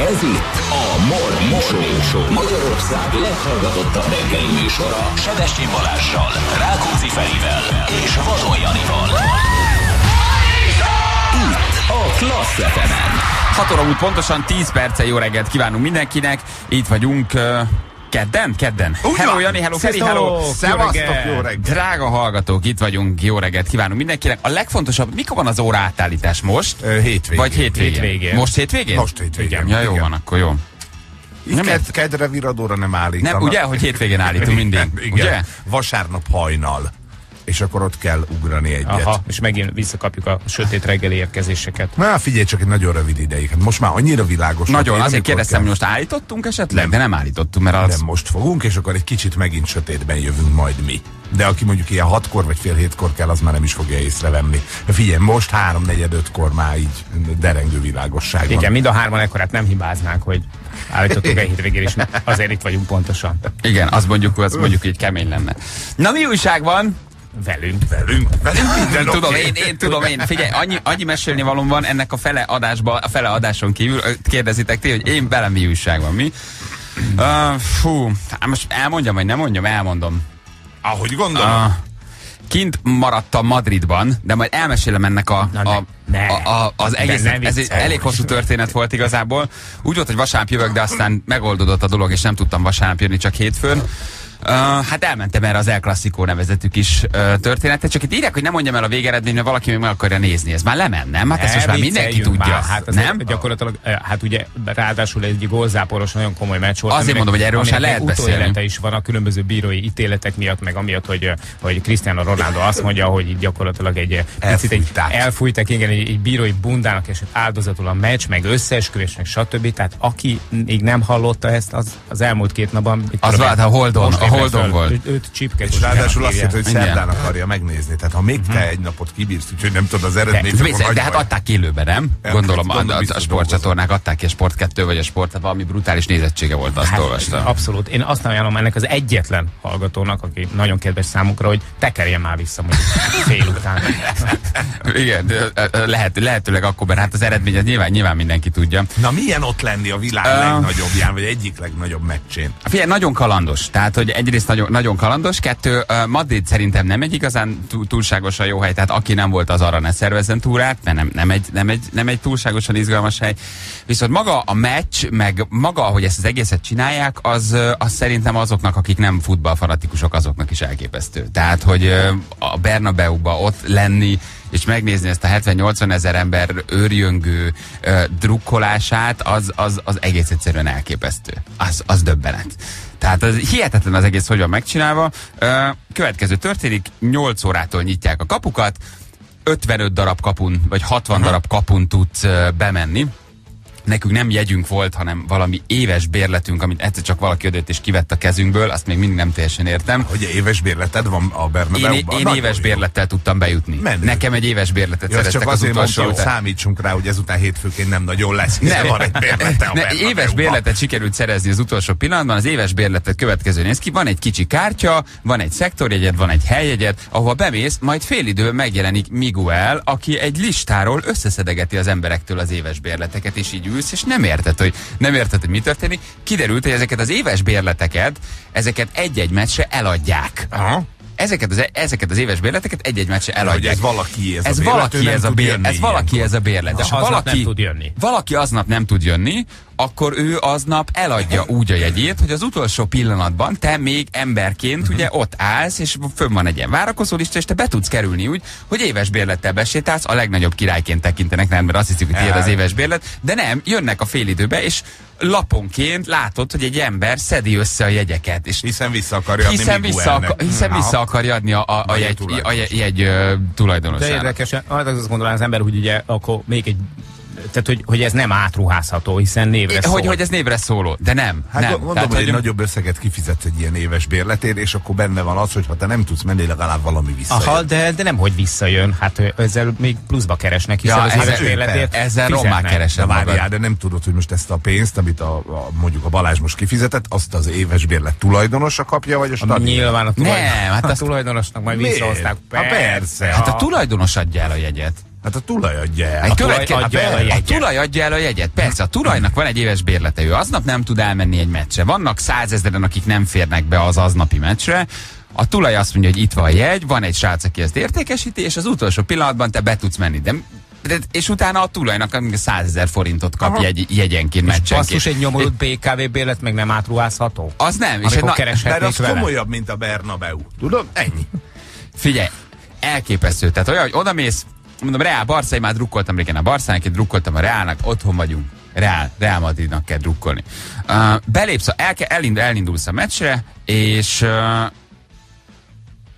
Ez itt a Morning, Morning Show. Magyarország leghallgatottabb reggeli műsora. Sebesti Balázsral, Rákóczi Ferivel és Vadon Janival. Itt a Klassz fm 6 óra pontosan 10 perce jó reggelt kívánunk mindenkinek. Itt vagyunk kedden? Kedden. Úgy hello van. Jani, hello Feri, hello. Szevasztok, jó reggelt. Drága hallgatók, itt vagyunk, jó reggelt kívánunk mindenkinek. A legfontosabb, mikor van az óra átállítás most? Ö, hétvégén. Vagy hétvégén? Hétvégén. Most hétvégén? Most hétvégén. Ja, jó Igen. van, akkor jó. Nem ked, kedre viradóra nem állítanak. Nem, ugye, hogy hétvégén állítunk mindig? Igen, Ugye? Vasárnap hajnal. És akkor ott kell ugrani egyet. Aha, és megint visszakapjuk a sötét reggeli érkezéseket. Na figyelj csak egy nagyon rövid ideig. Hát most már annyira világos. Nagyon, én azért kérdeztem, hogy kell- most állítottunk esetleg? De nem állítottunk, mert az... Nem most fogunk, és akkor egy kicsit megint sötétben jövünk majd mi. De aki mondjuk ilyen hatkor vagy fél hétkor kell, az már nem is fogja észrevenni. Figyelj, most három, negyed, ötkor már így derengő világosság van. Igen, mind a hárman ekkorát nem hibáznánk, hogy állítottuk egy hétvégén is, azért itt vagyunk pontosan. Igen, azt mondjuk, az mondjuk így kemény lenne. Na mi újság van? Velünk. Velünk, velünk minden Tudom, oké. én, én tudom, én. Figyelj, annyi, annyi mesélni valóm van ennek a fele adásba, a fele adáson kívül. Kérdezitek ti, hogy én velem mi újság van, mi? Uh, fú, hát most elmondjam, vagy nem mondjam, elmondom. Ahogy gondolom. Uh, kint maradtam Madridban, de majd elmesélem ennek a, Na, a, ne, a, a, az egész. Ez egy elég hosszú történet volt igazából. Úgy volt, hogy vasárnap jövök, de aztán megoldódott a dolog, és nem tudtam vasárnap jönni, csak hétfőn. Uh, hát elmentem erre az El Clasico nevezetű kis uh, történetet, csak itt írják, hogy nem mondjam el a végeredményt, mert valaki még meg akarja nézni. Ez már lement, nem? Hát ezt most már mindenki tudja. Már. Hát nem? Gyakorlatilag, hát ugye ráadásul egy gólzáporos, nagyon komoly meccs volt. Azért aminek- mondom, hogy erről még lehet beszélni. is van a különböző bírói ítéletek miatt, meg amiatt, hogy, hogy Cristiano Ronaldo azt mondja, hogy itt gyakorlatilag egy picit egy elfújták, igen, egy, egy bírói bundának esett áldozatul a meccs, meg összeesküvés, meg stb. Tehát aki még nem hallotta ezt, az, az elmúlt két napban... Az volt, a Holdon- a Holdon volt. Őt, őt csipket. És ráadásul azt hitt, hogy szerdán akarja megnézni. Tehát ha még te egy napot kibírsz, úgyhogy nem tudod az eredményt, De, hát adták élőben, nem? Gondolom, hát a, gondolom, a, sportcsatornák adták ki a Sport 2 vagy a Sport, tehát valami brutális nézettsége volt, azt Hát, olvastam. Abszolút. Én azt ajánlom ennek az egyetlen hallgatónak, aki nagyon kedves számukra, hogy tekerjen már vissza mondjuk fél után. Igen, lehet, lehetőleg akkor, mert hát az eredmény az nyilván, nyilván mindenki tudja. Na milyen ott lenni a világ Ö, legnagyobbján, vagy egyik legnagyobb meccsén? Figyelj, nagyon kalandos. Tehát, hogy egyrészt nagyon, nagyon kalandos, kettő, Madrid szerintem nem egy igazán túl, túlságosan jó hely, tehát aki nem volt, az arra ne szervezzen túrát, mert nem, nem, egy, nem, egy, nem egy túlságosan izgalmas hely. Viszont maga a meccs, meg maga, hogy ezt az egészet csinálják, az, az szerintem azoknak, akik nem futballfanatikusok, azoknak is elképesztő. Tehát, hogy a Bernabeu-ba ott lenni, és megnézni ezt a 70-80 ezer ember őrjöngő drukkolását, az, az, az egész egyszerűen elképesztő. Az, az döbbenet. Tehát az hihetetlen az egész, hogy van megcsinálva. Következő történik, 8 órától nyitják a kapukat, 55 darab kapun, vagy 60 darab kapun tudsz bemenni. Nekünk nem jegyünk volt, hanem valami éves bérletünk, amit egyszer csak valaki adott és kivett a kezünkből, azt még mindig nem teljesen értem. Hogy éves bérleted van a Én, Bernabeu-ban? én Nagyon éves jó. bérlettel tudtam bejutni. Menő. Nekem egy éves bérletet Ja, szereztek csak az azért utolsó mondta, hogy számítsunk rá, hogy ezután hétfőként nem nagyon lesz, hiszen van egy bérlete a ne, éves bérletet sikerült szerezni az utolsó pillanatban. Az éves bérletet következő néz ki. Van egy kicsi kártya, van egy szektorjegyed, van egy helyjegyed, ahova bemész, majd fél időben megjelenik Miguel, aki egy listáról összeszedegeti az emberektől az éves bérleteket, és így ülsz, és nem érted, hogy nem érted, hogy mi történik. Kiderült, hogy ezeket az éves bérleteket, ezeket egy-egy meccsre eladják. Aha. Ezeket az, ezeket az éves bérleteket egy-egy meccsre Hogy eladják. ez valaki ez, ez a bérlet, valaki ez a tud bér, jönni ez valaki ez a bérlet. De És ha valaki nem tud jönni. Valaki aznap nem tud jönni, akkor ő aznap eladja úgy a jegyét, hogy az utolsó pillanatban te még emberként ugye ott állsz, és fönn van egy ilyen várakozó lista, és te be tudsz kerülni úgy, hogy éves bérlettel besétálsz, a legnagyobb királyként tekintenek, nem, mert azt hiszik, hogy tiéd az éves bérlet, de nem, jönnek a félidőbe, és laponként látod, hogy egy ember szedi össze a jegyeket, és Hiszen vissza akarja adni hiszen vissza, akar, hiszen Aha. vissza akarja adni a, a, a, jegy, a jegy, jegy tulajdonosának. De érdekes, hát azt gondolná az ember, hogy ugye akkor még egy tehát, hogy, hogy ez nem átruházható, hiszen névre szól. Hogy, hogy ez névre szóló, de nem. Hát nem. mondom, Tehát, hogy egy hogy- nagyobb összeget kifizetsz egy ilyen éves bérletért, és akkor benne van az, hogy ha te nem tudsz menni, legalább valami visszajön. Aha, de, de nem, hogy visszajön. Hát ezzel még pluszba keresnek, hiszen Ja, az ezzel- éves bérletért ezzel rommá keresem. Várjál, de nem tudod, hogy most ezt a pénzt, amit a, a mondjuk a Balázs most kifizetett, azt az éves bérlet tulajdonosa kapja, vagy a stadion? Nyilván a, Nem, tulajdon... hát a tulajdonosnak majd visszahozták. Hát persze. Hát a tulajdonos adja el a jegyet. Hát a tulaj adja el. Egy A tulaj követke- adja el a a jegyet. tulaj adja el a jegyet. Persze, a tulajnak van egy éves bérlete, ő aznap nem tud elmenni egy meccsre. Vannak százezeren, akik nem férnek be az aznapi meccsre. A tulaj azt mondja, hogy itt van a jegy, van egy srác, aki ezt értékesíti, és az utolsó pillanatban te be tudsz menni. De de, és utána a tulajnak 100 ezer forintot kap jegy, jegyenként, meccsenként. Basszus, egy nyomorult BKV bérlet meg nem átruházható? Az nem. És egy na, De az vele? komolyabb, mint a Bernabeu. Tudod? Ennyi. Figyelj, elképesztő. Tehát olyan, hogy odamész, mondom, Reál Barca, én már drukkoltam régen a Barszának, én drukkoltam a Reálnak, otthon vagyunk. Reál, Reál Madridnak kell drukkolni. Uh, belépsz, el, elindul, elindulsz a meccsre, és uh,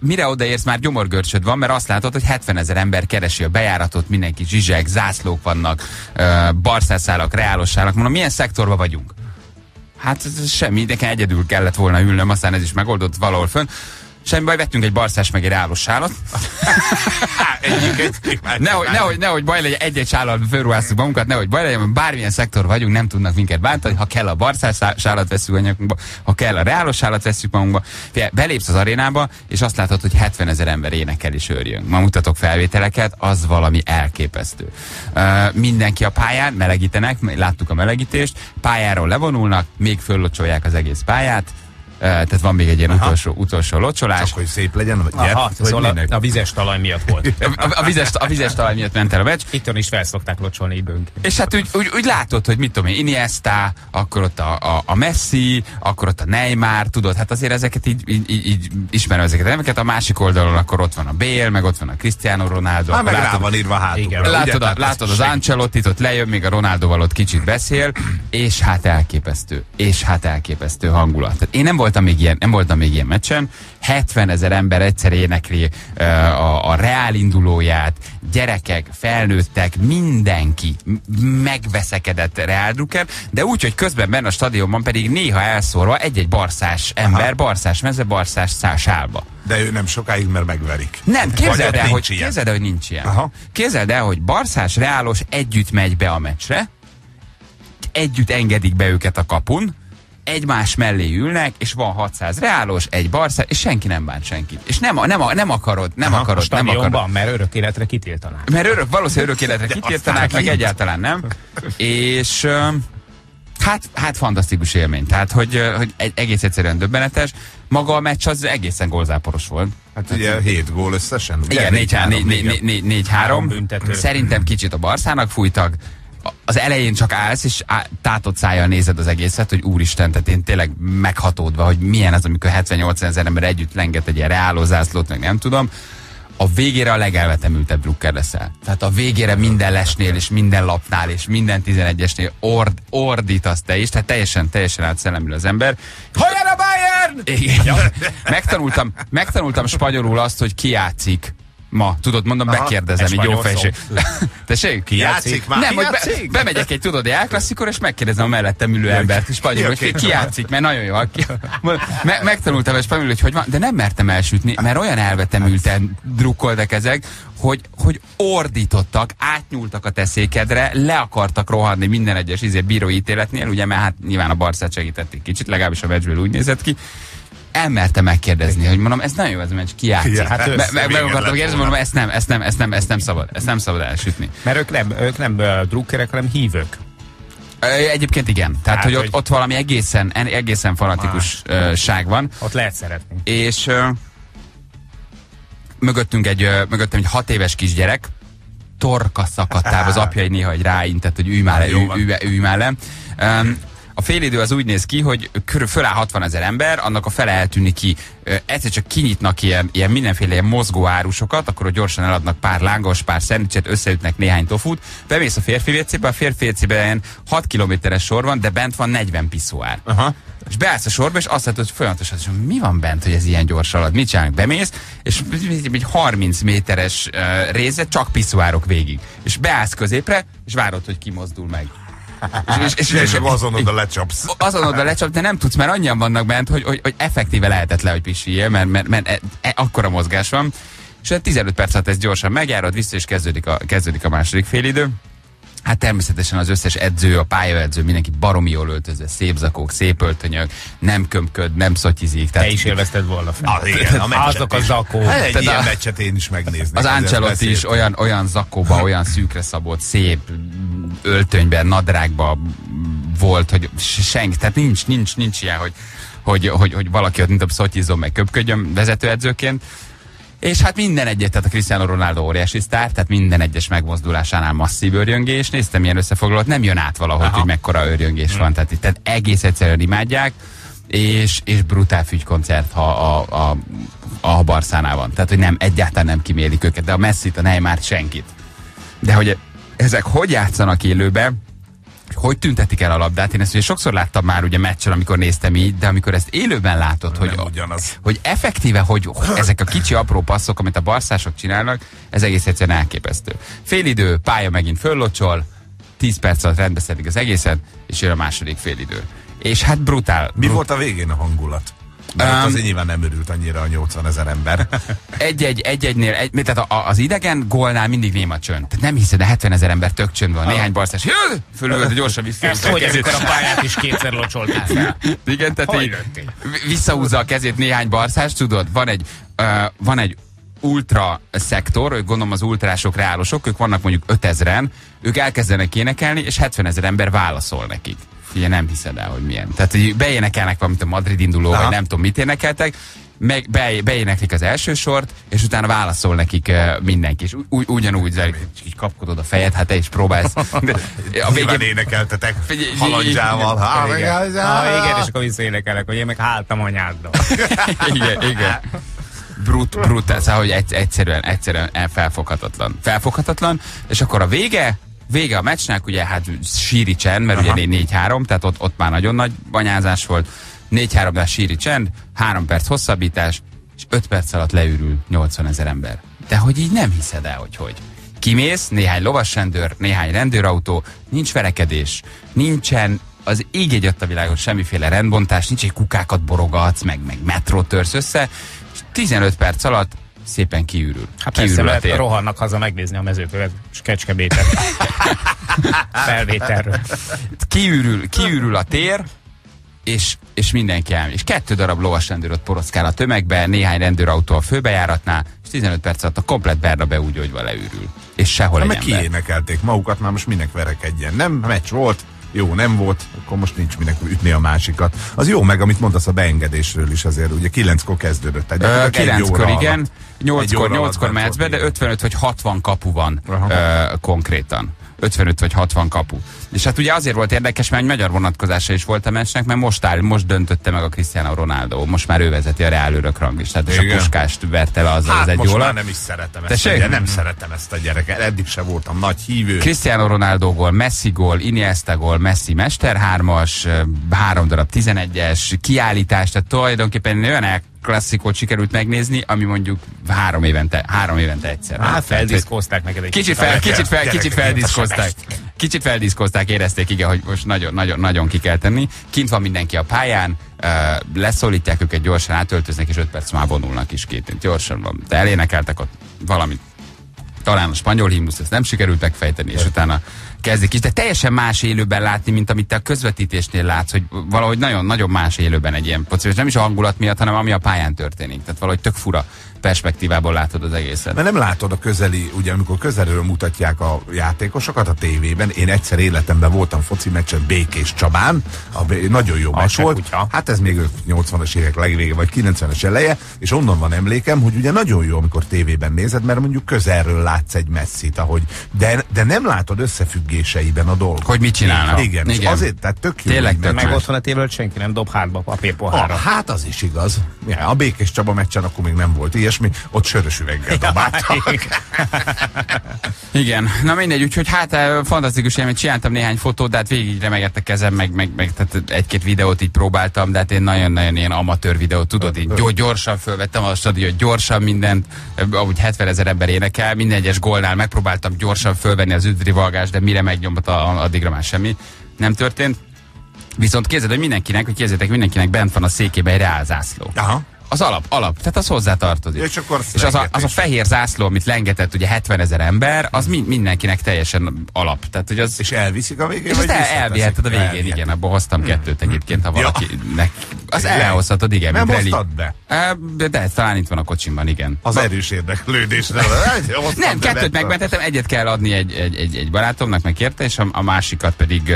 mire odaérsz, már gyomorgörcsöd van, mert azt látod, hogy 70 ezer ember keresi a bejáratot, mindenki zsizseg, zászlók vannak, uh, barszászálak, reálosálak. Mondom, milyen szektorban vagyunk? Hát semmi, nekem egyedül kellett volna ülnöm, aztán ez is megoldott valahol fönn. Semmi baj, vettünk egy barszás meg egy reálos sálat. Egyiket Nehogy, nehogy, nehogy baj legyen, egy-egy sállal fölruháztuk magunkat, nehogy baj legyen, bármilyen szektor vagyunk, nem tudnak minket bántani, ha kell a barszás szá- sálat veszünk a nyakunkba, ha kell a reálos sálat veszünk magunkba. Figyelj, belépsz az arénába, és azt látod, hogy 70 ezer ember énekel és őrjön. Ma mutatok felvételeket, az valami elképesztő. Uh, mindenki a pályán, melegítenek, láttuk a melegítést, pályáról levonulnak, még föllocsolják az egész pályát, tehát van még egy ilyen utolsó, utolsó locsolás. Csak hogy szép legyen, vagy gyert, Aha, vagy szóval a, a vizes talaj miatt volt. A, a, vizes, a vizes talaj miatt ment el a meccs, Itthon is felszokták locsolni időnként. És hát úgy, úgy, úgy látod, hogy mit tudom én, Iniesta, akkor ott a, a, a Messi, akkor ott a Neymar, tudod, hát azért ezeket így, így, így, így ismerem ezeket a neveket, a másik oldalon akkor ott van a Bale, meg ott van a Cristiano Ronaldo. Hát akkor meg rá látod, van írva hátul. Igen. Látod, a, látod az Ancelottit, ott lejön, még a Ronaldoval ott kicsit beszél, és hát elképesztő, és hát elképesztő hangulat. Én nem voltam még ilyen, nem voltam még ilyen meccsen, 70 ezer ember egyszer énekli uh, a, a reál indulóját, gyerekek, felnőttek, mindenki megveszekedett Real Drucker, de úgy, hogy közben benne a stadionban pedig néha elszórva egy-egy barszás ember, Aha. barszás meze, barszás szásálba. De ő nem sokáig, mert megverik. Nem, képzeld el, nincs hogy, ilyen. képzeld el, hogy nincs ilyen. Aha. Képzeld el, hogy Barszás, Reálos együtt megy be a meccsre, együtt engedik be őket a kapun, egymás mellé ülnek, és van 600 reálos, egy barszás, és senki nem bánt senkit. És nem, nem, nem akarod, nem Aha, akarod, A nem akarod. mert örök életre kitiltanák. Mert örök, valószínűleg örök életre kitiltanák, meg egyáltalán nem. És hát, hát fantasztikus élmény. Tehát, hogy, hogy egy, egész egyszerűen döbbenetes. Maga a meccs az egészen golzáporos volt. Hát ugye 7 gól összesen. ugye? Igen, 4-3. igen. 4-3. Három büntető. Szerintem kicsit a Barszának fújtak. Az elején csak állsz, és á- tátott szájjal nézed az egészet, hogy úristen, tehát én tényleg meghatódva, hogy milyen az, amikor 70-80 ezer ember együtt lenget egy ilyen reáló zászlót, meg nem tudom. A végére a legelvetemültebb drukker leszel. Tehát a végére minden lesnél, és minden lapnál, és minden 11-esnél ord, ordítasz te is, tehát teljesen, teljesen átszellemül az ember. Hogyan a Bayern? Igen. Megtanultam, megtanultam spanyolul azt, hogy ki játszik ma. Tudod, mondom, Aha, bekérdezem, ez így jó fejség. Tessék? Ki játszik már? Nem, hogy be, bemegyek egy, tudod, egy klasszikor, és megkérdezem a mellettem ülő embert, és spanyolul, hogy ki, játszik, mert nagyon jó. Ki, me, megtanultam egy spanyolul, hogy hogy van, de nem mertem elsütni, mert olyan elvetemülten drukkoltak ezek, hogy, hogy ordítottak, átnyúltak a teszékedre, le akartak rohanni minden egyes izé bírói ítéletnél, ugye, mert hát nyilván a Barszát segítették kicsit, legalábbis a meccsből úgy nézett ki, elmerte megkérdezni, hogy mondom, ez nagyon jó ez a meccs, ki játszik. Ja, hát me, meg akartam lett kérdezni, mondom, ezt nem, ezt nem, ezt nem, ezt nem szabad, ezt nem szabad elsütni. Mert ők nem, ők nem uh, drukkerek, hanem hívők. Egyébként igen. Tehát, Hát, hogy ott, hogy- ott valami egészen, en- egészen fanatikusság van. Ott lehet szeretni. És mögöttünk egy, ö, mögöttem egy hat éves kisgyerek, torka szakadtább, az apja egy néha egy ráintett, hogy ülj már le, Jó ülj, ülj, ülj már le. Um, a félidő az úgy néz ki, hogy körül föláll 60 ezer ember, annak a fele eltűnik ki. Egyszer csak kinyitnak ilyen, ilyen mindenféle ilyen mozgó árusokat, akkor gyorsan eladnak pár lángos, pár szendvicset, összeütnek néhány tofut. Bemész a férfi WC-be, a férfi ilyen 6 kilométeres sor van, de bent van 40 piszoár. Aha. És beállsz a sorba, és azt látod, hogy folyamatosan, hogy mi van bent, hogy ez ilyen gyors alatt, mit csinálunk, bemész, és egy 30 méteres uh, része csak piszoárok végig. És beállsz középre, és várod, hogy kimozdul meg. És, és, és, És azon oda lecsapsz. azon oda lecsap, de nem tudsz, mert annyian vannak bent, hogy, hogy, hogy effektíve lehetett le, hogy pissiljél, mert, mert, mert e, e, akkora mozgás van. És hát 15 perc alatt ez gyorsan megjárod, vissza és kezdődik a, kezdődik a második félidő. Hát természetesen az összes edző, a pályaedző, mindenki baromi jól öltözve, szép zakók, szép öltönyök, nem kömköd, nem szotyizik. Te is élvezted volna fel. Ah, igen, a Azok a zakók. Hát egy Tehát ilyen a- meccset én is megnéznék. Az Ancelotti is olyan, olyan zakóba, olyan szűkre szabott, szép öltönyben, nadrágba volt, hogy senki, tehát nincs, nincs, nincs ilyen, hogy, hogy, hogy, hogy valaki ott mint a szotyizom, meg köpködjön vezetőedzőként. És hát minden egyet, tehát a Cristiano Ronaldo óriási sztár, tehát minden egyes megmozdulásánál masszív örjöngés. Néztem ilyen összefoglalót, nem jön át valahogy, Aha. hogy mekkora örjöngés van. Tehát, tehát egész egyszerűen imádják, és, és brutál fügykoncert, ha a, a, a Barszánál van. Tehát, hogy nem, egyáltalán nem kimélik őket, de a Messi-t, a Neymar senkit. De hogy ezek hogy játszanak élőbe, hogy tüntetik el a labdát, én ezt ugye sokszor láttam már ugye meccsen, amikor néztem így, de amikor ezt élőben látod, hogy, ugyanaz. hogy effektíve, hogy, ezek a kicsi apró passzok, amit a barszások csinálnak, ez egész egyszerűen elképesztő. Félidő, pálya megint föllocsol, 10 perc alatt rendbeszedik az egészet, és jön a második félidő. És hát brutál. Mi volt a végén a hangulat? Mert Um, azért nyilván nem örült annyira a 80 ezer ember. Egy-egy, egy-egynél, egy, tehát a, az idegen gólnál mindig néma csönd. Tehát nem hiszed, de 70 ezer ember tök csönd van. Néhány barszás, "Jö!" fölül, gyorsan vissza. Ezt hogy, amikor a pályát is kétszer locsoltuk fel. Igen, tehát így visszahúzza a kezét néhány barszás, tudod, van egy, uh, van egy ultra szektor, gondolom az ultrások reálosok, ők vannak mondjuk 5000-en, ők elkezdenek énekelni, és 70 ezer ember válaszol nekik. Ugye nem hiszed el, hogy milyen. Tehát, hogy beénekelnek valamit a Madrid induló, Aha. vagy nem tudom mit énekeltek, meg be, beéneklik az első sort, és utána válaszol nekik uh, mindenki, és ugy, ugyanúgy zajlik, és így kapkodod a fejed, hát te is próbálsz. De a végén, énekeltetek halandzsával. igen. Há, Igen. és akkor visszaénekelek, hogy én meg háltam anyáddal. igen, igen. Brut, brutál, szóval, hogy egy, egyszerűen, egyszerűen el- felfoghatatlan. Felfoghatatlan, és akkor a vége, vége a meccsnek, ugye hát síri csend, mert Aha. ugye 4-3, tehát ott, ott már nagyon nagy banyázás volt. 4-3-nál síri csend, 3 perc hosszabbítás, és 5 perc alatt leürül 80 ezer ember. De hogy így nem hiszed el, hogy hogy. Kimész, néhány lovasrendőr, néhány rendőrautó, nincs verekedés, nincsen az ég egy a világon semmiféle rendbontás, nincs egy kukákat borogatsz, meg, meg metrót törsz össze, és 15 perc alatt szépen kiürül. Hát persze, kiürül a mert tér. rohannak haza megnézni a mezőkövet, és kecskebétet. Felvételről. kiürül, kiürül a tér, és, és mindenki el. És kettő darab lovasrendőr ott poroszkál a tömegbe, néhány rendőrautó a főbejáratnál, és 15 perc alatt a komplet Bernabe úgy, hogy leürül. És sehol Na, egy meg ember. kiénekelték magukat, már most minek verekedjen. Nem, meccs volt, jó, nem volt, akkor most nincs minek ütni a másikat. Az jó meg, amit mondasz a beengedésről is azért, ugye kilenckor kezdődött. Tehát Ö, egy Kilenckor igen. Egy nyolckor, nyolckor mehetsz be, de igen. 55 vagy 60 kapu van ö, konkrétan. 55 vagy 60 kapu. És hát ugye azért volt érdekes, mert egy magyar vonatkozása is volt a meccsnek, mert most, áll, most döntötte meg a Cristiano Ronaldo. Most már ő vezeti a Real örök ranglistát, és a Igen. puskást verte le azzal Hát az egy most már nem is szeretem ezt. Ugye, nem szeretem ezt a gyereket. Eddig se voltam nagy hívő. Cristiano Ronaldo gól, Messi gól, Iniesta gól, Messi Mester 3-as, ö, három darab 11-es, kiállítás, tehát tulajdonképpen olyan el klasszikot sikerült megnézni, ami mondjuk három évente, három évente egyszer. Hát feldiszkózták neked egy Kicsit, fel, kicsit, fel, kicsit feldiszkozták. Kicsit feldiszkozták, érezték, igen, hogy most nagyon, nagyon, nagyon ki kell tenni. Kint van mindenki a pályán, leszólítják őket, gyorsan átöltöznek, és öt perc már vonulnak is két. Gyorsan van. De elénekeltek ott valamit. Talán a spanyol himnusz, ezt nem sikerült megfejteni, és utána kezdik is. De teljesen más élőben látni, mint amit te a közvetítésnél látsz, hogy valahogy nagyon, nagyon más élőben egy ilyen foci, és nem is a hangulat miatt, hanem ami a pályán történik. Tehát valahogy tök fura perspektívából látod az egészet. Mert nem látod a közeli, ugye amikor közelről mutatják a játékosokat a tévében, én egyszer életemben voltam foci meccsen Békés Csabán, a nagyon jó meccs volt. kutya. Hát ez még 80-as évek legvége, vagy 90-es eleje, és onnan van emlékem, hogy ugye nagyon jó, amikor tévében nézed, mert mondjuk közelről látsz egy messzit, ahogy, de, de nem látod összefüggéseiben a dolgot. Hogy mit csinálnak. Igen, igen. és Igen. azért, tehát tök jó. Tényleg tök meg- otthon a tévől senki nem dob hátba papírpohára. Ah, hát az is igaz. Ja, a Békés Csaba meccsen akkor még nem volt ilyesmi, ott sörös üveggel dobáltak. Igen, na mindegy, úgyhogy hát eh, fantasztikus élmény, csináltam néhány fotót, de hát végig remegett a kezem, meg, meg, meg tehát egy-két videót így próbáltam, de hát én nagyon-nagyon ilyen amatőr videót, tudod, így gyor- gyorsan fölvettem a stadion, gyorsan mindent, eh, ahogy 70 ezer ember énekel, minden egyes gólnál megpróbáltam gyorsan fölvenni az üdvrivalgást, de mire megnyomott, a- addigra már semmi nem történt. Viszont képzeld, hogy mindenkinek, hogy képzeljétek, mindenkinek bent van a székében egy reál zászló. Aha. Az alap, alap. Tehát az hozzá tartozik. És akkor és az a, az a fehér zászló, amit lengetett ugye 70 ezer ember, az mind, mindenkinek teljesen alap. Tehát, hogy az, És elviszik a végén, és vagy elviheted a végén, Elvihetik. igen, abból hoztam kettőt egyébként, ha Ja. valakinek. Az Tényleg? elhozhatod, igen. Nem hoztad be? De, de talán itt van a kocsimban, igen. Az erős érdeklődésre. Nem, kettőt megmentettem, egyet kell adni egy, egy, egy, egy barátomnak, meg kérte, és a, a másikat pedig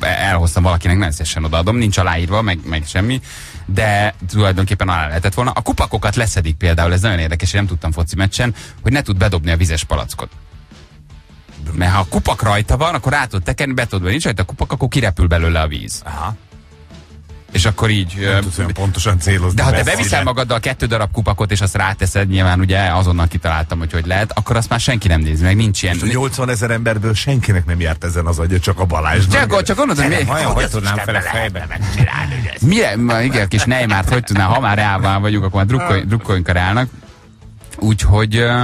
elhoztam valakinek, nem szívesen odaadom, nincs aláírva, meg, meg semmi, de tulajdonképpen alá lehetett volna. A kupakokat leszedik például, ez nagyon érdekes, én nem tudtam foci meccsen, hogy ne tud bedobni a vizes palackot. Mert ha a kupak rajta van, akkor rá tudod tekerni, be tudod, nincs rajta a kupak, akkor kirepül belőle a víz. Aha. És akkor így... Nem tudsz olyan pontosan célozni. de ha te beviszel magaddal kettő darab kupakot, és azt ráteszed, nyilván ugye azonnal kitaláltam, hogy hogy lehet, akkor azt már senki nem nézi meg, nincs ilyen. A 80 ezer emberből senkinek nem járt ezen az agya, csak a Balázsnak. Csak, csak gondolod, hogy Vajon hogy tudnám fel a fejbe? mire, ma igen, kis Neymart, hogy tudná, ha már reálban vagyunk, akkor már drukkolj, drukkoljunk a reálnak. Úgyhogy, ö,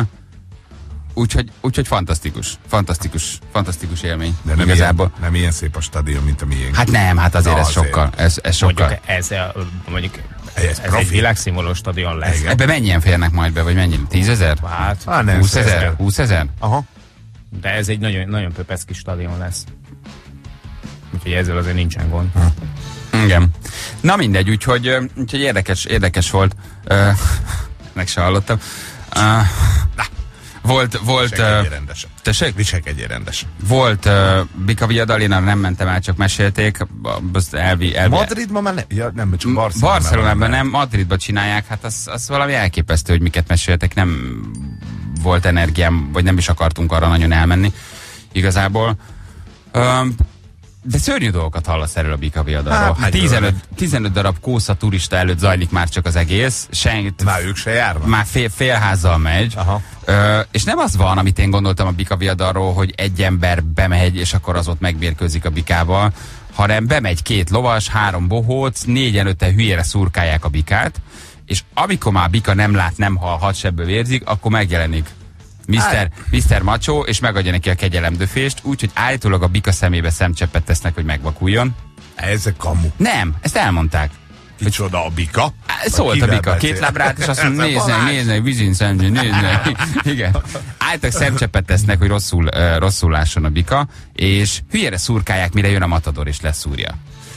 úgyhogy, úgyhogy fantasztikus, fantasztikus, fantasztikus élmény. De nem igazából. ilyen, nem ilyen szép a stadion, mint a miénk. Hát nem, hát azért Na, ez azért. sokkal, ez, ez sokkal. Mondjuk ez, a- mondjuk Ez ez, egy világszínvonalú stadion lesz. Igen. Ebbe mennyien férnek majd be, vagy mennyi? Tízezer? Hát, Á, nem, 20 ezer? ezer. 20 ezer? Aha. de ez egy nagyon, nagyon pöpeszki stadion lesz. Úgyhogy ezzel azért nincsen gond. Igen. Na mindegy, úgyhogy, ö, úgyhogy érdekes, érdekes volt. Ö, Meg se hallottam. Uh, volt, volt, Viselkedjél rendesen. tessék? Viselkedjél rendesen. Volt uh, Bika Viadal, én arra nem mentem el, csak mesélték. Azt elvi, elvi, Madridban már nem, ja, nem csak Barcelonában. Barcelonában nem, Madridban csinálják, hát az, az valami elképesztő, hogy miket meséltek, nem volt energiám, vagy nem is akartunk arra nagyon elmenni igazából. Um, de szörnyű dolgokat hallasz erről a Bika Viadalról. Hát, Hát, megölnek. 15, 15 darab kósza turista előtt zajlik már csak az egész. Senki, Már ők se járnak? már fél, félházzal megy. Aha. Ö, és nem az van, amit én gondoltam a bika viadalról, hogy egy ember bemegy, és akkor az ott megmérkőzik a bikával, hanem bemegy két lovas, három bohóc, négyen öten hülyére szurkálják a bikát, és amikor már bika nem lát, nem hall, hat sebből érzik, akkor megjelenik Mr. Mr. Macho, és megadja neki a kegyelemdöfést, úgyhogy állítólag a bika szemébe szemcseppet tesznek, hogy megvakuljon. Ezek kamu. Nem, ezt elmondták. Kicsoda a bika? Szólt a bika, beszél? két lábrát, és azt mondja, Ez a nézd meg, vizin szemzsi, nézd meg. Igen. Álltak szemcsepet tesznek, hogy rosszul, uh, rosszul lásson a bika, és hülyére szurkálják, mire jön a matador, és leszúrja.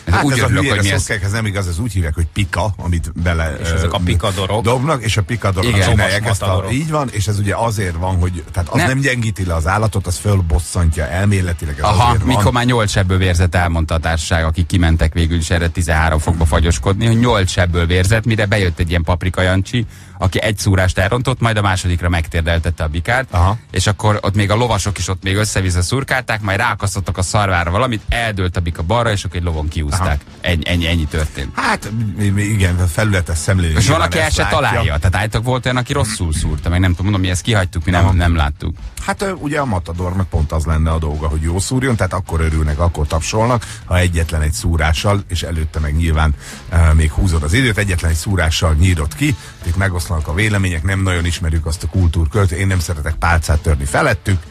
Ez Hát úgy ez a örülök, hogy hülyére mi ez. szokják, ez nem igaz, ez úgy hívják, hogy pika, amit bele És ezek a pikadorok. dobnak, és a pikadorok Igen. csinálják ezt a, így van, és ez ugye azért van, hogy tehát az nem, Nem. gyengíti le az állatot, az fölbosszantja elméletileg, ez Aha, azért mikor van. már nyolc sebből vérzett, elmondta a társaság, akik kimentek végül is erre 13 fokba fagyoskodni, hogy nyolc sebből vérzett, mire bejött egy ilyen paprika Jancsi, aki egy szúrást elrontott, majd a másodikra megtérdeltette a bikát, Aha. és akkor ott még a lovasok is ott még össze-vissza szurkálták, majd ráakasztottak a szarvára valamit, eldőlt a bika balra, és akkor egy lovon kiúzták. Ennyi, ennyi, ennyi történt. Hát igen, felületes szemlélő. És valaki el se látja. találja. Tehát állítólag volt olyan, aki rosszul szúrta, meg nem tudom, mondom, mi ezt kihagytuk, mi nem, nem láttuk. Hát ugye a Matadornak pont az lenne a dolga, hogy jó szúrjon, tehát akkor örülnek, akkor tapsolnak, ha egyetlen egy szúrással, és előtte meg nyilván e, még húzod az időt, egyetlen egy szúrással nyírod ki, itt megoszlanak a vélemények, nem nagyon ismerjük azt a kultúrkölt, én nem szeretek pálcát törni felettük,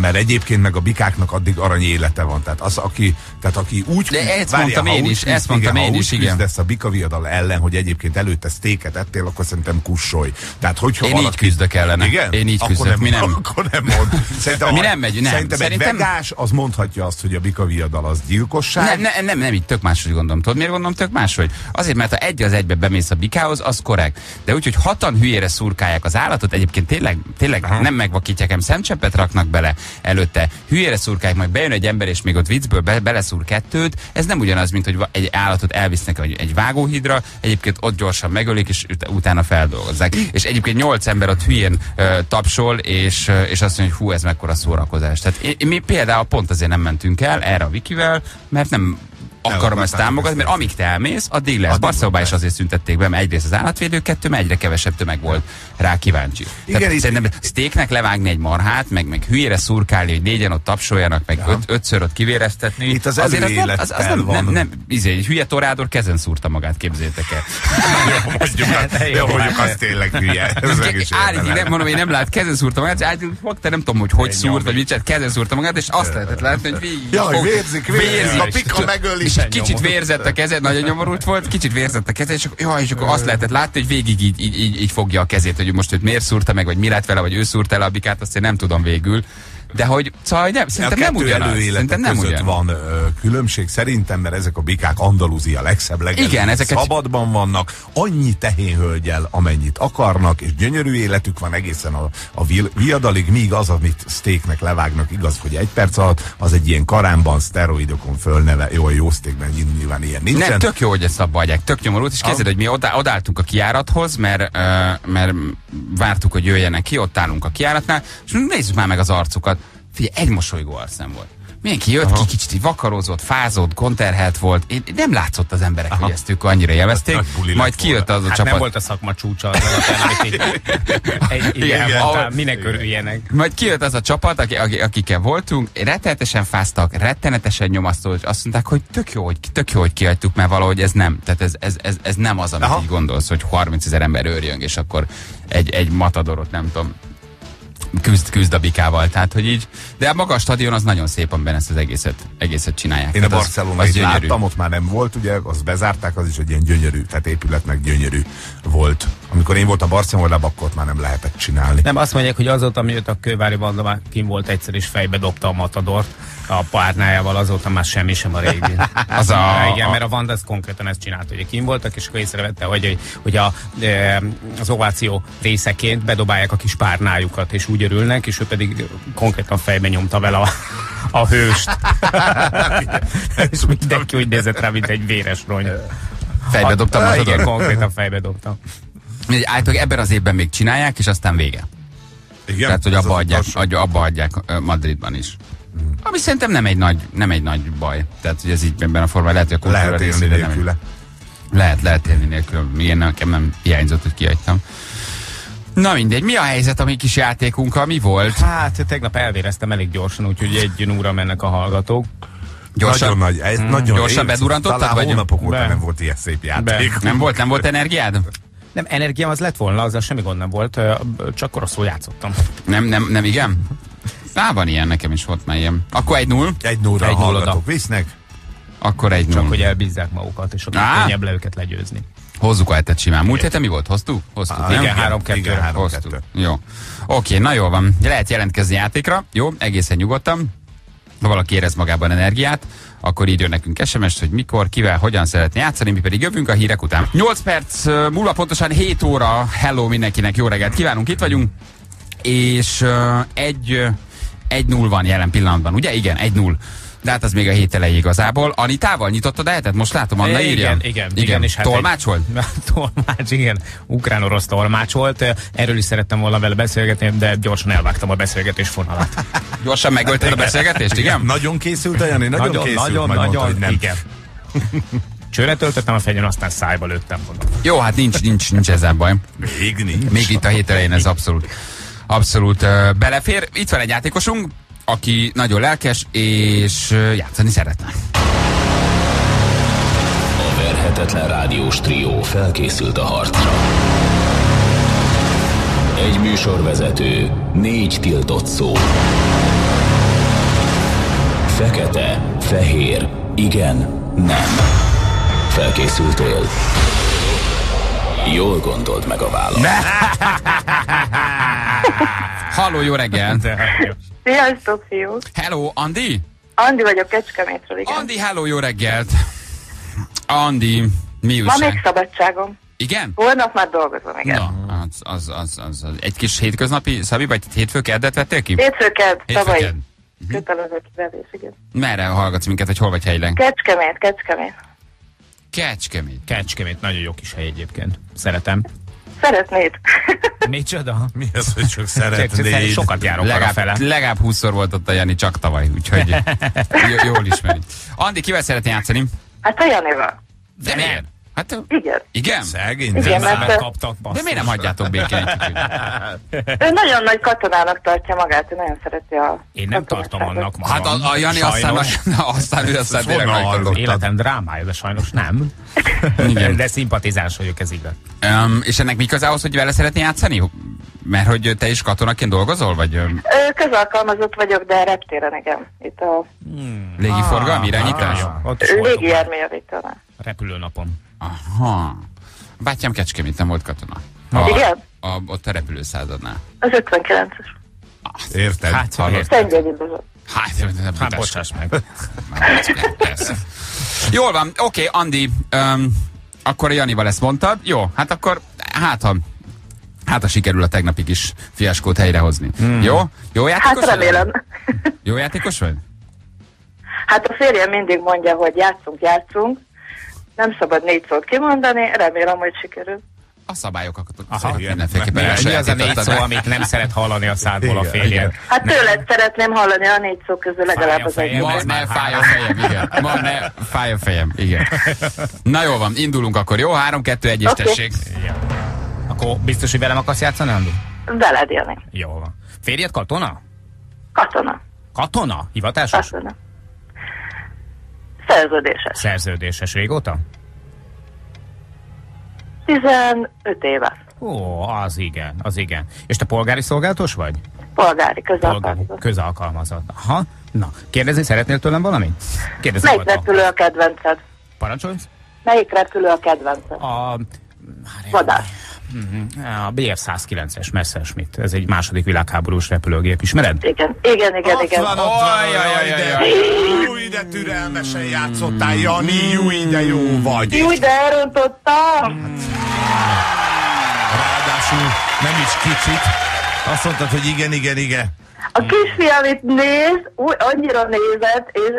mert egyébként meg a bikáknak addig arany élete van. Tehát az, aki, tehát aki úgy De ezt várjál, mondtam ha én is, küzd, ezt mondtam igen, én ha is, igen. küzdesz a bikaviadal ellen, hogy egyébként előtte sztéket ettél, akkor szerintem kussolj. Tehát, hogyha Én így valaki... küzdök ellene. Igen? Én így akkor küzdök, nem, mi nem. Akkor nem mond. Szerintem, Mi nem megy, nem. Szerintem, Szerintem- egy vegás az mondhatja azt, hogy a bikaviadal az gyilkosság. Nem, nem, nem, nem, így tök máshogy gondolom. Tudod, miért gondolom tök máshogy? Azért, mert ha egy az egybe bemész a bikához, az korrekt. De úgy, hogy hatan hülyére szurkálják az állatot, egyébként tényleg, tényleg nem megvakítják, hanem szemcsepet raknak bele előtte. Hülyére szurkálják, majd bejön egy ember, és még ott viccből be, beleszúr kettőt. Ez nem ugyanaz, mint hogy egy állatot elvisznek egy, vágóhidra, egyébként ott gyorsan megölik, és ut- utána feldolgozzák. És egyébként nyolc ember ott hülyén ö, tapsol, és, ö, és azt mondja, hogy hú, ez mekkora szórakozás. Tehát mi például pont azért nem mentünk el erre a Wikivel, mert nem akarom ezt akartátok támogatni, mert amíg te elmész, addig lesz. Barcelonában is azért szüntették be, mert egyrészt az állatvédő, kettő, mert egyre kevesebb tömeg volt rá kíváncsi. Igen, Tehát szerintem steaknek levágni egy marhát, meg, meg hülyére szurkálni, hogy négyen ott tapsoljanak, meg öt, ötször ott kivéreztetni. Itt az azért az nem, az, az nem, nem, nem, izé, egy hülye torádor kezen szúrta magát, képzétek el. mondjuk, jó, mondjuk az tényleg hülye. Állítig érdemes. nem mondom, én nem lát, kezen szúrta magát, és állítig fogta, nem tudom, hogy hogy szúrt, vagy mit kezen szúrta magát, és azt lehetett látni, hogy végig Jaj, vérzik, vérzik, a pika megöli. Kicsit nyomorult. vérzett a kezed, nagyon nyomorult volt, kicsit vérzett a kezed, és akkor, jaj, és akkor azt lehetett látni, hogy végig így, így, így, így fogja a kezét, hogy most őt miért szúrta meg, vagy mi lett vele, vagy ő szúrta el a bikát, azt én nem tudom végül. De hogy, szóval nem, szerintem nem ugyanaz. Szerintem nem ugyanaz. van ö, különbség szerintem, mert ezek a bikák Andalúzia legszebb legelőtt. Igen, ezeket- Szabadban vannak, annyi tehénhölgyel, amennyit akarnak, és gyönyörű életük van egészen a, a viadalig, míg az, amit steaknek levágnak, igaz, hogy egy perc alatt, az egy ilyen karámban, szteroidokon fölneve, jó, jó steakben nyilván ilyen nincsen. Nem, tök jó, hogy ezt abba adják, tök nyomorult, és kezded, hogy mi oda, odálltunk a kiárathoz, mert, uh, mert vártuk, hogy jöjjenek ki, ott állunk a kiáratnál, és nézzük már meg az arcukat. Figyelj, egy mosolygó arcszem volt. Mindenki jött ki, kicsit így vakarózott, fázott, konterhelt volt. Én, nem látszott az emberek, Aha. hogy ezt ők annyira élvezték. Majd kijött az a Hát csapat. nem volt a szakma csúcsa az alapján, amit egy, Igen, elmondtál, ahol- minek örüljenek. Majd kijött az a csapat, aki, aki, akikkel voltunk, rettenetesen fáztak, rettenetesen nyomasztó, és azt mondták, hogy tök jó, hogy, tök jó, hogy kihagytuk, mert valahogy ez nem. Tehát ez, ez, ez, ez nem az, amit Aha. így gondolsz, hogy 30 ezer ember őrjön, és akkor egy, egy matadorot, nem tudom, küzd, küzd a bikával. Tehát, hogy így, de a maga a stadion az nagyon szép, amiben ezt az egészet, egészet csinálják. Én a az- Barcelonait az gyönyörű. láttam, ott már nem volt, ugye, azt bezárták, az is egy ilyen gyönyörű, tehát épületnek gyönyörű volt. Amikor én voltam Barcelonában, akkor ott már nem lehetett csinálni. Nem, azt mondják, hogy azóta, mióta a kővári banda már kim volt egyszer, és fejbe dobta a matadort a párnájával, azóta már semmi sem a régi. Az a- Igen, mert a Vanda ezt konkrétan ezt csinált, hogy kim voltak, és akkor észrevette, hogy, hogy a, e, az ováció részeként bedobálják a kis párnájukat, és úgy örülnek, és ő pedig konkrétan fejbe nyomta vele a, a hőst. és mindenki úgy nézett rá, mint egy véres rony. Fejbe dobtam a a Igen, konkrétan fejbe dobtam. Általában ebben az évben még csinálják, és aztán vége. Igen? Tehát, hogy abba adják, adja, abba adják Madridban is. Ami szerintem nem egy nagy, nem egy nagy baj. Tehát, hogy ez így ebben a formában lehet, hogy a kultúra Lehet élni részére nem egy- nélküle. Lehet, lehet élni nélkül. Ilyen nekem nem hiányzott, hogy kihagytam. Na mindegy, mi a helyzet a mi kis játékunkkal? Mi volt? Hát tegnap elvéreztem elég gyorsan, úgyhogy egy óra mennek a hallgatók. Nagyon nagy, ez nagyon Hmm. Gyorsan én- bedurantottad, Talán vagy- hónapok óta Be. nem volt ilyen szép játék. Nem volt, nem volt energiád? Nem, energiám az lett volna, azzal semmi gond nem volt, csak rosszul játszottam. Nem, nem, nem, igen? Á, van ilyen, nekem is volt már ilyen. Akkor egy null, Egy nóra Egy hallgatók visznek. akkor egy Csak null. hogy elbízzák magukat, és akkor Á. könnyebb le őket legyőzni. Hozzuk a hetet simán. Múlt héten mi volt? Hoztuk? Hoztuk, Á, igen, három Hoztuk. kettő. Jó. Oké, na jó van. Lehet jelentkezni játékra. Jó, egészen nyugodtan. Ha valaki érez magában energiát, akkor írjon nekünk SMS-t, hogy mikor, kivel, hogyan szeretné játszani, mi pedig jövünk a hírek után. 8 perc múlva pontosan 7 óra. Hello mindenkinek, jó reggelt kívánunk, itt vagyunk. És egy, egy null van jelen pillanatban, ugye? Igen, egy null. De hát az még a hét elejé igazából. Anitával nyitottad a hetet? Most látom, Anna írja. igen, igen, igen, és hát Tolmács egy- volt? tolmács, igen. Ukrán-orosz tolmács volt. Erről is szerettem volna vele beszélgetni, de gyorsan elvágtam a beszélgetés fonalát. Gyorsan megölted a beszélgetést, igen? Nagyon készült a Jani, nagyon, készült, nagyon, majd mondta, nagyon, hogy nem. igen. Csőre töltöttem a fegyen, aztán szájba lőttem volna. Jó, hát nincs, nincs, nincs ezzel baj. Még nincs. Még itt a hét elején ez abszolút, abszolút uh, belefér. Itt van egy játékosunk, aki nagyon lelkes, és játszani szeretne. A verhetetlen rádiós trió felkészült a harcra. Egy műsorvezető, négy tiltott szó. Fekete, fehér, igen, nem. Felkészültél? Jól gondold meg a választ. Halló, jó reggel! Sziasztok, fiúk! Hello, Andi? Andi vagyok Kecskemétről, igen. Andi, hello, jó reggelt! Andi, mi Ma még újság? szabadságom. Igen? Holnap már dolgozom, igen. Na, az, az, az, az, az, egy kis hétköznapi, Szabi, vagy hétfő keddet vettél ki? Hétfő kedd, tavalyi. kedd. Kötelező kivelés, igen. Merre hallgatsz minket, vagy hol vagy helyileg? Kecskemét, Kecskemét. Kecskemét. Kecskemét nagyon jó kis hely egyébként. Szeretem. Szeretnéd? Micsoda? Mi az, hogy csak Szeretnéd. Sokat járok arra fele. Legalább, legalább 20-szor volt ott a Jani csak tavaly, úgyhogy jól ismeri. Andi, kivel szeretné játszani? Hát a Janival. De miért? Hát, Igen. igen? Szegény. Igen, mert- kaptak, De miért nem hagyjátok békén? Ő nagyon nagy katonának tartja magát, ő nagyon szereti a Én nem tartom annak magam. Hát a, a Jani aztán, aztán ő aztán Ezt tényleg hallod? Életem drámája, de sajnos nem. Igen. De szimpatizáns vagyok, ez igaz. Um, és ennek mi köze ahhoz, hogy vele szeretné játszani? mert hogy te is katonaként dolgozol, vagy Közalkalmazott vagyok, de reptéren, igen. Itt a légiforgalmi irányítás? Ah, Ott is voltunk légijárműjavítónál. a repülőnapon. Aha. A bátyám Kecskeméten volt katona. Ah. A, Igen? a, ott a repülőszázadnál. Az 59-es. Érted? Hát, Hallod? érted. Szentgyörgyi Bozsony. Hát, hát, Hát bocsáss meg. Jól van, oké, Andi, um, akkor Janival ezt mondtad. Jó, hát akkor hát ha, hát ha sikerül a tegnapi kis fiaskót helyrehozni. Hmm. Jó? Jó Hát játékos vagy? remélem. Jó játékos vagy? Hát a férjem mindig mondja, hogy játszunk, játszunk. Nem szabad négy szót kimondani, remélem, hogy sikerül. A szabályokat Aha, mindenféleképpen Mi, mi az a négy szó, amit nem szeret hallani a szádból a férjed? Hát tőled szeretném hallani a négy szó közül legalább az egyet. Ma ne fáj a fejem, igen. Ma ne fáj a fejem, igen. Na jó van, indulunk akkor, jó? 3, 2, 1 és Oké. tessék. Akkor biztos, hogy velem akarsz játszani, Andi? Veled, Jani. Jó van. Férjed katona? Katona. Katona? Hivatásos? Katona. Szerződéses. Szerződéses régóta? 15 éve. Ó, az igen, az igen. És te polgári szolgálatos vagy? Polgári, Polgári, közalkalmazott. közalkalmazott. Aha. Na, kérdezni szeretnél tőlem valamit? Kérdezz Melyik nyugodtan. repülő a kedvenced? Parancsolsz? Melyik repülő a kedvenced? A... Vadász. Mhm. A BF-109-es Messerschmitt. Ez egy második világháborús repülőgép. Ismered? Igen, igen, igen, Ott igen. van, ott van, jaj, de ajj. jó, ide türelmesen játszottál, Jani, jó, ide jó vagy. Jó, de elrontottam! Ráadásul nem is kicsit. Azt mondtad, hogy igen, igen, igen. A kisfiam itt néz, úgy, annyira nézett, és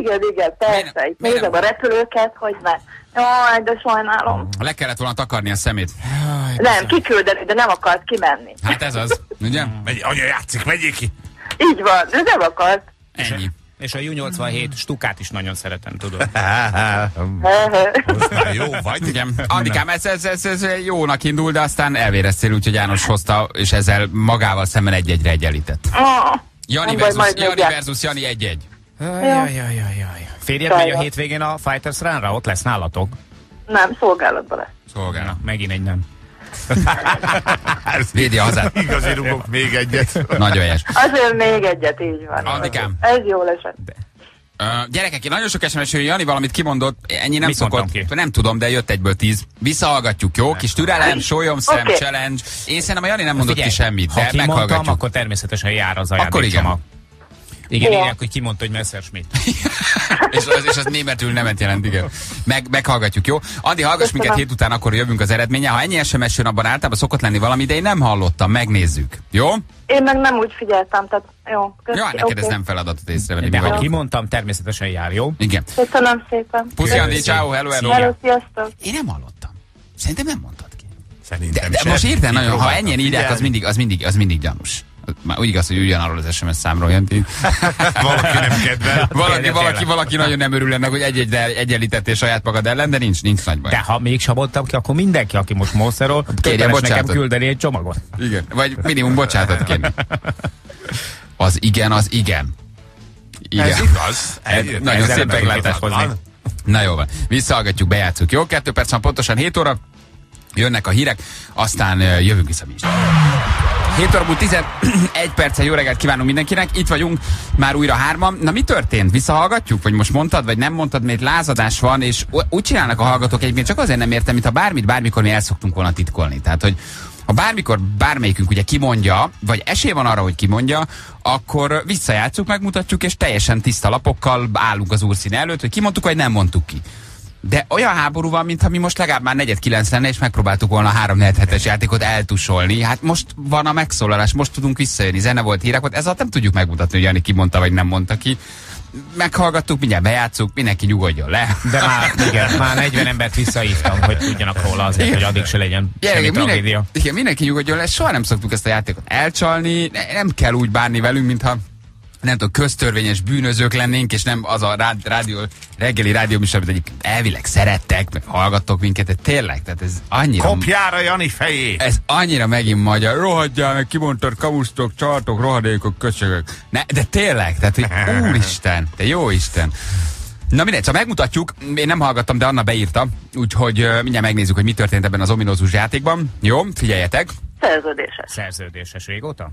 igen, igen, persze, itt nézem a repülőket, hogy ne. Jaj, de sajnálom. Le kellett volna takarni a szemét. Nem, kiküldeni, de nem akart kimenni. Hát ez az, ugye? Megy, anya játszik, megyék ki. Így van, de nem akart. Ennyi. És a U-87 stukát is nagyon szeretem, tudod. Már jó vagy. Igen. Andikám, ez, ez, ez, ez jónak indul, de aztán elvéreztél, úgyhogy János hozta, és ezzel magával szemben egy-egyre egyenlített. Ah, Jani versus, Jani versus Jani egy-egy. Jaj, jaj, jaj, jaj. Férjed megy a hétvégén a Fighters Run-ra? Ott lesz nálatok? Nem, szolgálatban lesz. Szolgálna. Na, megint egy nem. Védi a hazát. Igazi rugok még egyet. Nagyon helyes. Azért még egyet, így van. Andikám. Ez jól esett. Uh, gyerekek, én nagyon sok SMS hogy Jani valamit kimondott, ennyi nem Mit szokott. ki? Nem tudom, de jött egyből tíz. Visszahallgatjuk, jó? Kis türelem, sólyomszem, Oké. challenge. Én szerintem a Jani nem mondott ki semmit, ha de kimondtam, meghallgatjuk. akkor természetesen jár az Akkor ajándékcsomag. Igen, Jó. írják, hogy kimondta, hogy Messerschmitt. és, az, és az németül nemet jelent, igen. Meg, meghallgatjuk, jó? Andi, hallgass Köszönöm. minket hét után, akkor jövünk az eredménye. Ha ennyi SMS jön, abban általában szokott lenni valami, de én nem hallottam, megnézzük. Jó? Én meg nem úgy figyeltem, tehát jó. Köszi, Jó, neked ez oké. nem feladatot észrevenni, De ha kimondtam, természetesen jár, jó? Igen. Köszönöm szépen. Puszi, Andi, ciao, hello, hello. Hello, sziasztok. Én nem hallottam. Szerintem nem mondtad ki. Szerintem De, de most érted nagyon, ha ennyien írják, az mindig, az mindig, az mindig gyanús. Már úgy igaz, hogy ugyanarról az SMS számról jön. Valaki nem kedvel. Valaki, valaki, valaki nagyon nem örül ennek, hogy egy-egyre egyenlítettél saját magad ellen, de nincs, nincs nagy baj. De ha még sabottam ki, akkor mindenki, aki most mószerol, nekem bocsánatot. küldeni egy csomagot. Igen. Vagy minimum bocsánatot kérni. Az igen, az igen. Igen. Ez igaz. Eljött. Nagyon szép meglátás hozni. Na jó van, visszahallgatjuk, bejátszuk. Jó, kettő perc van pontosan 7 óra. Jönnek a hírek, aztán jövünk vissza mi is. 7 óra múlt 11 perccel jó reggelt kívánunk mindenkinek. Itt vagyunk már újra hárman. Na mi történt? Visszahallgatjuk? Vagy most mondtad, vagy nem mondtad, mert lázadás van, és úgy csinálnak a hallgatók egyébként, csak azért nem értem, mint ha bármit, bármikor mi el szoktunk volna titkolni. Tehát, hogy ha bármikor bármelyikünk ugye kimondja, vagy esély van arra, hogy kimondja, akkor visszajátszuk, megmutatjuk, és teljesen tiszta lapokkal állunk az úrszín előtt, hogy kimondtuk, vagy nem mondtuk ki. De olyan háború van, mintha mi most legalább már negyed kilenc lenne, és megpróbáltuk volna a három hetes játékot eltusolni. Hát most van a megszólalás, most tudunk visszajönni. Zene volt, hírek volt, ezzel nem tudjuk megmutatni, hogy Jani kimondta, vagy nem mondta ki. Meghallgattuk, mindjárt bejátszuk, mindenki nyugodjon le. De már, igen, már 40 embert visszahívtam, hogy tudjanak róla azért, Igen. hogy addig se legyen semmi Gyerekek, tragédia. igen, mindenki nyugodjon le, soha nem szoktuk ezt a játékot elcsalni, ne- nem kell úgy bánni velünk, mintha nem tudom, köztörvényes bűnözők lennénk, és nem az a rád, rádió, reggeli rádió műsor, amit egyik elvileg szerettek, meg hallgattok minket, de tényleg, tehát ez annyira... Kopjára Jani fejé. Ez annyira megint magyar. Rohadjál meg, kimondtad, kamusztok, csartok, rohadékok, köcsögök. Ne, de tényleg, tehát, hogy úristen, te jó Isten. Na mindegy, szóval megmutatjuk, én nem hallgattam, de Anna beírta, úgyhogy uh, mindjárt megnézzük, hogy mi történt ebben az ominózus játékban. Jó, figyeljetek. Szerződéses. Szerződéses régóta?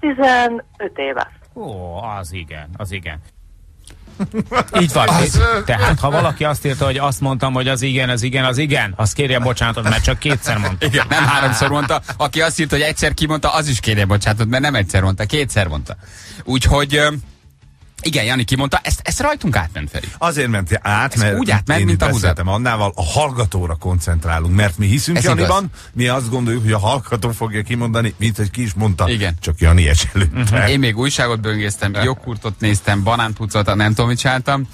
15 éve. Ó, az igen, az igen. Így van. Az... Tehát, ha valaki azt írta, hogy azt mondtam, hogy az igen, az igen, az igen, azt kérje bocsánatot, mert csak kétszer mondta. Igen, nem háromszor mondta. Aki azt írta, hogy egyszer kimondta, az is kérje bocsánatot, mert nem egyszer mondta, kétszer mondta. Úgyhogy igen, Jani kimondta, ezt, ezt rajtunk átment Feri. Azért ment át, Ez mert úgy átment, én mint a beszéltem Annával, a hallgatóra koncentrálunk, mert mi hiszünk Ez Janiban, mi azt gondoljuk, hogy a hallgató fogja kimondani, mint hogy ki is mondta, Igen. csak Jani eselőtte. Én még újságot böngésztem, jogkurtot néztem, banánt pucoltam, nem tudom, mit csináltam.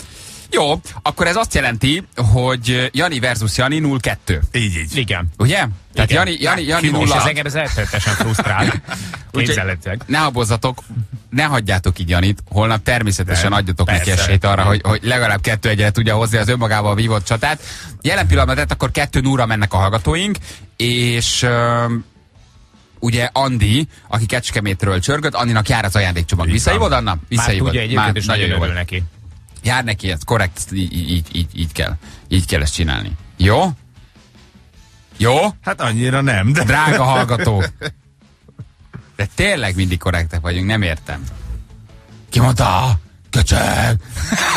Jó, akkor ez azt jelenti, hogy Jani versus Jani 0-2. Így, így. Igen. Ugye? Tehát Igen. Jani, Jani, Jani Ki most És 0 ez engem ez rettenetesen frusztrál. Úgyhogy Képzeletleg. ne habozzatok, ne hagyjátok így Janit, holnap természetesen Nem, adjatok neki persze. esélyt arra, hogy, hogy legalább kettő egyre tudja hozni az önmagával vívott csatát. Jelen pillanatban tehát akkor kettő núra mennek a hallgatóink, és ugye Andi, aki Kecskemétről csörgött, Andinak jár az ajándékcsomag. Visszahívod. Anna? Már Visszahívod. tudja egyébként, és nagyon jó örül vagy. neki. Jár neki, ez korrekt, így, így, így, így kell. Így kell ezt csinálni. Jó? Jó? Hát annyira nem, de... Drága hallgató. De tényleg mindig korrektek vagyunk, nem értem. Ki mondta? Köcsög!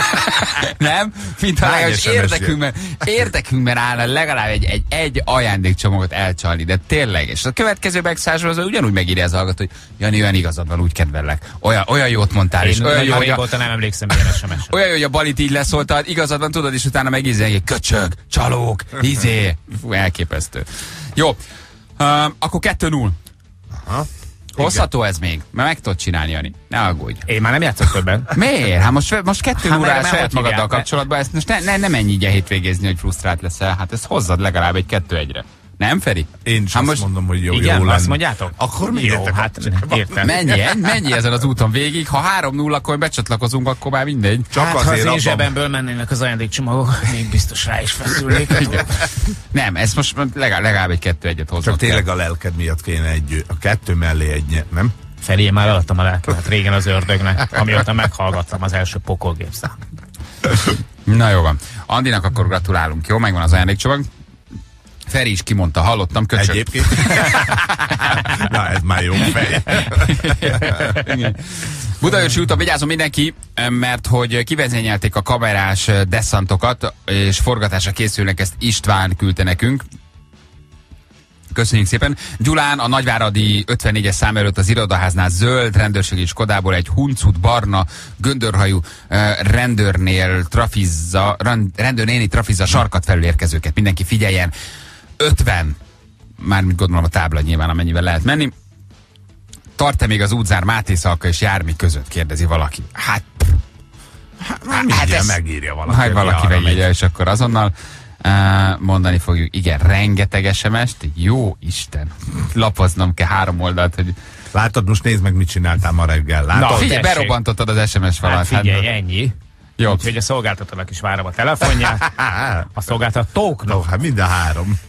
nem? Mint ha legalábbis érdekünkben, érdekünkben állna legalább egy, egy, egy ajándékcsomagot elcsalni, de tényleg. És a következő megszázsolozó ugyanúgy megírja az hallgató, hogy Jani, olyan igazad van, úgy kedvellek. Olyan, olyan jót mondtál, és Én olyan jó, hogy a, nem emlékszem ilyen sms olyan jó, hogy a balit így leszóltad, igazad van, tudod, és utána megízni, hogy köcsög, csalók, izé. Fú, elképesztő. Jó, um, akkor 2-0. Aha. Hozható ez még? Mert meg tudod csinálni, Jani. Ne aggódj. Én már nem játszok többen. Miért? Hát most, most kettő Hát órás saját magaddal kapcsolatban, ezt most ne, ne, ne menj így hétvégézni, hogy frusztrált leszel. Hát ezt hozzad legalább egy kettő egyre. Nem, Feri? Én is hát azt most mondom, hogy jó, Igen, jó lenne. azt mondjátok? Akkor Jó, mindent hát értem. Menj, menj ezen az úton végig. Ha 3-0, akkor becsatlakozunk, akkor már mindegy. Csak hát, ha az azért én abban- zsebemből mennének az ajándékcsomagok, még biztos rá is feszülnék. Nem, ez most legalább, legalább egy kettő egyet hozott. Csak tényleg a lelked miatt kéne egy, a kettő mellé egy, nem? Feri, én már eladtam a lelkemet régen az ördögnek, amióta meghallgattam az első pokolgépszát. Na jó van. Andinak akkor gratulálunk, jó? Megvan az ajándékcsomag. Feri is kimondta, hallottam, köcsög. Egyébként. Na, ez már jó fej. Budaörsi úton vigyázom mindenki, mert hogy kivezényelték a kamerás deszantokat, és forgatásra készülnek, ezt István küldte nekünk. Köszönjük szépen. Gyulán a Nagyváradi 54-es szám előtt az irodaháznál zöld rendőrségi Skodából egy huncut barna göndörhajú eh, rendőrnél trafizza, rendőrnéni trafizza sarkat felül érkezőket. Mindenki figyeljen. 50, mármint gondolom a tábla nyilván, amennyivel lehet menni. Tart-e még az útzár Máté Szalka és Jármi között, kérdezi valaki. Hát, Hát mindjárt ez- megírja valaki. hát aki valaki megírja, és akkor azonnal uh, mondani fogjuk. Igen, rengeteg SMS-t, jó Isten. Lapoznom kell három oldalt, hogy Látod, most nézd meg, mit csináltál ma reggel. Na, Látod? figyelj, tessék. berobbantottad az SMS falat. Hát figyelj, ennyi. Jó. Úgyhogy a szolgáltatónak is várom a telefonját. A szolgáltatóknak. No, hát mind a három.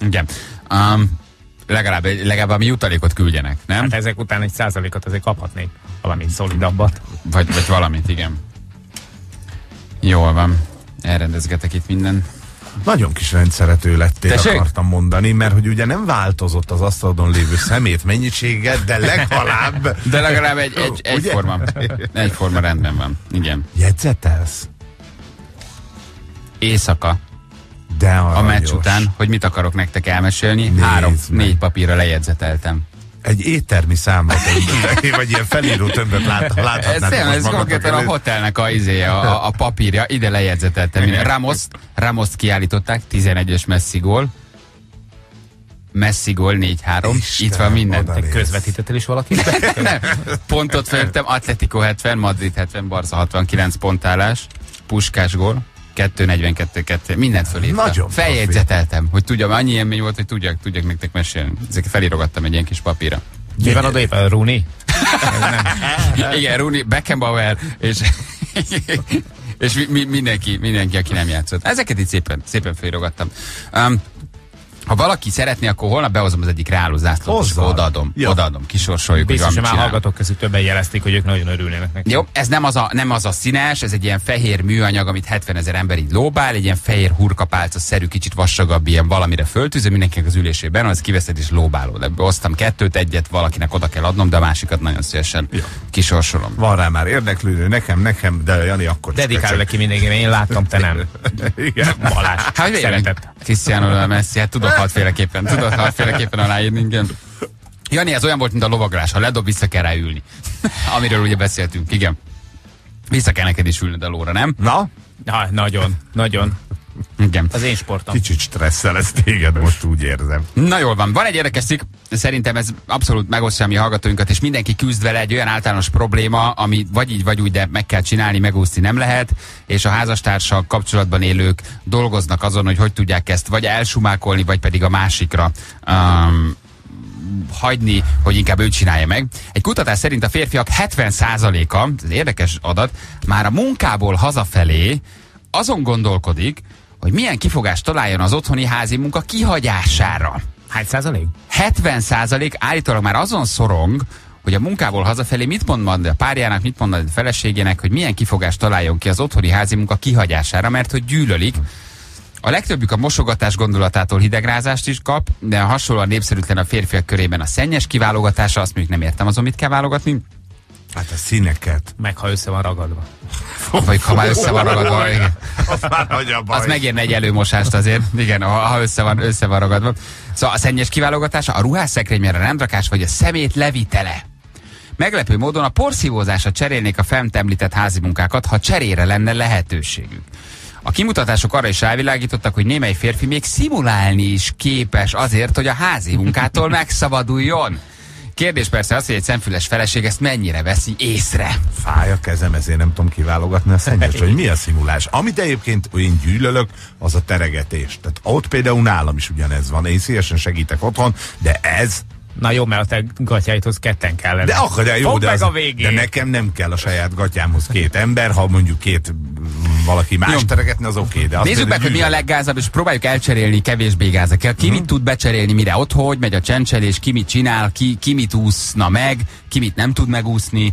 Igen. Um, legalább, legalább ami jutalékot küldjenek, nem? Hát ezek után egy százalékot azért kaphatnék. Valami szolidabbat. Vagy, vagy valamit, igen. Jól van. Elrendezgetek itt minden. Nagyon kis rendszerető lettél, Tessék? akartam mondani, mert hogy ugye nem változott az asztalon lévő szemét mennyisége, de legalább De legalább egy, egy, egyforma. Egyforma rendben van. Igen. jegyzetelsz. Éjszaka. De a aranyos. meccs után, hogy mit akarok nektek elmesélni. Nézd Három, meg. négy papírra lejegyzeteltem. Egy éttermi számot, tömböt, vagy ilyen felíró tömböt lát, Ez, láthatnátok ez magatok konkrétan a hotelnek a, izéje, a, a papírja, ide lejegyzeteltem. Ramos, Ramos kiállították, 11-es Messi gól. Messi gól 4-3. Istenem, Itt van minden. Közvetítettél is valaki? Nem. Pontot feltem, Atletico 70, Madrid 70, Barca 69 pontállás, Puskás gól, 2-42-2, mindent fölírtam. Nagyon Feljegyzeteltem, hogy tudjam, annyi élmény volt, hogy tudjak, tudjak nektek mesélni. Ezeket felírogattam egy ilyen kis papírra. Mi van oda éppen? Rooney? Igen, Rooney, Beckenbauer, és, és mi, mi, mindenki, mindenki, aki nem játszott. Ezeket itt szépen, szépen felirogattam. Um, Ha valaki szeretné, akkor holnap behozom az egyik reáló zászlót, és odaadom. Jó. Odaadom, kisorsoljuk, Biztos, hogy már hallgatók közül többen jelezték, hogy ők nagyon örülnének neki. Jó, ez nem az, a, nem az a színes, ez egy ilyen fehér műanyag, amit 70 ezer ember így lóbál, egy ilyen fehér hurkapálca szerű, kicsit vassagabb, ilyen valamire föltűző, mindenkinek az ülésében, az kiveszed és lóbálod. Ebből hoztam kettőt, egyet valakinek oda kell adnom, de a másikat nagyon szívesen kisorsolom. Van rá már érdeklődő, nekem, nekem, de Jani akkor csak- neki mindenkinek, én láttam, te nem. Igen. Balázs, Hát, szeretett. Cristiano Messi, hát tudok hatféleképpen, tudok hatféleképpen aláírni, igen. Jani, ez olyan volt, mint a lovaglás, ha ledob, vissza kell rá ülni. Amiről ugye beszéltünk, igen. Vissza kell neked is ülnöd a lóra, nem? Na, Na, nagyon, nagyon. Igen. Az én sportom. kicsit stresszel ez téged, most úgy érzem. Na jól van, van egy érdekes cikk, szerintem ez abszolút megosztja a mi hallgatóinkat, és mindenki küzd vele egy olyan általános probléma, ami vagy így, vagy úgy, de meg kell csinálni, megúszni nem lehet, és a házastársak kapcsolatban élők dolgoznak azon, hogy hogy tudják ezt vagy elsumákolni, vagy pedig a másikra um, hagyni, hogy inkább ő csinálja meg. Egy kutatás szerint a férfiak 70%-a, ez érdekes adat, már a munkából hazafelé azon gondolkodik, hogy milyen kifogást találjon az otthoni házi munka kihagyására. Hány százalék? 70 százalék állítólag már azon szorong, hogy a munkából hazafelé mit mond majd a párjának, mit mond a feleségének, hogy milyen kifogást találjon ki az otthoni házi munka kihagyására, mert hogy gyűlölik. A legtöbbük a mosogatás gondolatától hidegrázást is kap, de hasonlóan népszerűtlen a férfiak körében a szennyes kiválogatása, azt mondjuk nem értem azon, mit kell válogatni. Hát a színeket. Meg ha össze van ragadva. Vagy ha már össze van ragadva, igen. Az már nagy a baj. Az megérne egy előmosást azért, igen, ha, össze, van, össze van ragadva. Szóval a szennyes kiválogatása, a ruhásszekrényben a rendrakás, vagy a szemét levitele. Meglepő módon a porszívózásra cserélnék a fent említett házi munkákat, ha cserére lenne lehetőségük. A kimutatások arra is rávilágítottak, hogy némely férfi még szimulálni is képes azért, hogy a házi munkától megszabaduljon. Kérdés persze az, hogy egy szemfüles feleség ezt mennyire veszi észre. Fáj a kezem, ezért nem tudom kiválogatni a szennyes, hogy mi a szimulás. Amit egyébként én gyűlölök, az a teregetés. Tehát ott például nálam is ugyanez van. Én szívesen segítek otthon, de ez Na jó, mert a te gatyáidhoz ketten kellene. De akkor de jó, Fogd de, meg az, a végén. de nekem nem kell a saját gatyámhoz két ember, ha mondjuk két valaki más Jó. teregetni, az oké. de azt Nézzük meg, hogy mi a leggázabb, és próbáljuk elcserélni kevésbé gázakkel. Ki mit tud becserélni, mire ott, hogy megy a csencselés, ki mit csinál, ki, ki mit úszna meg, ki mit nem tud megúszni,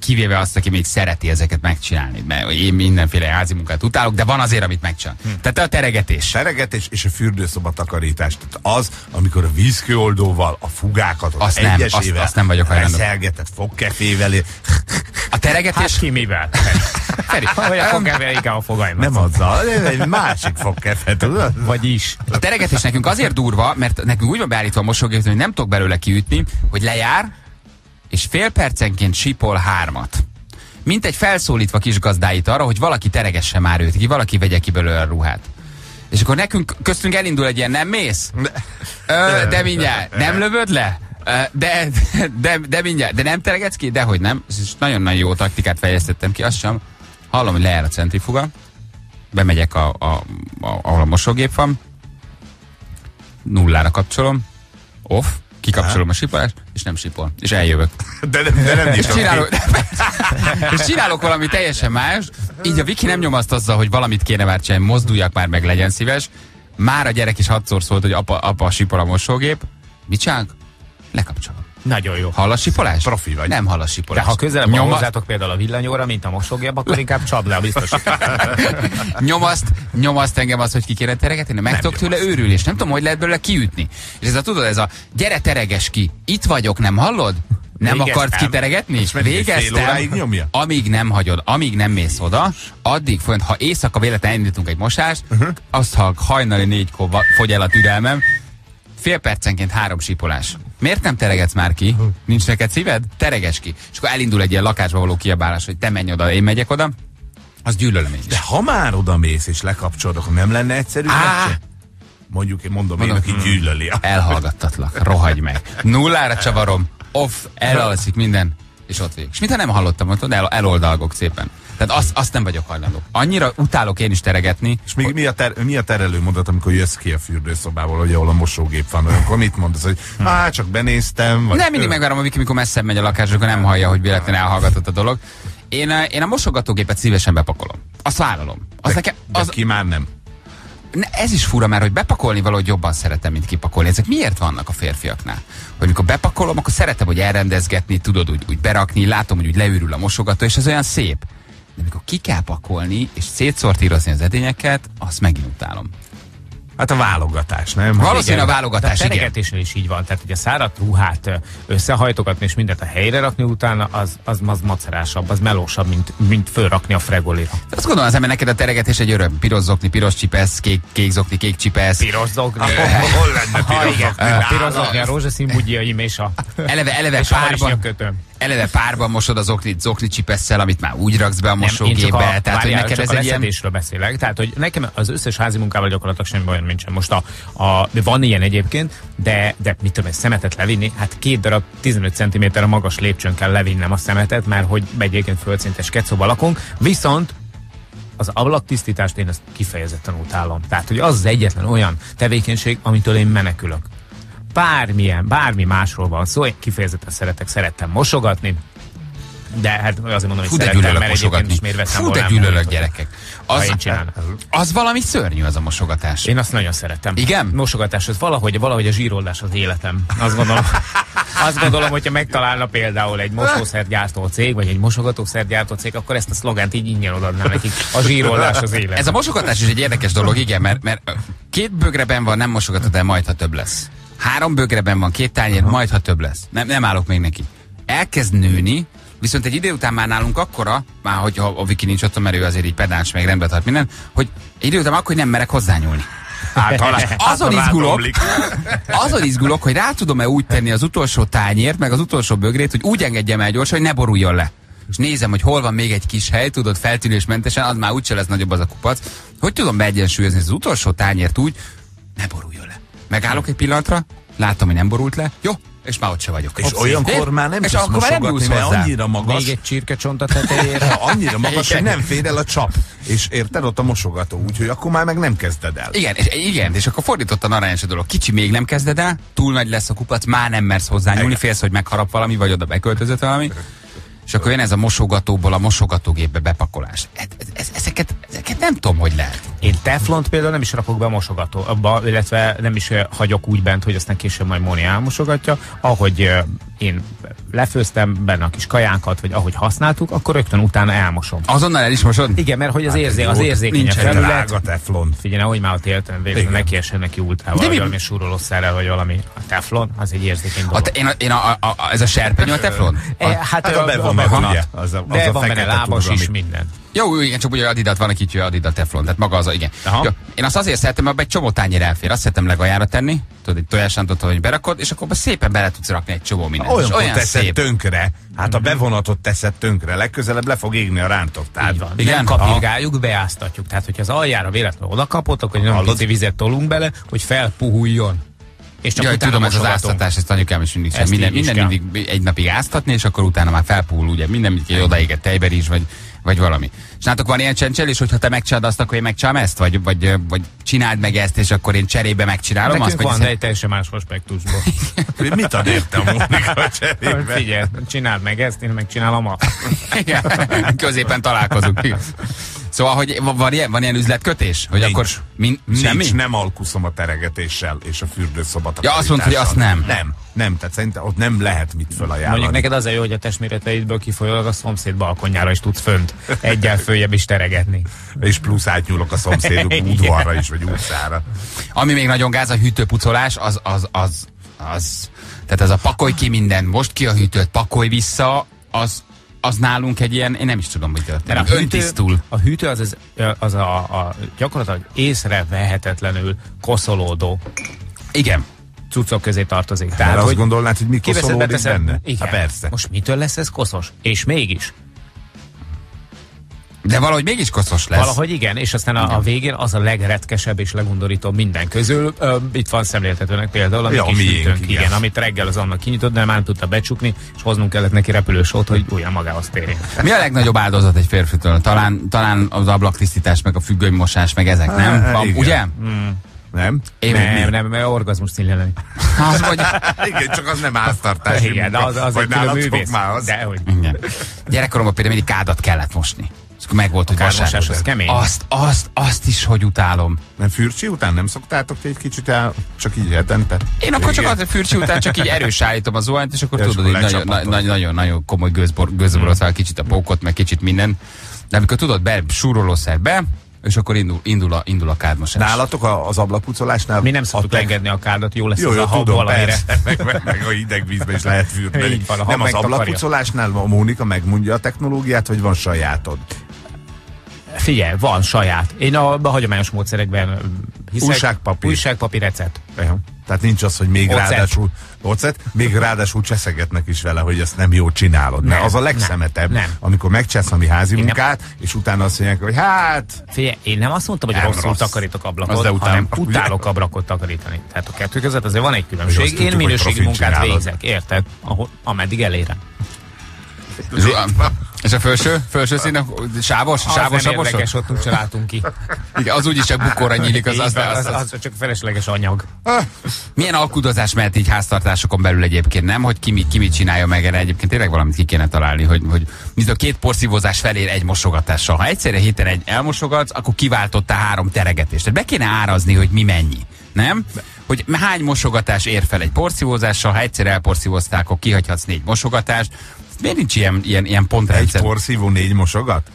kivéve azt, aki még szereti ezeket megcsinálni. Mert én mindenféle házi munkát utálok, de van azért, amit megcsinál. Hm. Tehát a teregetés. Teregetés és a fürdőszoba takarítás. Tehát az, amikor a vízkőoldóval a fugákat, az Azt nem, azt- egyesével, azt nem vagyok hajlandó. reszelgetett fogkefével, A teregetés... Hát ki mivel? Feri, Vagy a fogával inkább a fogaimat. nem azzal, egy másik fogkefe, tudod? Vagyis. A teregetés nekünk azért durva, mert nekünk úgy van beállítva a mosógép, hogy nem tudok belőle kiütni, hogy lejár, és fél percenként sipol hármat. Mint egy felszólítva kis gazdáit arra, hogy valaki teregesse már őt ki, valaki vegye ki belőle a ruhát. És akkor nekünk köztünk elindul egy ilyen, nem mész? Ö, de mindjárt, nem lövöd le? De, de, de mindjárt, de nem teregetsz ki? Dehogy nem. Nagyon-nagyon jó taktikát fejlesztettem ki, azt sem. Hallom, hogy lejár a centrifuga, bemegyek, a, a, a, ahol a mosógép van, nullára kapcsolom, off, kikapcsolom a sipolást, és nem sipol. És eljövök. De, nem- de nem És csinálok, és csinálok valami teljesen más, így a Viki nem nyomaszt azzal, hogy valamit kéne már csinálni, mozduljak már meg, legyen szíves. Már a gyerek is hatszor szólt, hogy apa, apa sipol a mosógép. Mit csinálok? Lekapcsolom. Nagyon jó. Hall a sipolás? Profi vagy. Nem hall a De ha közelebb Nyoma- hozzátok például a villanyóra, mint a mosógép, akkor inkább csapd le a biztosítást. nyomaszt, nyomaszt engem az, hogy ki kéne teregetni, meg tudok tőle őrülés. Nem tudom, hogy lehet belőle kiütni. És ez a tudod, ez a gyere tereges ki. Itt vagyok, nem hallod? Nem Végeztem. akarsz kiteregetni? óráig nyomja? Amíg nem hagyod, amíg nem mész oda, addig folyam, ha éjszaka véletlenül indítunk egy mosást, Mhm. uh-huh. azt ha hajnali négykor fogy el a türelmem, fél percenként három sipolás. Miért nem teregetsz már ki? Nincs neked szíved? Tereges ki. És akkor elindul egy ilyen lakásba való kiabálás, hogy te menj oda, én megyek oda. Az gyűlölöm én is. De ha már oda mész és lekapcsolod, akkor nem lenne egyszerű? Á! meccs? Mondjuk, én mondom, Mondom, én, aki gyűlöli. Elhallgattatlak, rohagy meg. Nullára csavarom, off, elalszik minden, és ott végig. És mintha nem hallottam, mondtad, el, eloldalgok szépen. Tehát azt, azt nem vagyok hajlandó. Annyira utálok én is teregetni, És még mi a, ter, mi a terelő mondat, amikor jössz ki a fürdőszobából, hogy ahol a mosógép van, akkor mit mondasz, hogy á, csak benéztem? Vagy Nem mindig megvárom mikor messzebb megy a lakás, akkor nem hallja, hogy véletlenül elhallgatott a dolog. Én, eh, én a mosogatógépet szívesen bepakolom. Azt vállalom. Az de, nekem, de az, ki már nem. ne, ez is fura már, hogy bepakolni valahogy jobban szeretem, mint kipakolni. Ezek miért vannak a férfiaknál? Hogy mikor bepakolom, akkor szeretem, hogy elrendezgetni, tudod, úgy, úgy berakni, látom, hogy úgy leürül a mosogató, és ez olyan szép. De mikor ki kell pakolni, és szétszortírozni az edényeket, azt megint utálom. Hát a válogatás, nem? Valószínűleg a De válogatás, a igen. teregetésnél is így van. Tehát, hogy a száradt ruhát összehajtogatni és mindent a helyre rakni utána, az, az, az macerásabb, az melósabb, mint, mint fölrakni a fregolira. De azt gondolom, az ember neked a teregetés egy öröm. Piros zokni, piros csipesz, kék, kék zokni, kék csipesz. Piros zokni. Hol lenne piros zokni A? Piros zokni, a rózsaszín bugyiaim és a, Eleve, eleve a párban. Eleve párban mosod az zoknit, zokni csipesszel, amit már úgy raksz be a Nem, én csak a, mosógépbe. Tehát, hogy neked ez egy ilyen... beszélek. Tehát, hogy nekem az összes házi munkával gyakorlatilag semmi bajom nincsen. Most a, a, van ilyen egyébként, de, de mit tudom, egy szemetet levinni, hát két darab 15 cm magas lépcsőn kell levinnem a szemetet, mert hogy egyébként földszintes kecóba lakunk. Viszont az ablaktisztítást én ezt kifejezetten utálom. Tehát, hogy az az egyetlen olyan tevékenység, amitől én menekülök. Bármilyen, bármi másról van szó, én kifejezetten szeretek, szerettem mosogatni, de hát azért mondom, hogy de szeretem, gyűlölök mert egyébként mosogatni. is miért veszem Fú, de gyűlölök gyerekek. Az, az valami szörnyű az a mosogatás. Én azt nagyon szeretem. Igen? Mosogatás, az valahogy, valahogy a zsíroldás az életem. Azt gondolom, azt gondolom, hogyha megtalálna például egy mosószergyártó cég, vagy egy mosogatószergyártó cég, akkor ezt a szlogánt így ingyen odaadnám nekik. A zsíroldás az élet. Ez a mosogatás is egy érdekes dolog, igen, mert, mert két bögreben van, nem mosogatod el, majd ha több lesz. Három bögreben van, két tányér, majd ha több lesz. Nem, nem állok még neki. Elkezd nőni, viszont egy idő után már nálunk akkora, már hogyha a Viki nincs ott, mert ő azért így pedáns, meg rendbe tart minden, hogy egy idő után akkor hogy nem merek hozzányúlni. Általán, Azon izgulok, azon izgulok, hogy rá tudom-e úgy tenni az utolsó tányért, meg az utolsó bögrét, hogy úgy engedjem el gyorsan, hogy ne boruljon le. És nézem, hogy hol van még egy kis hely, tudod, feltűnésmentesen, az már úgyse lesz nagyobb az a kupac. Hogy tudom beegyensúlyozni az utolsó tányért úgy, ne boruljon le. Megállok egy pillanatra, látom, hogy nem borult le, jó, és már ott se vagyok. És olyankor már nem és akkor már nem mert hozzá. annyira magas, Még egy csirkecsont a tetejére. annyira magas, hogy nem fér el a csap. És érted, ott a mosogató, úgyhogy akkor már meg nem kezded el. Igen, és, igen, és akkor fordítottan arányos a dolog. Kicsi még nem kezded el, túl nagy lesz a kupac, már nem mersz hozzányúlni, Igen. félsz, hogy megharap valami, vagy oda beköltözött valami. És akkor jön ez a mosogatóból a mosogatógépbe bepakolás. Ez, ez, ezeket, ezeket nem tudom, hogy lehet. Én teflont például nem is rakok be a mosogatóba, illetve nem is eh, hagyok úgy bent, hogy aztán később majd Moni elmosogatja. Ahogy eh, én lefőztem benne a kis kajánkat, vagy ahogy használtuk, akkor rögtön utána elmosom. Azonnal el is mosod? Igen, mert hogy az, érzé, az érzékeny egy felület. Drága teflon. Figyelj, hogy már ott éltem, végül neki essen neki ultrával, vagy mi- valami súrolószerrel, vagy valami. A teflon, az egy érzékeny A dolog. te, én a, én a, a, a, ez a serpenyő a teflon? E, hát, Hát ö, a bevonat, bevonat. ugye? Az a, az De a van benne fekete lábas túr, is, ami- minden. Jó, igen, csak ugye Adidat van, aki így Adidat teflon, tehát maga az a, igen. Aha. Jó, én azt azért szeretem, mert egy csomó tányér elfér. Azt szeretem legajára tenni, tudod, egy tojásántot, hogy berakod, és akkor abba szépen bele tudsz rakni egy csomó mindent. És Olyankor olyan teszed szép. tönkre. Hát a bevonatot teszed tönkre. Legközelebb le fog égni a rántott. Igen? Nem kapirgáljuk, beáztatjuk. Tehát, hogyha az aljára véletlenül oda kapott, akkor nagyon Hallod? pici vizet tolunk bele, hogy felpuhuljon. És csak Jaj, tudom, ez az áztatás, ezt anyukám is mindig sem. Minden, minden mindig egy napig áztatni, és akkor utána már felpúl, ugye, minden mindig egy odaégett tejber is, vagy, vagy valami. És nátok van ilyen csencselés, hogyha te megcsinálod azt, akkor én megcsinálom ezt? Vagy, vagy, vagy csináld meg ezt, és akkor én cserébe megcsinálom azt? Nekünk Vagy van, ez- de egy teljesen más aspektusból. mit ad érte a cserébe? Figyelj, csináld meg ezt, én megcsinálom azt. Igen, középen találkozunk. Szóval, hogy van, ilyen, van ilyen üzletkötés? Hogy Nincs. akkor min, Nincs, semmi? nem alkuszom a teregetéssel és a fürdőszoba Ja, azt mondta, hogy azt nem. Nem, nem, tehát szerintem ott nem lehet mit felajánlani. Mondjuk neked az a jó, hogy a testméreteidből kifolyólag a szomszéd balkonjára is tudsz fönt egyel följebb is teregetni. És plusz átnyúlok a szomszédok Igen. udvarra is, vagy utcára. Ami még nagyon gáz, a hűtőpucolás, az, az, az, az, tehát ez a pakolj ki minden, most ki a hűtőt, pakolj vissza, az, az nálunk egy ilyen, én nem is tudom, hogy Mert történik. Öntisztul. a hűtő az, az, az a, a gyakorlatilag észrevehetetlenül koszolódó Igen. cuccok közé tartozik. Tehát Tehát, azt hogy gondolnád, hogy mi koszolódik benne? igen. Hát persze. Most mitől lesz ez koszos? És mégis. De valahogy mégis koszos lesz. Valahogy igen, és aztán a, a végén az a legretkesebb és legundorítóbb minden közül. Ö, itt van szemléltetőnek például, ami Ja, kis miénk, igen. igen, amit reggel az annak kinyitott, de már nem tudta becsukni, és hoznunk kellett neki repülősót, hogy újra magához térjen. Mi a legnagyobb áldozat egy férfitől? Talán, talán az ablaktisztítás, meg a függönymosás, meg ezek, nem? Há, Van, igen. ugye? Nem? Én Nem, nem, mert orgazmus színlelni. Az vagy... Igen, csak az nem háztartási Igen, de az, az egy külön művész. már az? De, hogy Igen. Gyerekkoromban például mindig kádat kellett mosni. Meg volt, hogy vasárnap. az kemény. Azt, azt, azt is, hogy utálom. Nem fürcsi után nem szoktátok egy kicsit el, csak így hetente? Én akkor csak Igen. azért fürcsi után csak így erős állítom az zuhanyt, és akkor Ja, tudod, hogy nagyon, lecsapatod. na- nagyon, nagyon komoly gőzbor, gőzboroszál kicsit a pókot, meg kicsit minden. De amikor tudod, be, súrolószer be, és akkor indul, indul, a, indul a kádmosás. Nálatok a- az ablakpucolásnál? Mi nem szoktuk a engedni a kádat, jó lesz Jó, az jó, a hab tudom, valamire. persze, meg, meg, meg a hideg vízbe is lehet fürdeni. Így van, a nem az megtakarja. ablakpucolásnál a Mónika megmondja a technológiát, vagy van sajátod? Figyelj, van saját. Én a, a hagyományos módszerekben hiszek. Újságpapír. Újságpapír recept. Ja. Tehát nincs az, hogy még Ocet. ráadásul ocet, még ráadásul cseszegetnek is vele, hogy ezt nem jól csinálod. Nem, az a legszemetebb, nem, nem. amikor megcsinálsz ami házi nem- munkát, és utána azt mondják, hogy hát, Figyelj, én nem azt mondtam, hogy Nem rosszul rossz. takarítok ablakot, Az de után- hanem utálok ablakot takarítani. Tehát a kettő között azért van egy különbség. Én tudjuk, hogy minőségi munkát csinálod. végzek, érted? Ahol, ameddig elérem. És a felső, felső szín, sávos, Az sávos, nem sávos? érdekes, ott úgyse látunk ki. Igen, az úgyis csak bukóra nyílik, az, az, az, az, az, az, csak felesleges anyag. Milyen alkudozás mehet így háztartásokon belül egyébként, nem? Hogy ki, mit- ki mit csinálja meg erre egyébként tényleg valamit ki kéne találni, hogy, hogy mint a két porszívózás felér egy mosogatással. Ha egyszerre héten egy elmosogatsz, akkor kiváltotta három teregetést. Tehát be kéne árazni, hogy mi mennyi. Nem? Hogy hány mosogatás ér fel egy porszívózással, ha egyszer elporszívozták, akkor kihagyhatsz négy mosogatást. Miért nincs ilyen, ilyen, ilyen egy pontrendszer? porszívó négy mosogat?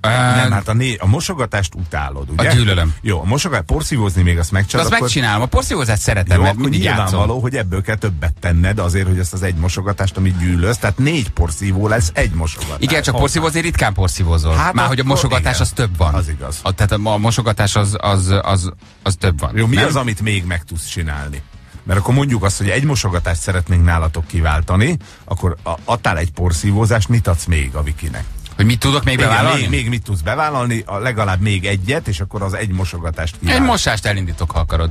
Nem, hát a, né, a mosogatást utálod, ugye? A gyűlölöm. Jó, a mosogat, porszívózni még azt megcsinálod, azt akkor... megcsinálom. A porszívózást szeretem, Jó, mert mindig nyilvánvaló, hogy ebből kell többet tenned azért, hogy ezt az egy mosogatást, amit gyűlölsz, tehát négy porszívó lesz egy mosogatás. Igen, csak porszívózni ritkán porszívózol. Hát Már hogy a mosogatás igen. az több van. Az igaz. A, tehát a, a mosogatás az, az, az, az több van. Jó, mi nem? az, amit még meg tudsz csinálni? Mert akkor mondjuk azt, hogy egy mosogatást szeretnénk nálatok kiváltani, akkor adtál egy porszívózást, mit adsz még a Vikinek? Hogy mit tudok még Igen, bevállalni? még, még mit tudsz bevállalni, legalább még egyet, és akkor az egy mosogatást Egy kiváltani. mosást elindítok, ha akarod.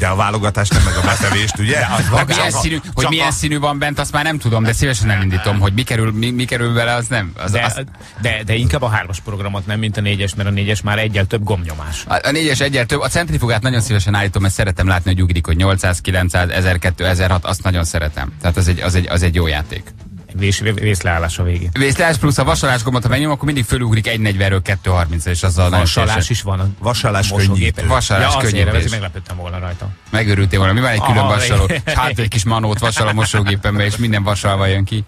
De a válogatást nem meg a betevést, ugye? Hogy, Csak milyen, a- színű, hogy csak milyen a- színű van bent, azt már nem tudom, de szívesen elindítom, hogy mi kerül, mi, mi kerül bele, az nem. Az, De, az, de, de inkább a hármas programot, nem mint a négyes, mert a négyes már egyel több gomnyomás. a, a négyes egyel több. A centrifugát nagyon szívesen állítom, mert szeretem látni, hogy ugrik, hogy 800, 900, 1002, 1006, azt nagyon szeretem. Tehát az egy, az egy, az egy jó játék. Vés, vészleállás a végén. Vészleás plusz a vasalás gombot, ha megnyom, akkor mindig fölugrik 1.40-ről 2.30 és azzal nagyon Vasalás is van a Vasalás könnyítő. Vasalás ja, könnyítés. azért meglepődtem volna rajta. Megörültél volna, mi van egy külön vasaló, hát egy kis manót vasal a mosógépembe, és minden vasalva jön ki.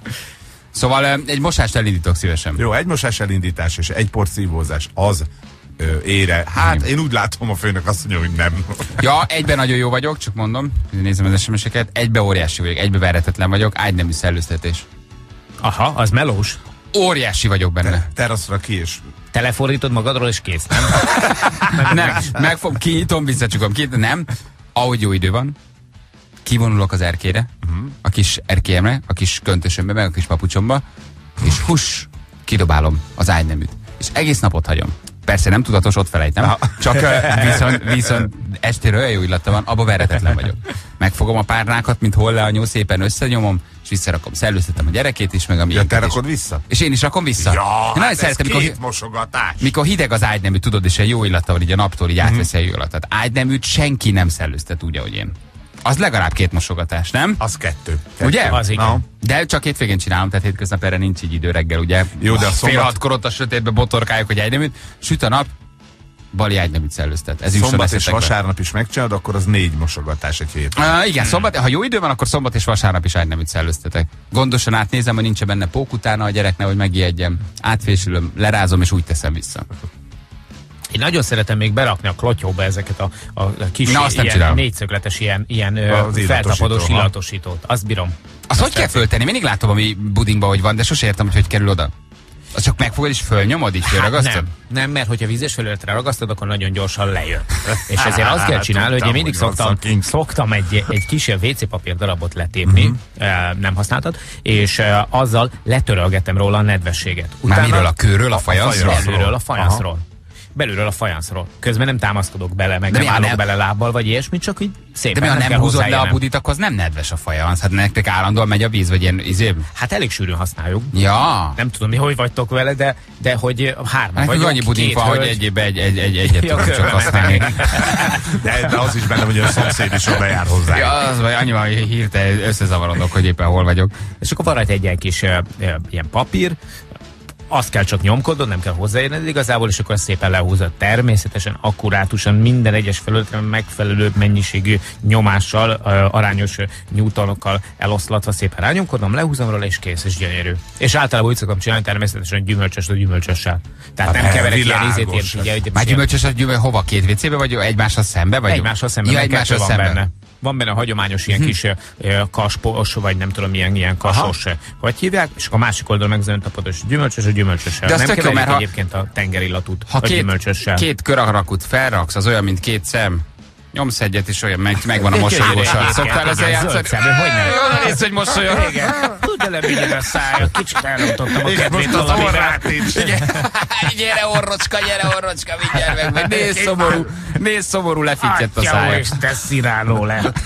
Szóval egy mosást elindítok szívesen. Jó, egy mosás elindítás és egy porszívózás, az ö, ére. Hát én úgy látom, a főnök azt mondja, hogy nem. Ja, egyben nagyon jó vagyok, csak mondom, nézem az SMS-eket, egybe óriási vagyok, egybe verhetetlen vagyok, ágynemű szellőztetés. Aha, az melós. Óriási vagyok benne. Teraszra ki és Telefordítod magadról, és kész, nem? Nem, megfog, kinyitom, visszacsukom, kinyitom, nem. Ahogy jó idő van, kivonulok az erkére, a kis erkélyemre, a kis köntösömbe, meg a kis papucsomba, és hus, kidobálom az ágyneműt. És egész napot hagyom. Persze nem tudatos, ott felejtem. Csak ö, viszont, viszont estére olyan jó illata van, abba veretetlen vagyok. Megfogom a párnákat, mint holleanyó, szépen összenyomom, és visszarakom. Szellőztetem a gyerekét is, meg a ja, miénket te is. rakod vissza? És én is rakom vissza. Ja, hát nagyon ez szeretem, mikor, két mosogatás. mikor hideg az ágynemű, tudod, és egy jó illata van így a naptól, így átveszi a jó illatát. Ágyneműt senki nem szellőztet úgy, ahogy én. Az legalább két mosogatás, nem? Az kettő. kettő. Ugye? Az igen. Na. De csak hétvégén csinálom, tehát hétköznap erre nincs így idő reggel, ugye? Jó, de a Fél szombat- hatkor ott a sötétbe botorkáljuk, hogy ágyneműt, süt a nap, Bali ágyneműt szellőztet. Ez Szombat és vasárnap is megcsinálod, akkor az négy mosogatás egy héten. Uh, igen, szombat, ha jó idő van, akkor szombat és vasárnap is ágyneműt szellőztetek. Gondosan átnézem, hogy nincs benne pók utána a gyereknek, hogy megijedjem. Átfésülöm, lerázom és úgy teszem vissza. Én nagyon szeretem még berakni a klotyóba ezeket a, a a kis Na, azt nem ilyen csinálom. négyszögletes ilyen, ilyen feltapadós ha. illatosítót. Azt bírom. Azt hogy kell föltenni? Mindig látom, ami budingban, hogy van, de sose értem, hogy hogy kerül oda. Az csak megfogod és fölnyomod, így fölragasztod? Hát nem, nem, mert hogyha vízes felületre ragasztod, akkor nagyon gyorsan lejön. És ezért azt kell csinálni, hogy én mindig szoktam, szoktam egy, egy kis ilyen WC papír darabot letépni, Mhm. uh-huh. nem használtat, és azzal letörölgetem róla a nedvességet. Már miről? A kőről, a fajanszról? fajanszról. Belülről a fajanszról. Belülről a fajanszról. Közben nem támaszkodok bele, meg De nem állok nem- bele lábbal, vagy ilyesmi, csak így De szépen mi, ha nem nem húzod le a budit, akkor az nem nedves a fajansz. Hát nektek állandóan megy a víz, vagy ilyen izé. Hát elég sűrűn használjuk. Ja. Nem tudom, mi hogy vagytok vele, de, de hogy hárman Nekünk vagyunk, annyi budink van, hogy hölgy. egy egy, egy, egy, egyet Ja, tudunk csak használni. De, de az is benne, hogy a szomszéd is oda jár hozzá. Ja, az vagy annyi van, hogy hirtelen összezavarodok, hogy éppen hol vagyok. És akkor van rajta egy ilyen kis ilyen papír, azt kell csak nyomkodnod, nem kell hozzáérned igazából, és akkor szépen lehúzod. Természetesen akkurátusan minden egyes felületre megfelelő mennyiségű nyomással, uh, arányos newtonokkal eloszlatva szépen rányomkodom, lehúzom róla, és kész, és gyönyörű. És általában úgy szoktam csinálni, természetesen gyümölcsös a gyümölcsössel. Tehát nem Hát, keverek ilyen ízét, ilyen, ugye, ugye, Már gyümölcsös, gyümölcs hova? Két WC-be, vagy egymással szembe? Vagy Egymással szemben, Ja, van szemben. benne. Van benne hagyományos ilyen kis ö, kaspos, vagy nem tudom, milyen, ilyen kasos, ö, hogy hívják, és a másik oldalon meg az öntapados gyümölcsös, a gyümölcsössel. De nem keverjük mert ha- egyébként a tengerillatút Ha a két, gyümölcsössel. két körarakut felraksz, az olyan, mint két szem, nyomsz egyet, és olyan, meg, megvan a mosolygós Igen, arc. Szoktál ezzel játszani? hogy nem? Jól néz, hogy mosolyog. Igen. Tud eleményen a szája, kicsit elrontottam a És kedvét most az orrát is. Gyere orrocska, gyere orrocska, mindjárt meg. meg. Nézd szomorú, nézd szomorú, lefittyett a Atya, szája. és te sziráló lett.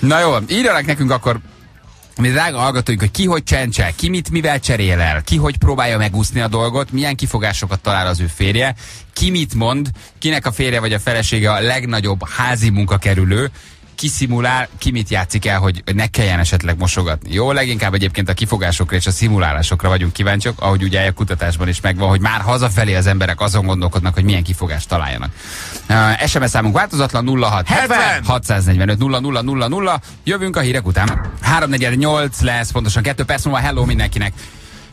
Na jó, írjanak nekünk akkor mi drága hallgatóink, hogy ki hogy csencsel, ki mit mivel cserél el, ki hogy próbálja megúszni a dolgot, milyen kifogásokat talál az ő férje, ki mit mond, kinek a férje vagy a felesége a legnagyobb házi munkakerülő, ki szimulál, ki mit játszik el, hogy ne kelljen esetleg mosogatni. Jó, leginkább egyébként a kifogásokra és a szimulálásokra vagyunk kíváncsiak, ahogy ugye a kutatásban is megvan, hogy már hazafelé az emberek azon gondolkodnak, hogy milyen kifogást találjanak. Uh, SMS számunk változatlan 06 70. 645 00 00 0. Jövünk a hírek után. 348 lesz, pontosan 2 perc múlva. Hello mindenkinek!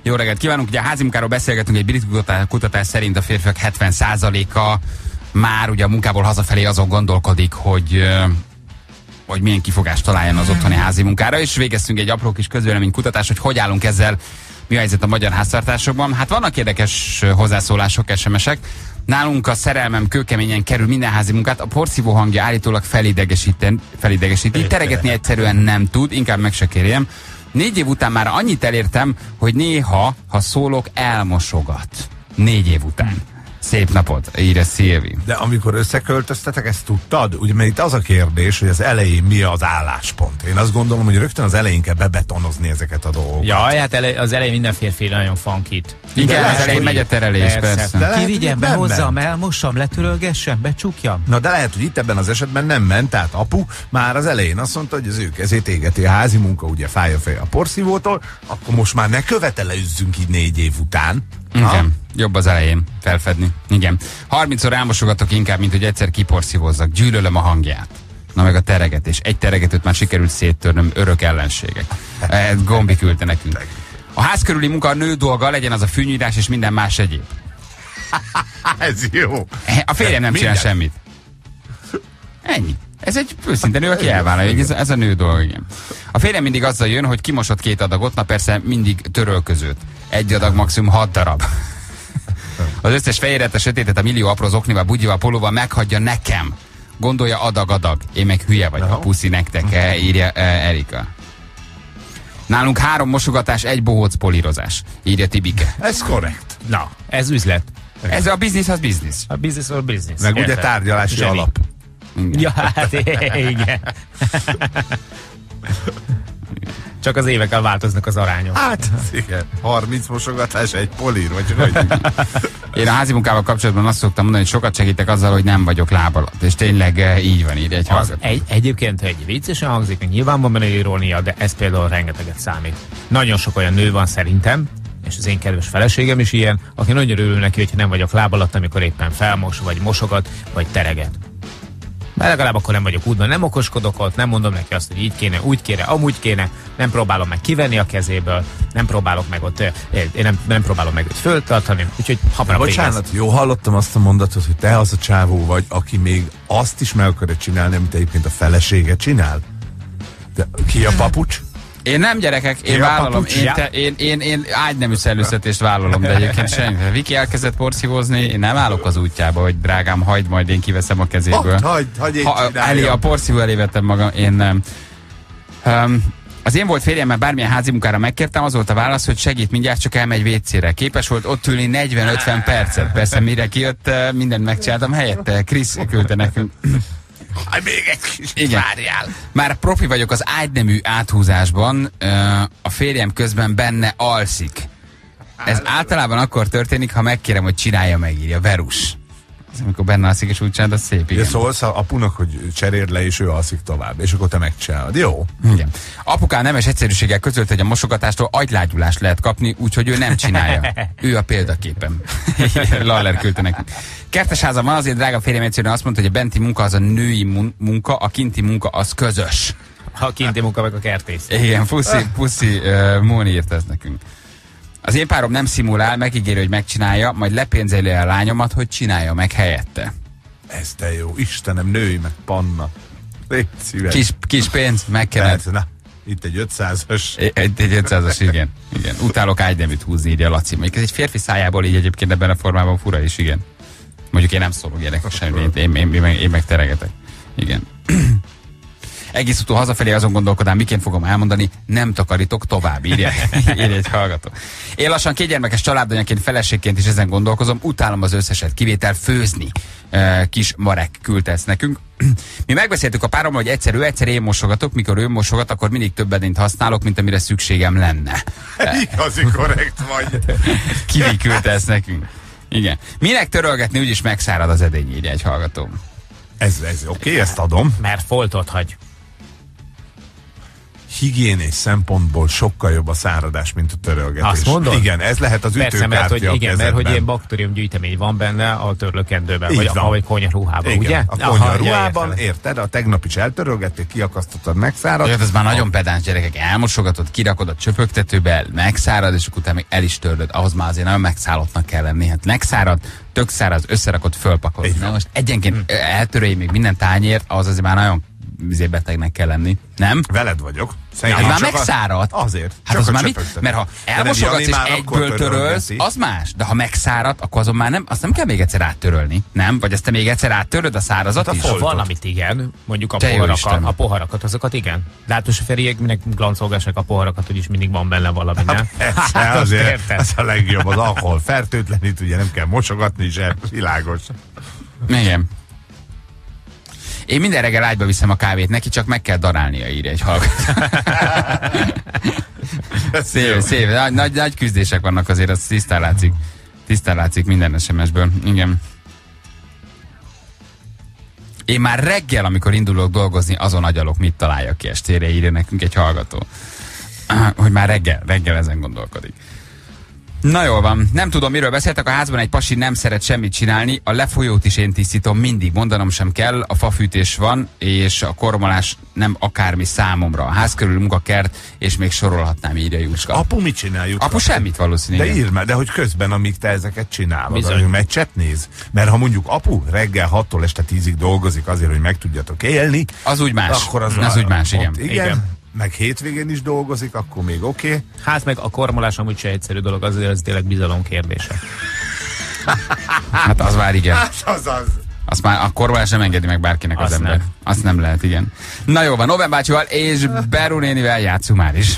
Jó reggelt kívánunk! Ugye a házimunkáról beszélgetünk, egy brit kutatás, szerint a férfiak 70%-a már ugye a munkából hazafelé azon gondolkodik, hogy hogy milyen kifogást találjon az otthoni házi munkára, és végeztünk egy apró kis közvéleménykutatást, hogy hogy állunk ezzel, mi a helyzet a magyar háztartásokban. Hát vannak érdekes hozzászólások, SMS-ek. Nálunk a szerelmem kőkeményen kerül minden házi munkát, a porszívó hangja állítólag felidegesíti, felidegesíti. Teregetni egyszerűen nem tud, inkább meg se kérjem. Négy év után már annyit elértem, hogy néha, ha szólok, elmosogat. Négy év után. Szép napot, írja Szilvi. De amikor összeköltöztetek, ezt tudtad? Ugye, mert itt az a kérdés, hogy az elején mi az álláspont. Én azt gondolom, hogy rögtön az elején kell bebetonozni ezeket a dolgokat. Ja, hát ele, az elején minden férfi nagyon funkit. Igen, lehet, az elején megy a terelés, persze. De lehet, hogy Kivigyem, itt nem behozzam, ment. elmossam, letörölgessem, becsukjam. Na de lehet, hogy itt ebben az esetben nem ment, tehát apu már az elején azt mondta, hogy az ő kezét égeti a házi munka, ugye fáj a fej a porszívótól, akkor most már ne követelezzünk így négy év után. Ha? Jobb az elején felfedni. Igen. 30-szor elmosogatok inkább, mint hogy egyszer kiporszívozzak. Gyűlölöm a hangját. Na meg a teregetés. Egy teregetőt már sikerült széttörnöm, örök ellenségek. Gombi küldte nekünk. A ház körüli munka a nő dolga, legyen az a fűnyírás és minden más egyéb. Ez jó. Eh, A férjem nem csinál semmit. Ennyi. Ez egy őszinte nő, aki elvállalja, hogy ez, ez a nő dolga, igen. A férjem mindig azzal jön, hogy kimosott két adagot, na persze mindig törölközőt. Egy adag, maximum hat darab. Az összes fehéret, a sötétet, a millió apró zoknival, bugyival, polóval meghagyja nekem. Gondolja adag-adag. Én meg hülye vagyok, a puszi nektek, eh, írja eh, Erika. Nálunk három mosogatás, egy bohóc polírozás, írja Tibike. Ez korrekt. Na, ez üzlet. Ez a biznisz, az biznisz. A business or business. Meg ugye Érted? tárgyalási Zseni. alap. Ja, hát igen. Csak az évekkel változnak az arányok. Hát, igen. 30 mosogatás, egy polír, vagy hogy Én a házi munkával kapcsolatban azt szoktam mondani, hogy sokat segítek azzal, hogy nem vagyok láb alatt. És tényleg eh, így van, írja egy Az hallgató. egy, egyébként egy viccesen hangzik, meg nyilván van benne irónia, de ez például rengeteget számít. Nagyon sok olyan nő van szerintem, és az én kedves feleségem is ilyen, aki nagyon örül neki, hogyha nem vagyok láb alatt, amikor éppen felmos, vagy mosogat, vagy tereget. Mert legalább akkor nem vagyok útban, nem okoskodok ott, nem mondom neki azt, hogy így kéne, úgy kéne, amúgy kéne, nem próbálom meg kivenni a kezéből, nem próbálok meg ott, én nem, nem próbálom meg őt föltartani, úgyhogy hamarabb Bocsánat, jó hallottam azt a mondatot, hogy te az a csávó vagy, aki még azt is meg akarod csinálni, amit egyébként a felesége csinál? De ki a papucs? Én nem gyerekek, én Ja, vállalom, papucs. én, te, én, én, én ágynemű szellőztetést vállalom, de egyébként senki. Viki elkezdett porszívózni, én nem állok az útjába, hogy drágám, hagyd majd én kiveszem a kezéből. Hagyd, hagyd, hagyd én ha, elé, a porszívó elé vettem magam, én nem. Um, az én volt férjem, mert bármilyen házi munkára megkértem, az volt a válasz, hogy segít, mindjárt csak elmegy WC-re. Képes volt ott ülni 40-50 percet. Persze mire kijött, mindent megcsináltam helyette. Krisz küldte nekünk. Hát még egy kis Igen. várjál. Már profi vagyok az ágynemű áthúzásban, a férjem közben benne alszik. Ez általában akkor történik, ha megkérem, hogy csinálja meg, írja Verus. Ez amikor benne alszik és úgy csinálod, az szép, igen. szólsz a apunak, hogy cseréld le, és ő alszik tovább, és akkor te megcsinálod. Jó? Igen. Apukám nemes egyszerűséggel közölt, hogy a mosogatástól agylágyulást lehet kapni, úgyhogy ő nem csinálja. ő a példaképem. Laller küldte nekünk. Kertesházam van, azért drága férjem egyszerűen azt mondta, hogy a benti munka az a női mun- munka, a kinti munka az közös. Ha kinti munka meg a kertész. Igen, puszi, puszi uh, Móni írt ezt nekünk. Az én párom nem szimulál, megígéri, hogy megcsinálja, majd lepénzeli a lányomat, hogy csinálja meg helyette. Ez de jó. Istenem, női meg panna. Kis, kis pénz, megkened. Na, itt egy 500-as. Egy, egy 500-as, igen. igen. Utálok ágyneműt húzni, írja Laci. Mondjuk ez egy férfi szájából így egyébként ebben a formában fura is, igen. Mondjuk én nem szólok gyerekek semmi, én, én, én, én, meg, én meg teregetek. Igen. Egész utó hazafelé azon gondolkodám, miként fogom elmondani, nem takarítok tovább, írja, írja egy hallgató. Én lassan kétgyermekes családanyaként, feleségként is ezen gondolkozom, utálom az összeset, kivétel főzni. Uh, kis Marek küldte ezt nekünk. Mi megbeszéltük a párommal, hogy egyszer ő, egyszer én mosogatok, mikor ő mosogat, akkor mindig több edényt használok, mint amire szükségem lenne. Igazi korrekt vagy. Kivi küldte ezt nekünk. Igen. Minek törölgetni, úgyis megszárad az edény, írja egy hallgató. Ez, ez oké, okay, ezt adom. Mert foltot hagy. Higiénés szempontból sokkal jobb a száradás, mint a törölgetés. Azt mondod? Igen, ez lehet az Persze, mert hogy, ütőkártya igen, mert hogy ilyen baktériumgyűjtemény van benne a törlőkendőben, Így vagy, van. a, vagy konyaruhában, Igen, ugye? a Aha, konyha ja, ruhában, értem. érted? A tegnap is eltörölgették, kiakasztottad, megszáradt. Hát ez már nagyon pedáns gyerekek, elmosogatod, kirakod a csöpögtetőbe, megszárad, és utána még el is törlöd. Ahhoz már azért nagyon megszállottnak kell lenni. Hát megszárad, tök száraz, összerakod, fölpakolod. Na most egyenként eltörölj még minden tányért, ahhoz azért már nagyon betegnek kell lenni. Nem? Veled vagyok. Szerintem már a- megszáradt. Azért. Hát az a már mit? Mert ha De elmosogatsz és egyből törölsz, az más. De ha megszárad, akkor azon már nem, azt nem kell még egyszer áttörölni. Nem? Vagy ezt te még egyszer áttöröd a szárazat Hát a is? folt. Van, amit igen, mondjuk a poharakat, a poharakat, azokat igen. Látos a feriek, minek glancolgassák a poharakat, hogy is mindig van benne valami, nem? Hát, azt azért, ez a legjobb, az alkohol fertőtlenít, ugye nem kell mosogatni se, világos. Igen. Én minden reggel ágyba viszem a kávét, neki csak meg kell darálnia, írja egy hallgató. szép, szép. Nagy, nagy, nagy küzdések vannak azért, az tisztán látszik. Tisztán látszik minden SMS-ből. Igen. Én már reggel, amikor indulok dolgozni, azon agyalok, mit találjak ki estére, írja nekünk egy hallgató. Hogy már reggel, reggel ezen gondolkodik. Na jól van, nem tudom miről beszéltek, a házban egy pasi nem szeret semmit csinálni, a lefolyót is én tisztítom, mindig mondanom sem kell, a fafűtés van, és a kormolás nem akármi számomra. A ház körül munkakert, és még sorolhatnám, írja Jóska. Apu mit csináljuk? Apu semmit valószínűleg. De írd már, de hogy közben, amíg te ezeket csinálod, Bizony. amíg meccset néz. Mert ha mondjuk apu reggel 6-tól este 10-ig dolgozik azért, hogy meg tudjatok élni, Az úgy más. akkor az, az úgy más, igen. igen. Igen. Meg hétvégén is dolgozik, akkor még oké. Okay. Hát meg a kormolás amúgy se egyszerű dolog, azért ez tényleg bizalom kérdése. Hát az már igen. Azaz. Azt már a kormolás nem engedi meg bárkinek az Azt ember. nem. Azt nem lehet, igen. Na jó van, Oven bácsival és Beru nénivel játszunk már is.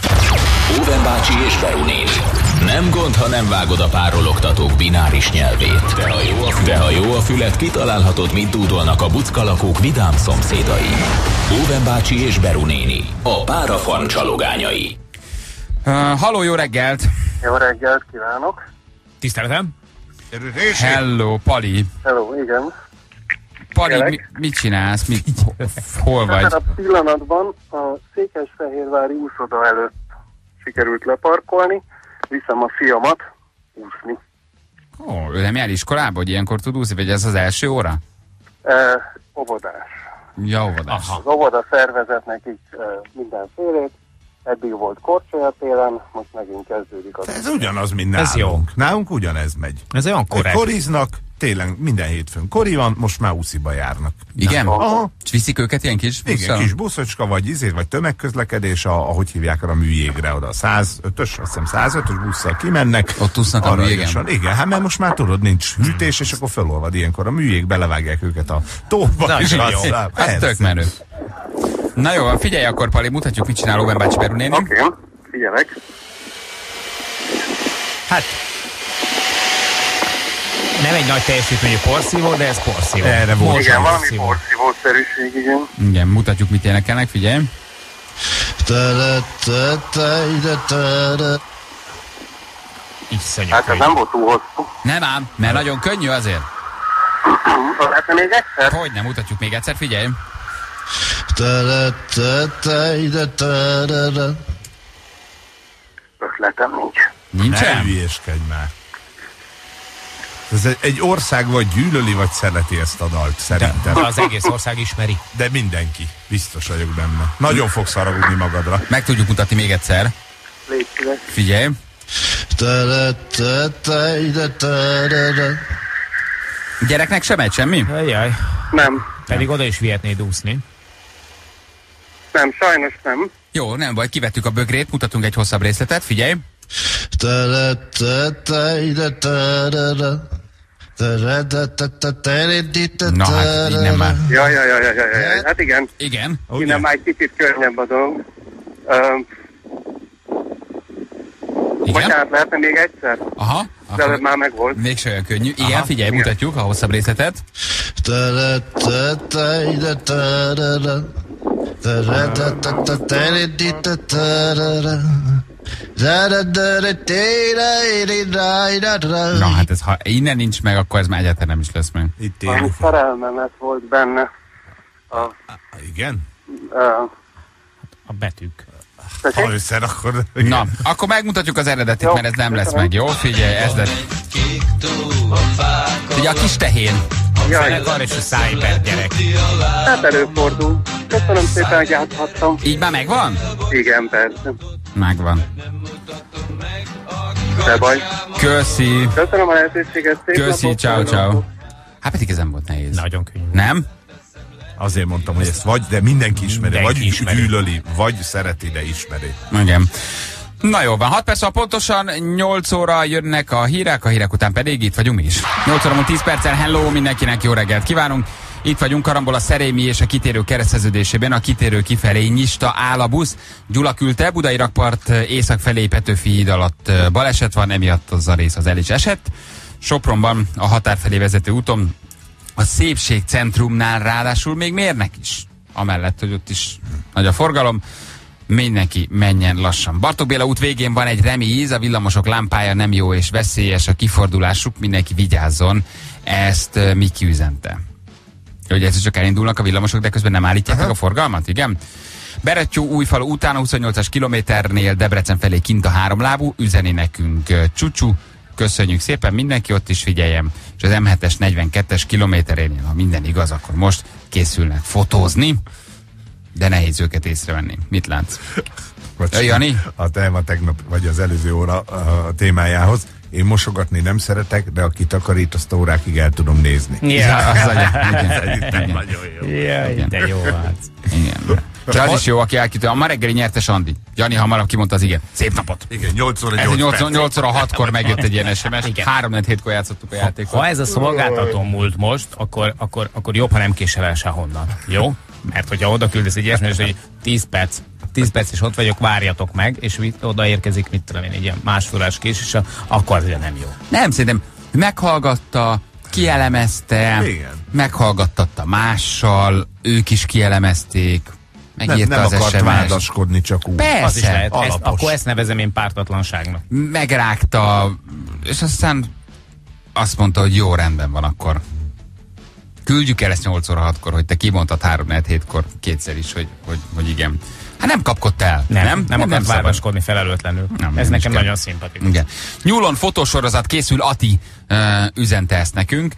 Óven bácsi és Beru néni. Nem gond, ha nem vágod a párologtatók bináris nyelvét. De ha jó a, de ha jó a fület, kitalálhatod, mit dúdolnak a buckalakók vidám szomszédai. Óven bácsi és Beru néni. A párafarm csalogányai. Uh, haló, jó reggelt! Jó reggelt kívánok! Tiszteletem? Hello, Pali. Hello, igen. Pali, mi, mit csinálsz? Mit, hol vagy? Ebben a pillanatban a Székesfehérvári úszoda előtt sikerült leparkolni, viszem a fiamat úszni. Ó, ő nem jár iskolába, hogy ilyenkor tud úszni, vagy ez az első óra? E, óvodás. Ja, óvodás. Aha. Az óvoda szervezett nekik e, mindenfélét, eddig volt korcsolya télen, most megint kezdődik az. Ez ugyanaz, mint Ez nálunk. Nálunk ugyanez megy. Ez olyan korrekt. Koriznak, tényleg minden hétfőn kori van, most már úsziba járnak. Igen? Aha. És viszik őket ilyen kis Igen, busszal? kis buszocska, vagy izé, vagy tömegközlekedés, a, ahogy hívják arra a műjégre, oda a 105-ös, azt hiszem 105-ös busszal kimennek. Ott úsznak a műjégen? gyorsan. Igen, hát mert most már tudod, nincs hűtés, és akkor felolvad ilyenkor a műjég, belevágják őket a tóba, Na, és jó. aztán, Hát tök menő. Na jó, van, figyelj akkor, Pali, mutatjuk, mit csinál bácsi néni. Oké, okay, figyelek. Hát nem egy nagy teljesítményű porszívó, de ez porszívó. Erre volt. Igen, valami porszívó. porszívószerűség, igen. Igen, mutatjuk, mit énekelnek, figyelj. Iszonyú Hát ez nem volt túl hosszú. Nem ám, mert nagyon könnyű azért. Lehetne még egyszer? Hogy nem mutatjuk még egyszer, figyelj. Ötletem nincs. Ne Nincsen? hülyéskedj már. Ez egy, egy ország vagy gyűlöli, vagy szereti ezt a dalt, De, szerintem. de az egész ország ismeri. De mindenki. Biztos vagyok benne. Nagyon fogsz haragudni magadra. Meg tudjuk mutatni még egyszer. Légy szíves. Figyelj. Gyereknek sem megy semmi? Jaj, Nem, pedig oda is vihetnéd úszni. nem, sajnos nem. Jó, nem baj, kivettük a bögrét, mutatunk egy hosszabb részletet, figyelj. Na hát, nem már. Ja, ja, ja, ja, ja, ja. Hát igen, Igen. innen már egy kicsit könnyebb a dolog. Uh, Igen? bocsánat, lehetne még egyszer? Aha. De előbb már megvolt. még olyan könnyű. Igen, Aha, figyelj, igen. mutatjuk a hosszabb részletet. Na hát ez, ha innen nincs meg, akkor ez már egyáltalán nem is lesz meg. Itt Ami élünk. szerelmemet volt benne. A, Igen? uh, A betűk. Ha összerakod. Na, akkor megmutatjuk az eredetit, Jó, mert ez nem lesz meg. Jó, figyelj, ez lett. Ugye a kis tehén. Jaj, Zenekar és a szájper gyerek. hát előfordul. Köszönöm szépen, hogy játszhattam. Így már megvan? Igen, persze. Megvan. Se baj. Köszi. Köszönöm a lehetőséget. Szép Köszi, napot ciao, ciao. Hát pedig ez nem volt nehéz. Nagyon könnyű. Nem? Azért mondtam, hogy ezt vagy, de mindenki ismeri. Mindenki vagy ismeri. gyűlöli, vagy szereti, de ismeri. Igen. Na jó van, 6 perc van pontosan, 8 óra jönnek a hírek, a hírek után pedig itt vagyunk mi is. 8 óra múlt 10 perccel, hello mindenkinek, jó reggelt kívánunk. Itt vagyunk Karambol a Szerémi és a kitérő kereszteződésében, a kitérő kifelé nyista áll a busz. Gyula küldte, Budai rakpart észak felé Petőfi híd alatt ö, baleset van, emiatt az a rész az el is esett. Sopronban a határ felé vezető úton a szépség centrumnál ráadásul még mérnek is. Amellett, hogy ott is nagy a forgalom. Mindenki menjen lassan. Bartók Béla út végén van egy remíz, a villamosok lámpája nem jó és veszélyes a kifordulásuk, mindenki vigyázzon. Ezt uh, Miki üzente. Hogy ez csak elindulnak a villamosok, de közben nem állítják meg a forgalmat, igen? Berettyó újfalu után a 28-as kilométernél Debrecen felé kint a háromlábú, üzeni nekünk Csucsu, köszönjük szépen, mindenki ott is figyeljen, és az M7-es 42-es kilométerénél, ha minden igaz, akkor most készülnek fotózni, de nehéz őket észrevenni. Mit látsz? Bocs, Jani? A téma tegnap, vagy az előző óra a témájához. Én mosogatni nem szeretek, de aki takarít, azt órákig el tudom nézni. Ja, az legyen. Igen, igen, nagyon jó. Jaj, de jó hát. igen. De az is jó, aki elkitől. A ma reggeli nyertes Andi. Jani hamarabb kimondta az igen. Szép napot! Igen, 8 óra Ez 8 8, perc. 8 óra 6-kor megjött egy ilyen SMS. Igen. 3 4 7 kor játszottuk a játékot. Ha ez a szolgáltató múlt most, akkor, akkor, akkor jobb, ha nem késel el sehonnan. Jó? Mert hogyha oda küldesz egy ilyesmi, hogy 10 perc, 10 perc és ott vagyok, várjatok meg, és mit, oda érkezik, mit tudom én, egy ilyen másfél órás késéssel, akkor az ugye nem jó. Nem, szerintem meghallgatta, kielemezte, Igen. meghallgattatta mással, ők is kielemezték, Nem, megírta nem az akart SMS-t. vádaskodni, csak úgy. Persze, Az is lehet. Ezt, akkor ezt nevezem én pártatlanságnak. megrágta, és aztán azt mondta, hogy jó, rendben van akkor. Küldjük el ezt 8 óra 6-kor, hogy te kimondtad 3 4 7-kor kétszer is, hogy, hogy, hogy igen. Hát nem kapkodta el. Nem, nem, nem, nem akart szabad. vádaskodni felelőtlenül. Nem, nem Ez is nekem nagyon szimpatikus. Igen. Nyúlon fotósorozat készül, Ati uh, üzente ezt nekünk.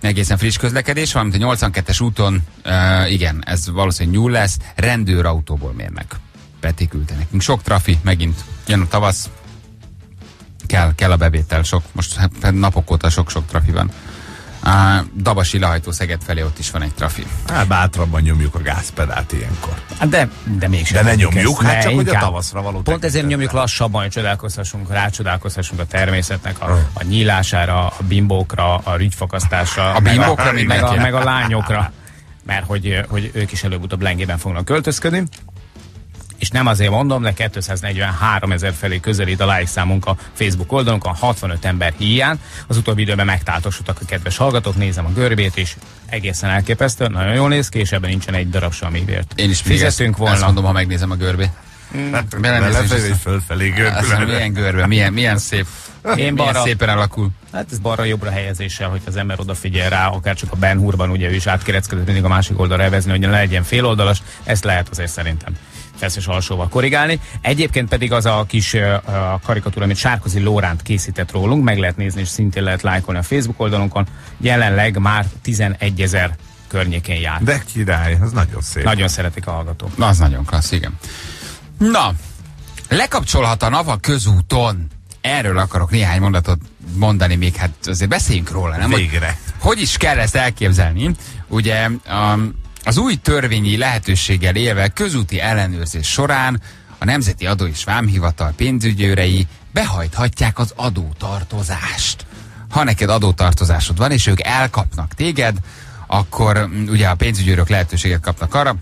Egészen friss közlekedés, valamint a 82-es úton, uh, igen, ez valószínűleg nyúl lesz, rendőrautóból mérnek. Peti küldte nekünk. Sok trafi, megint jön a tavasz, kell, kell a bevétel, sok, most hát napok óta sok-sok trafi van. Uh, Dabasi lehajtó Szeged felé ott is van egy trafi. Hát bátrabban nyomjuk a gázpedált ilyenkor. Hát De, de mégsem. De ne nyomjuk, ezt. hát csak, hogy a tavaszra való Pont ezért nyomjuk lassabban, hogy csodálkozhassunk, rácsodálkozhassunk a természetnek, a, a nyílására, a bimbókra, a rügyfakasztásra. A meg bimbókra meg, mindenki. a, meg a lányokra. Mert hogy, hogy ők is előbb-utóbb lengében fognak költözködni. És nem azért mondom, de 243 ezer felé közelít a like számunk a Facebook oldalunkon, 65 ember hiány. Az utóbbi időben megtáltosodtak a kedves hallgatók, nézem a görbét is, egészen elképesztő, nagyon jól néz ki, és ebben nincsen egy darab sem, amiért Én is fizetünk ezt, volna. ezt mondom, ha megnézem a görbét. Hát, Belenézés lefelé is- és fölfelé görbülene. milyen görbe, milyen, milyen szép Én Milyen balra, szépen alakul. hát ez balra-jobbra helyezéssel, hogy az ember odafigyel rá, akár csak a Ben Hurban, ugye ő is átkereckedett mindig a másik oldalra evezni, hogy ne legyen féloldalas, ezt lehet azért szerintem feszes alsóval korrigálni. Egyébként pedig az a kis a karikatúra, amit Sárkozi Lóránt készített rólunk, meg lehet nézni, és szintén lehet lájkolni a Facebook oldalunkon. Jelenleg már 11 ezer környékén jár. De király, ez nagyon szép. Nagyon szeretik a hallgatók. Na, az nagyon klassz, igen. Na, lekapcsolhat a NAV a közúton. Erről akarok néhány mondatot mondani, még hát azért beszéljünk róla, nem? Hogy, Végre. hogy is kell ezt elképzelni? Ugye um, az új törvényi lehetőséggel élve közúti ellenőrzés során a Nemzeti Adó és Vámhivatal pénzügyőrei behajthatják az adótartozást. Ha neked adótartozásod van, és ők elkapnak téged, akkor mm, ugye a pénzügyőrök lehetőséget kapnak arra,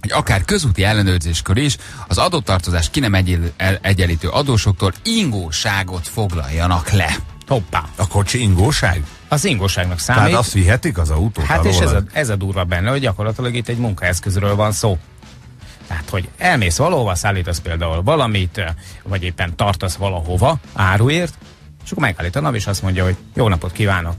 hogy akár közúti ellenőrzéskor is az adótartozás ki nem egyel, el, egyenlítő adósoktól ingóságot foglaljanak le. Hoppá. A kocsi ingóság? Az ingóságnak Tehát számít. azt vihetik az autót Hát és alól? ez a, ez a durva benne, hogy gyakorlatilag itt egy munkaeszközről van szó. Tehát, hogy elmész valahova, szállítasz például valamit, vagy éppen tartasz valahova áruért, és akkor megállít a NAV, és azt mondja, hogy jó napot kívánok,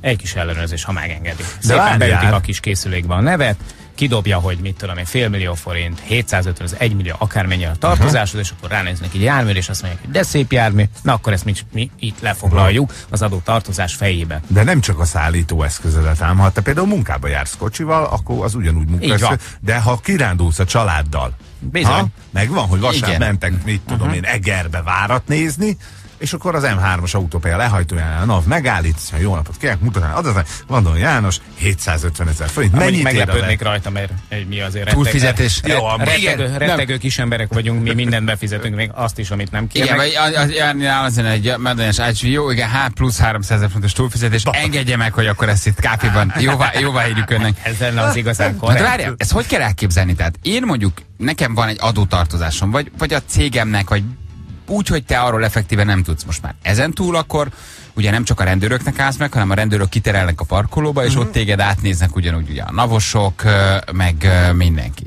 egy kis ellenőrzés, ha megengedi. Szépen beütik a kis készülékbe a nevet, kidobja, hogy mit tudom én, fél millió forint, 750, az 1 millió akármennyi a tartozásod, és akkor ránéznek egy járműre, és azt mondják, hogy de szép jármű, na akkor ezt mi, mi itt lefoglaljuk az adó tartozás fejébe. De nem csak a szállító eszközödet ám, ha te például munkába jársz kocsival, akkor az ugyanúgy munkaeszköz. De ha kirándulsz a családdal, Bizony. ha, megvan, hogy vasárnap mentek, mit tudom uh-huh. én, Egerbe várat nézni, és akkor az M3-as autópálya lehajtójánál a NAV megállít, és jó napot kérek, mutatni, adat, Vandon János, 750 ezer forint. Mennyit meglepődnék le? rajta, mert egy mi azért Túlfizetés. Jó, rettegő, igen. rettegő kis emberek vagyunk, mi mindent befizetünk, még azt is, amit nem Igen, kérnek. vagy az, az, az, az egy medanyás HBO, igen, H plusz 300 ezer fontos túlfizetés. Engedje meg, hogy akkor ezt itt kávéban jóvá, jóvá írjuk önnek. Ez lenne az igazán Hát korrekt. várjál, ezt hogy kell elképzelni? Tehát én mondjuk, nekem van egy adótartozásom, vagy, vagy a cégemnek, vagy úgy, hogy te arról effektíven nem tudsz most már. Ezen túl akkor ugye nem csak a rendőröknek állsz meg, hanem a rendőrök kiterelnek a parkolóba, és ott téged átnéznek ugyanúgy ugye a navosok, meg mindenki.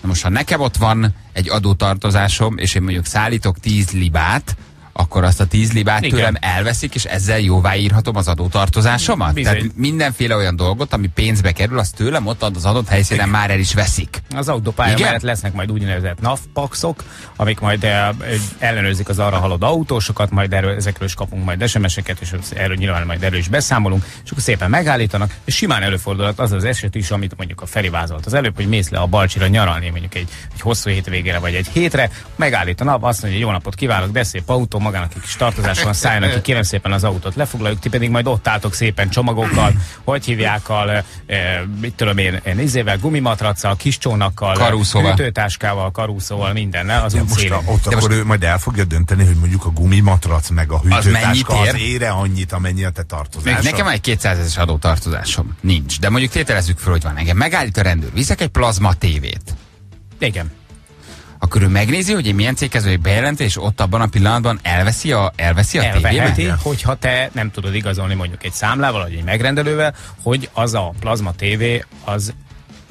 Na most, ha nekem ott van egy adótartozásom, és én mondjuk szállítok 10 libát, akkor azt a 10 libát Igen. tőlem elveszik, és ezzel jóvá írhatom az adótartozásomat? Bizony. Tehát mindenféle olyan dolgot, ami pénzbe kerül, azt tőlem ott az adott helyszínen már el is veszik. Az autópálya Igen? mellett lesznek majd úgynevezett NAV-paxok, amik majd ellenőrzik az arra haladó autósokat, majd erről, ezekről is kapunk majd SMS-eket, és erről nyilván majd erről is beszámolunk, és akkor szépen megállítanak, és simán előfordulhat az az eset is, amit mondjuk a Feri vázolt az előbb, hogy mész le a Balcsira nyaralni mondjuk egy, egy hosszú hétvégére vagy egy hétre, megállít a nap, azt mondja, hogy jó napot kívánok, de szép autó, magának egy kis tartozás van, szálljon ki, kérem szépen az autót lefoglaljuk, ti pedig majd ott álltok szépen csomagokkal, hogy hívjákkal, e, e, mit tudom én, én izével, gumimatraccal, kis csónakkal, Karúszóval. hűtőtáskával, karúszóval, mindennel, az út most a, ott De akkor ő majd el fogja dönteni, hogy mondjuk a gumimatrac meg a hűtőtáska az, ér? ére annyit, amennyi a te tartozásod. nekem van egy 200 ezeres adótartozásom. Nincs. De mondjuk tételezzük föl, hogy van engem. Megállít a rendőr. Viszek egy plazma tévét. Igen. Akkor ő megnézi, hogy én milyen céghez vagyok bejelentve, és ott abban a pillanatban elveszi a, elveszi a elveheti, hogyha te nem tudod igazolni mondjuk egy számlával, vagy egy megrendelővel, hogy az a plazma tévé az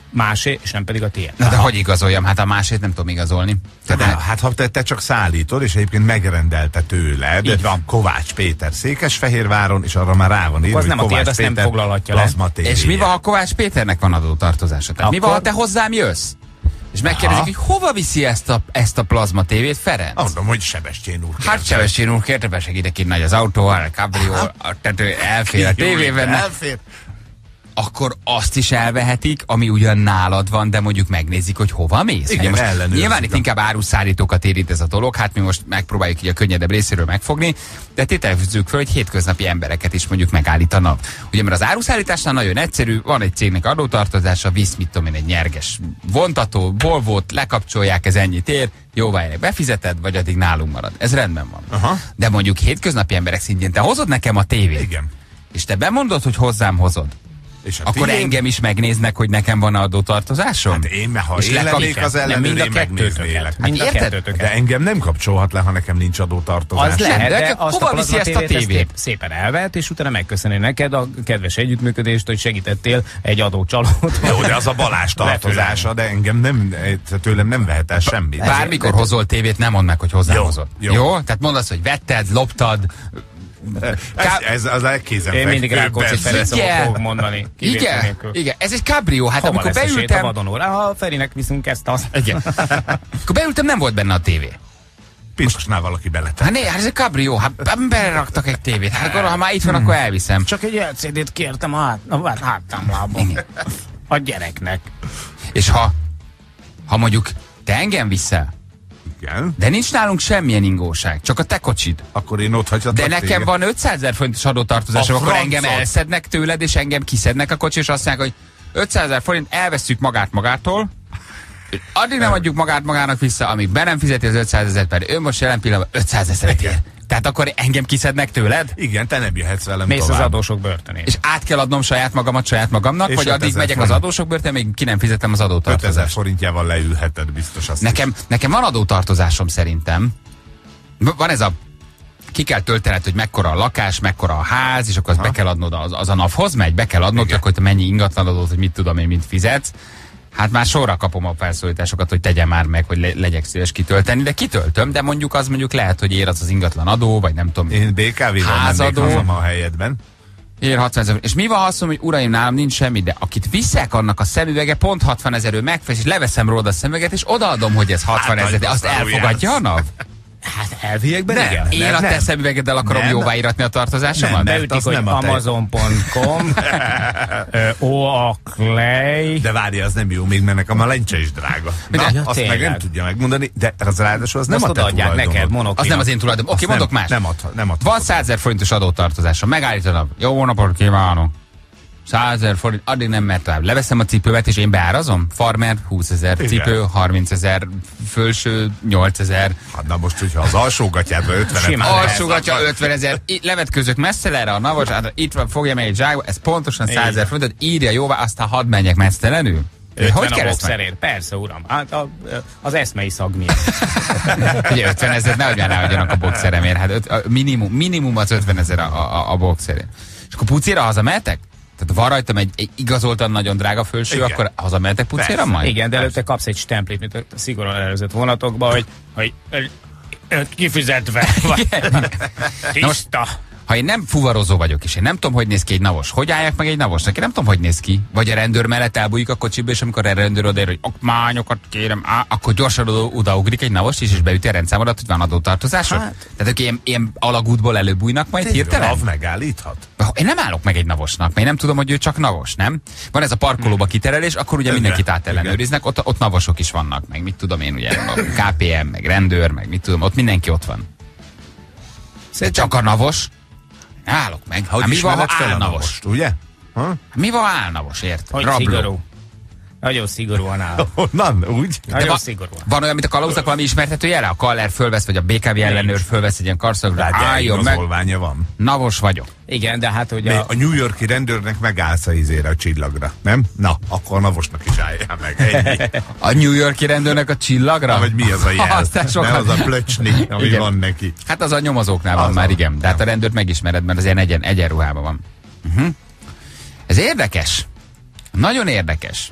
másé, és nem pedig a tiéd. Na de hogy igazoljam? Hát a másét nem tudom igazolni. Tehát, Tehát, hát ha te, te csak szállítod, és egyébként megrendelte tőled Így van. Kovács Péter Székesfehérváron, és arra már rá van írva, Az hogy nem a tiéd, Kovács azt nem Péter foglalhatja le. és mi van, ha Kovács Péternek van adótartozása? Tehát mi van, ha Akkor- te hozzám jössz? És megkérdezik, hogy hova viszi ezt a, ezt a plazma tévét Ferenc? Mondom, hogy Sebestyén úr. Hát Sebestén úr kérte, besegítek itt nagy az autó, a kabrió, tehát ő elfér a tévében. Elfér. Akkor azt is elvehetik, ami ugyan nálad van, de mondjuk megnézik, hogy hova mész. Igen, most nyilván itt inkább áruszállítókat érint ez a dolog, hát mi most megpróbáljuk így a könnyedebb részéről megfogni, de tételezzük föl, hogy hétköznapi embereket is mondjuk megállítanak. Ugye, mert az áruszállításnál nagyon egyszerű, van egy cégnek adótartozása, visz, mit tudom én, egy nyerges vontató, Volvót, lekapcsolják, ez ennyit ér, jóvá érek, befizeted, vagy addig nálunk marad. Ez rendben van. Aha. De mondjuk hétköznapi emberek szintjén te hozod nekem a tévét, Igen. és te bemondod, hogy hozzám hozod, És a akkor tiéd? engem is megnéznek, hogy nekem van adótartozásom? Hát én, ha És én lennék az ellenőr, mind a kettőtöket. Mind a érted? kettőtöket. De engem nem kapcsolhat le, ha nekem nincs adótartozás. Az lehet, de de azt hova a viszi ezt a tévét? szép- szépen elvet, és utána megköszöni neked a kedves együttműködést, hogy segítettél egy adócsalót. Jó, de az a Balázs tartozása, de engem nem, tőlem nem vehet el semmit. Bármikor hozol tévét, nem mondd meg, hogy hozzám Jó, jó. Jó. Tehát mondd azt, hogy vetted, loptad. Ez, Ká- ez az legkézenfekvőbb. Én mindig Rákóczi persze. Ferenc Igen. fogok mondani. Igen, nélkül. igen, ez egy cabrio. Hát Hova amikor lesz a beültem, vadonóra? Ha Ferinek viszünk ezt azt. igen. amikor beültem, nem volt benne a tévé. Piszkosnál valaki beletett. Hát né, hát ez egy cabrio, hát beleraktak egy tévét. Hát akkor, ha már itt van, akkor elviszem. Csak egy LCD-t kértem a hát, a hát- háttámlábon. A gyereknek. És ha, ha mondjuk te engem viszel, Igen. de nincs nálunk semmilyen ingóság, csak a te kocsid. Akkor én ott hagyhatok De nekem téged. van 500 ezer forintos adótartozásom, akkor francot. engem elszednek tőled, és engem kiszednek a kocsi, és azt mondják, hogy 500 ezer forint, elveszük magát magától, addig nem adjuk magát magának vissza, amíg be nem fizeti az 500 ezer, pedig ő most jelen pillanatban 500 ezeret ér. Tehát akkor engem kiszednek tőled? Igen, te nem jöhetsz velem Mész az tovább. adósok börtönén. És át kell adnom saját magamat saját magamnak, És vagy addig 5000 megyek az forint. adósok börtön, még ki nem fizetem az 5000 adótartozást. forintjával leülheted biztos azt Nekem, nekem van adótartozásom szerintem. Van ez a ki kell töltened, hogy mekkora a lakás, mekkora a ház, és akkor azt be kell adnod, az, az a NAV-hoz megy, be kell adnod, Igen. akkor te mennyi ingatlanadót, hogy mit tudom én, mint fizetsz. Hát már sorra kapom a felszólításokat, hogy tegye már meg, hogy le, legyek szíves kitölteni, de kitöltöm, de mondjuk az mondjuk lehet, hogy ér az az ingatlan adó, vagy nem tudom. Én BKV-vel mennék hazam a helyedben. Ér 60 ezer. És mi van, ha azt mondom, hogy uraim, nálam nincs semmi, de akit viszek, annak a szemüvege pont 60 ezerről megfes, és leveszem róla a szemüveget, és odaadom, hogy ez 60 Hát, ezer, de azt elfogadja a. NAV? Elviekben Nem. igen. Én a te nem. szemüvegeddel akarom Nem. jóváíratni a tartozásomat? Nem, Beütik, az hogy nem amazon.com Clay De várj, az nem jó, még mert nekem a lencse is drága. Na, Ja, azt meg tényleg. nem tudja megmondani, de az ráadásul az nem Azt a te neked, monok. Az nem az én tulajdonom. Oké, mondok nem, más. Nem, adhat, nem adhat. Van 100 ezer forintos adótartozásom. Megállítanak. Jó napot kívánok. 100 ezer forint, addig nem mert tovább. Leveszem a cipőmet, és én beárazom. Farmer 20 ezer, cipő 30 ezer, fölső 8 ezer, Hát na most, hogyha az alsógatjádba 50 Simán. alsógatja 50 ezer, levetközök messzelenre a navos, hát itt van, fogja meg egy zsákba, ez pontosan 100 ezer forintot, írja jóvá, aztán hadd menjek messzelenül. 50 Hogy a kell ezt szerint. Persze, uram. Hát a, az eszmei szag miatt. Ugye 50 ezer, nehogy már ráadjanak a boxeremért. Hát öt, a minimum, minimum az 50 ezer a, a, a boxerért. És akkor pucéra hazamehetek? Tehát van rajtam egy, egy igazoltan nagyon drága fölső, Igen. akkor hazamehetek pucéra majd? Igen, de előtte kapsz egy stemplit, mint a szigorúan előzött vonatokba, hogy, hogy kifizetve vagy. Tiszta. Ha én nem fuvarozó vagyok, és én nem tudom, hogy néz ki egy navos, hogy állják meg egy navosnak? Én nem tudom, hogy néz ki. Vagy a rendőr mellett elbújik a kocsiba, és amikor a rendőr odaér, hogy okmányokat kérem, á, akkor gyorsan oda, odaugrik egy navos is, és beüti a rendszámodat, hogy van adótartozásod. Hát. Tehát ők ilyen, ilyen alagútból előbújnak majd hirtelen? Rav megállíthat. Én nem állok meg egy navosnak, mert én nem tudom, hogy ő csak navos, nem? Van ez a parkolóba kiterelés, akkor ugye Igen, mindenkit átellenőriznek, ott, ott navosok is vannak, meg mit tudom én, ugye, a KPM, meg rendőr, meg mit tudom, ott mindenki ott van. De csak a navos? Állok meg. Hogy Hát mi van, ha állnavos? navost, ugye? Ha? Mi van, ha állnavos, érted? Hogy Rabló. szigorú. Nagyon szigorúan áll. Honnan? Úgy? Nagyon va- szigorúan. Van olyan, mint a kalauznak valami ismertető jele? A Kaller fölvesz, vagy a BKV ellenőr fölvesz egy ilyen karszalagra. Rád Álljon meg, van. navos vagyok. Igen, de hát hogy A, a, a New Yorki rendőrnek megállsz a izére a csillagra, nem? Na, akkor a navosnak is álljál meg. Ennyi. A New Yorki rendőrnek a csillagra? Vagy mi az a jel? Aztán Nem sokan... az a plöcsni, ami Igen. van neki. Hát az a nyomozóknál van Az már, a- igen. De hát a rendőrt megismered, mert az ilyen egyen, egyenruhában van. Uh-huh. Ez érdekes. Nagyon érdekes.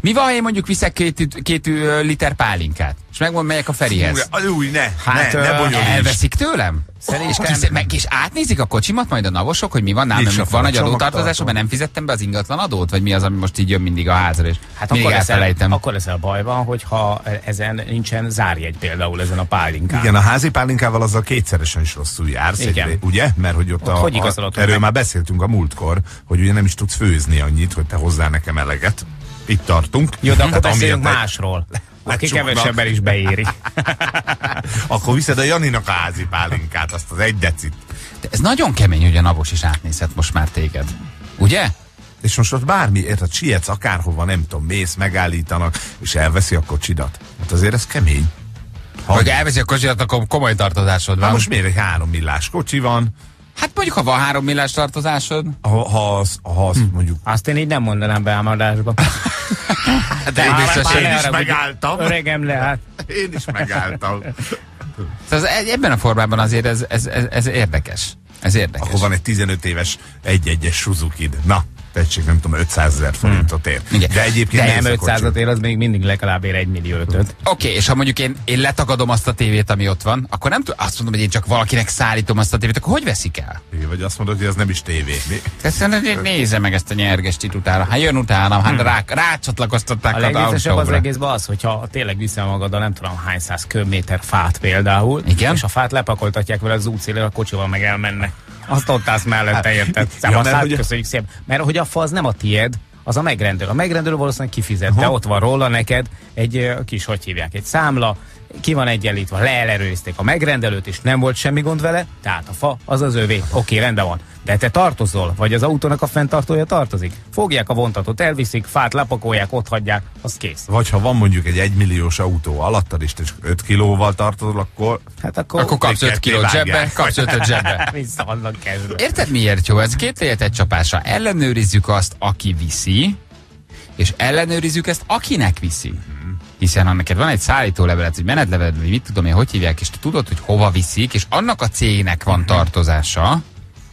Mi van, ha én mondjuk viszek két, két liter pálinkát, és megmondom, megyek a Ferihez? Új, ne, Hát, ne, ne bonyolíts. Elveszik tőlem? Szerintem- És, meg, és átnézik a kocsimat majd a navosok, hogy mi van nálam, mert van a nagy adótartozásom, mert nem fizettem be az ingatlan adót, vagy mi az, ami most így jön mindig a házra, és hát mindig akkor leszel, elfelejtem. akkor leszel bajban, hogyha ezen nincsen zárjegy például ezen a pálinkán. Igen, a házi pálinkával azzal kétszeresen is rosszul jársz, Igen. egy, ugye? Mert hogy ott, Ott a, hogy a, erről meg- már beszéltünk a múltkor, hogy ugye nem is tudsz főzni annyit, hogy te hozzá nekem eleget. Itt tartunk. Jó, de akkor Tehát beszéljünk másról. Aki kevesebben is beéri. Akkor viszed a Janinak a házi pálinkát, azt az egy decit. De ez nagyon kemény, hogy a navos is átnézhet most már téged. Ugye? És most ott bármi, érted, sietsz akárhova, nem tudom, mész, megállítanak, és elveszi a kocsidat. Hát azért ez kemény. Ha elveszi a kocsidat, akkor komoly tartozásod Hát van. most miért egy három millás kocsi van, Hát mondjuk, ha van három millás tartozásod, Ha, ha, az, ha az mondjuk Azt én így nem mondanám be ámadásba. de Már- biztos, már hogy- én is megálltam. Öregem le, hát. én is megálltam. Tehát ez- ebben a formában azért ez, ez, ez, ez érdekes. Ez érdekes. Akkor van egy 15 éves egy-egyes suzuki Na, tessék, nem tudom, 500 ezer forintot ér. Igen. De egyébként De nem a 500 kocsit. ér, az még mindig legalább ér 1 millió ötöt. Oké, és ha mondjuk én, én letagadom azt a tévét, ami ott van, akkor nem tud, azt mondom, hogy én csak valakinek szállítom azt a tévét, akkor hogy veszik el? Igen, Vagy azt mondod, hogy ez nem is tévé. Ezt mondom, hogy nézze meg ezt a nyergest itt utána. Hát jön utána, hát rá, rácsatlakoztatták A az legviccesebb az egészben az, hogyha tényleg viszel magaddal nem tudom hány száz köbméter fát például, Igen. és a fát lepakoltatják vele az útszélére, a kocsival meg elmennek. Azt ott állsz mellette, érted? Ja, mert hát hogy- köszönjük szépen. Mert hogy a fa az nem a tied, az a megrendelő. A megrendelő valószínűleg kifizet, de ott van róla neked egy kis, hogy hívják, egy számla, ki van egyenlítve, leellenőrizték a megrendelőt, és nem volt semmi gond vele, tehát a fa az az övé. Oké, rendben van. De te tartozol, vagy az autónak a fenntartója tartozik. Fogják a vontatot, elviszik, fát lepakolják, ott hagyják, az kész. Vagy ha van mondjuk egy egymilliós autó alattad, és te csak 5 kilóval tartod, akkor Hát akkor, Akkor kapsz Még 5 kilót ketté zsebbe, kapsz 5 zsebbe. vissza vannak kezdve. Érted miért jó? Ez két élet egy csapásra. Ellenőrizzük azt, aki viszi, és ellenőrizzük ezt, akinek viszi. Hiszen ha neked van egy szállítóleveled, egy menetleveled, vagy mit tudom én, hogy hívják, és te tudod, hogy hova viszik, és annak a cégnek van tartozása,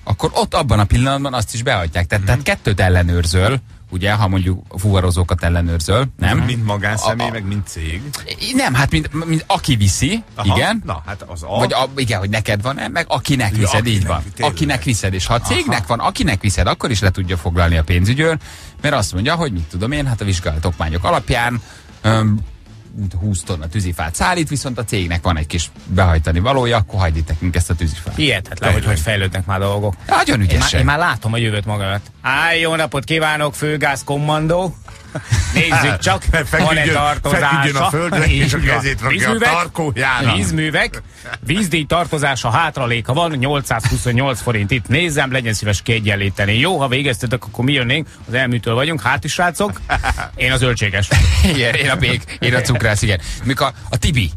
akkor ott abban a pillanatban azt is behagyják. Tehát, tehát kettőt ellenőrzöl, ugye, ha mondjuk fuvarozókat ellenőrzöl, nem? mind magánszemély, A- a- meg mind cég. Nem, hát mint, mint aki viszi, Aha. igen, Na, hát az a... vagy a, igen, hogy neked van -e, meg akinek Ja, viszed, akinek, így van. tényleg. Akinek viszed, és ha a cégnek van, akinek viszed, akkor is le tudja foglalni a pénzügyőr, mert azt mondja, hogy mit tudom én, hát a vizsgált okmányok alapján öm, 20 tonna tűzifát szállít, viszont a cégnek van egy kis behajtani valója, akkor hagyd itt nekünk ezt a tűzifát. Hihetetlen, hogy hogy fejlődnek már dolgok. Nagyon Én már, ügyesen. én már látom a jövőt maga előtt. Á, jó napot kívánok, főgáz kommandó. Nézzük csak, van-e tartozása. a földre, és a kezét rakja a tarkójára. Vízművek, vízdíj tartozása hátraléka van, 828 forint itt. Nézzem, legyen szíves kiegyenlíteni. Jó, ha végeztetek, akkor mi jönnénk, az elműtől vagyunk, hát is srácok. Én az zöldséges. Igen, én a bék, én a cukrász, igen. Mikor a, a Tibi,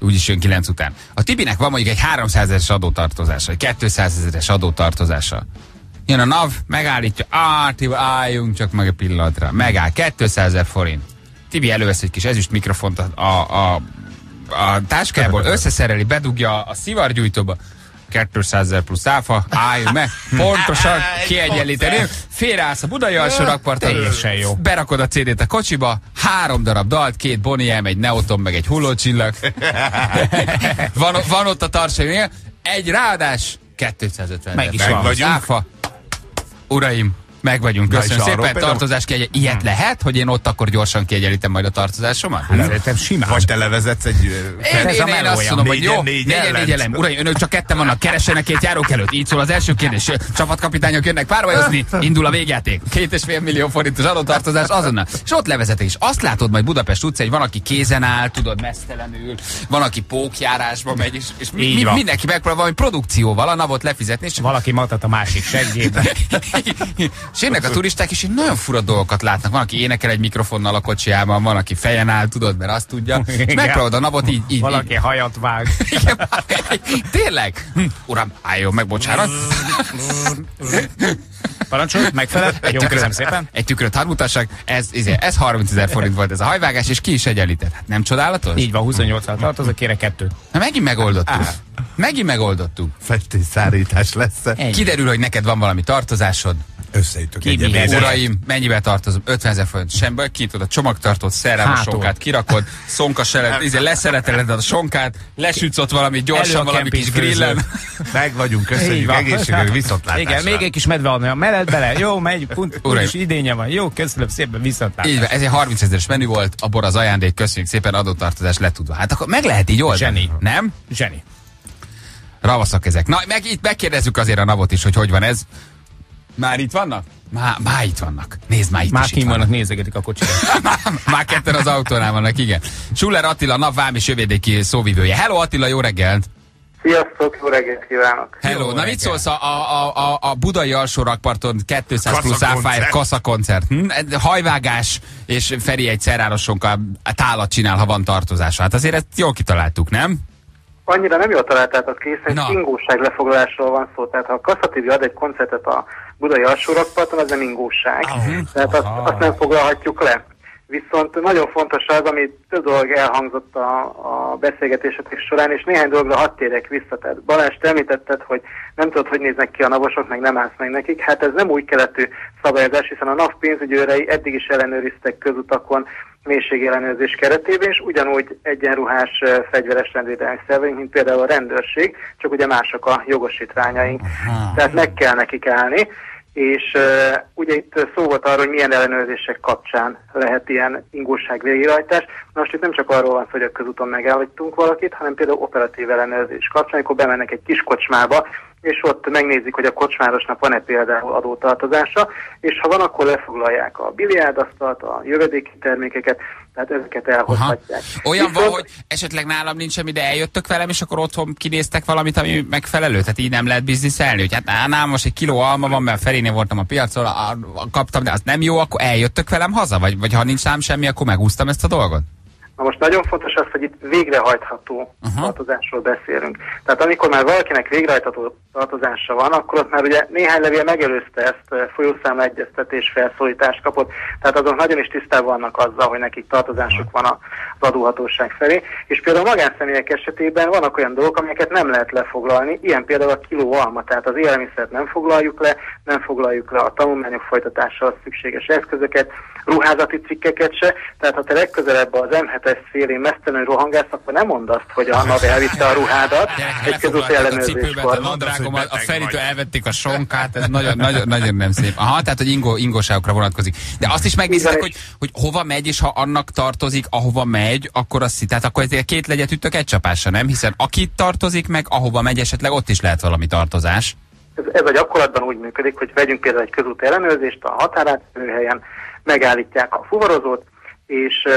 úgyis jön 9 után. A Tibinek van mondjuk egy 300 ezeres adótartozása, egy 200 ezeres adótartozása. Jön a NAV, megállítja, á, Tibi, álljunk csak meg egy pillanatra. Megáll, 200 ezer forint. Tibi elővesz egy kis ezüst mikrofont a, a, a, a táskából, összeszereli, bedugja a szivargyújtóba, 200 ezer plusz áfa, álljunk meg, pontosan kiegyenlíteni. Félreállsz a budai alsó rakparton, Teljesen jó. berakod a CD-t a kocsiba, három darab dalt, két Boniem, egy Neoton, meg egy hullócsillag. van, van ott a tarsai, egy ráadás, 250 Meg is ezer. van. Áfa. Uraim, meg vagyunk, köszönöm szépen, például- tartozás kiegyen. Ilyet lehet, hogy én ott akkor gyorsan kiegyenlítem majd a tartozásomat? Szerintem simán. Vagy te levezetsz egy... Én, Ez én, a én azt mondom, hogy jó, Négyen, négy négyen. Uraim, önök csak ketten vannak, keressenek két járók előtt. Így szól az első kérdés. Csapatkapitányok jönnek párbajozni, indul a végjáték. Két és fél millió forintos adótartozás azonnal. És ott levezetek, és azt látod majd Budapest utcán, hogy van, aki kézen áll, tudod, mesztelenül, van, aki pókjárásba megy, és, és mi, mi, mindenki megpróbál valami produkcióval a navot lefizetni, és Valaki matat a másik seggébe. és jönnek a turisták, és így nagyon fura dolgokat látnak. Van, aki énekel egy mikrofonnal a kocsijában, van, aki fejen áll, tudod, mert azt tudja. És megpróbálod a navot így, így, így Valaki hajat vág. igen, tényleg? Hm, Uram, álljon meg, bocsánat. Parancsolj, megfelel. Jó, tükröt- köszönöm szépen. Egy tükröt hadd mutassak, ez, ez, ez 30 ezer forint volt ez a hajvágás, és ki is egyenlített. Hát nem csodálatos? Így van, 28 al tartozok, kérek kettőt. Na, megint megoldottuk. Megint megoldottuk. Festésszállítás lesz. Kiderül, hogy neked van valami tartozásod. Összeütök Ki egy mihez? ebédet. Uraim, mennyivel tartozom? 50 ezer forint. Semből kinyitod a csomagtartót, szerelmes Hátul. sonkát, kirakod, szonka selet, izé, leszereteled a sonkát, lesütsz ott valami gyorsan, a valami kis grillen. Meg vagyunk, köszönjük, van. egészségünkre, viszontlátásra. Igen, még egy kis medve adni a mellett bele. Jó, megy, punt, Uraim. idénye van. Jó, köszönöm szépen, viszontlátásra. Így van, ez egy 30 ezeres menü volt, a bor az ajándék, köszönjük szépen, adótartozás letudva. Hát akkor meg lehet így oldani. Zseni. Nem? Zseni. Ravaszak ezek. Na, meg itt megkérdezzük azért a navot is, hogy hogy van ez. Már itt vannak? Már, már itt vannak. Nézd, már itt Már is itt kim vannak. nézegetik a kocsira. már ketten az autónál vannak, igen. Suller Attila, napvám és jövédéki szóvivője. Hello Attila, jó reggelt! Sziasztok, jó reggelt kívánok! Hello, Jó na reggelt. mit szólsz a, a, a, a budai alsó rakparton 200 plusz Kaszakoncert. áfáért kaszakoncert? Hm? Hajvágás és Feri egy szerárosonkkal tálat csinál, ha van tartozása. Hát azért ezt jól kitaláltuk, nem? annyira nem jól találtátok ki, hiszen Na. ingóság lefoglalásról van szó. Tehát ha a Kasszatívi ad egy koncertet a budai alsórakparton, az nem ingóság. Tehát azt, azt nem foglalhatjuk le. Viszont nagyon fontos az, ami több dolog elhangzott a, a beszélgetésetek során, és néhány dologra hadd térjek vissza. Tehát Balázs, te említetted, hogy nem tudod, hogy néznek ki a navosok, meg nem állsz meg nekik. Hát ez nem új keletű szabályozás, hiszen a NAV pénzügyőrei eddig is ellenőriztek közutakon mélységellenőrzés keretében, és ugyanúgy egyenruhás fegyveres rendvédelmi szerveink, mint például a rendőrség, csak ugye mások a jogosítványaink. Tehát meg kell nekik állni, és uh, ugye itt szó volt arról, hogy milyen ellenőrzések kapcsán lehet ilyen ingóság végrehajtás. Na most itt nem csak arról van szó, hogy a közúton megállítunk valakit, hanem például operatív ellenőrzés kapcsán, amikor bemennek egy kis kocsmába, és ott megnézik, hogy a kocsmárosnak van-e például adótartozása, és ha van, akkor lefoglalják a biliárdasztalt, a jövedéki termékeket, tehát ezeket Aha. elhozhatják. Olyan van, hogy esetleg nálam nincs semmi, de eljöttök velem, és akkor otthon kinéztek valamit, ami megfelelő? Tehát így nem lehet bizniszelni, hogy hát nálam most egy kiló alma van, mert Ferénél voltam a piacon, a, a, kaptam, de az nem jó, akkor eljöttök velem haza? Vagy, vagy ha nincs nálam semmi, akkor megúsztam ezt a dolgot? Na most nagyon fontos az, hogy itt végrehajtható Aha. tartozásról beszélünk. Tehát amikor már valakinek végrehajtható tartozása van, akkor ott már ugye néhány levél megelőzte ezt, eh, folyószámla egyeztetés felszólítást kapott, tehát azok nagyon is tisztában vannak azzal, hogy nekik tartozásuk van az adóhatóság felé. És például a magánszemélyek esetében vannak olyan dolgok, amiket nem lehet lefoglalni, ilyen például a kiló alma, tehát az élelmiszert nem foglaljuk le, nem foglaljuk le a tanulmányok folytatásához szükséges eszközöket, ruházati cikkeket se, tehát ha te legközelebb az M7-es szélén mesztelenül rohangálsz, akkor nem mondd azt, hogy a NAV elvitte a ruhádat egy közúti a ellenőrzés cipőben, a a Feritől elvették a sonkát, ez nagyon, nagyon, nagyon nem szép. Aha, tehát, hogy ingó, ingóságokra vonatkozik. De azt is megnézitek, hogy, hogy hova megy, és ha annak tartozik, ahova megy, akkor azt tehát akkor ezért két legyet ütök egy csapásra, nem? Hiszen aki tartozik meg, ahova megy, esetleg ott is lehet valami tartozás. Ez, ez a gyakorlatban úgy működik, hogy vegyünk például egy közúti ellenőrzést a határátkelőhelyen, megállítják a fuvarozót, és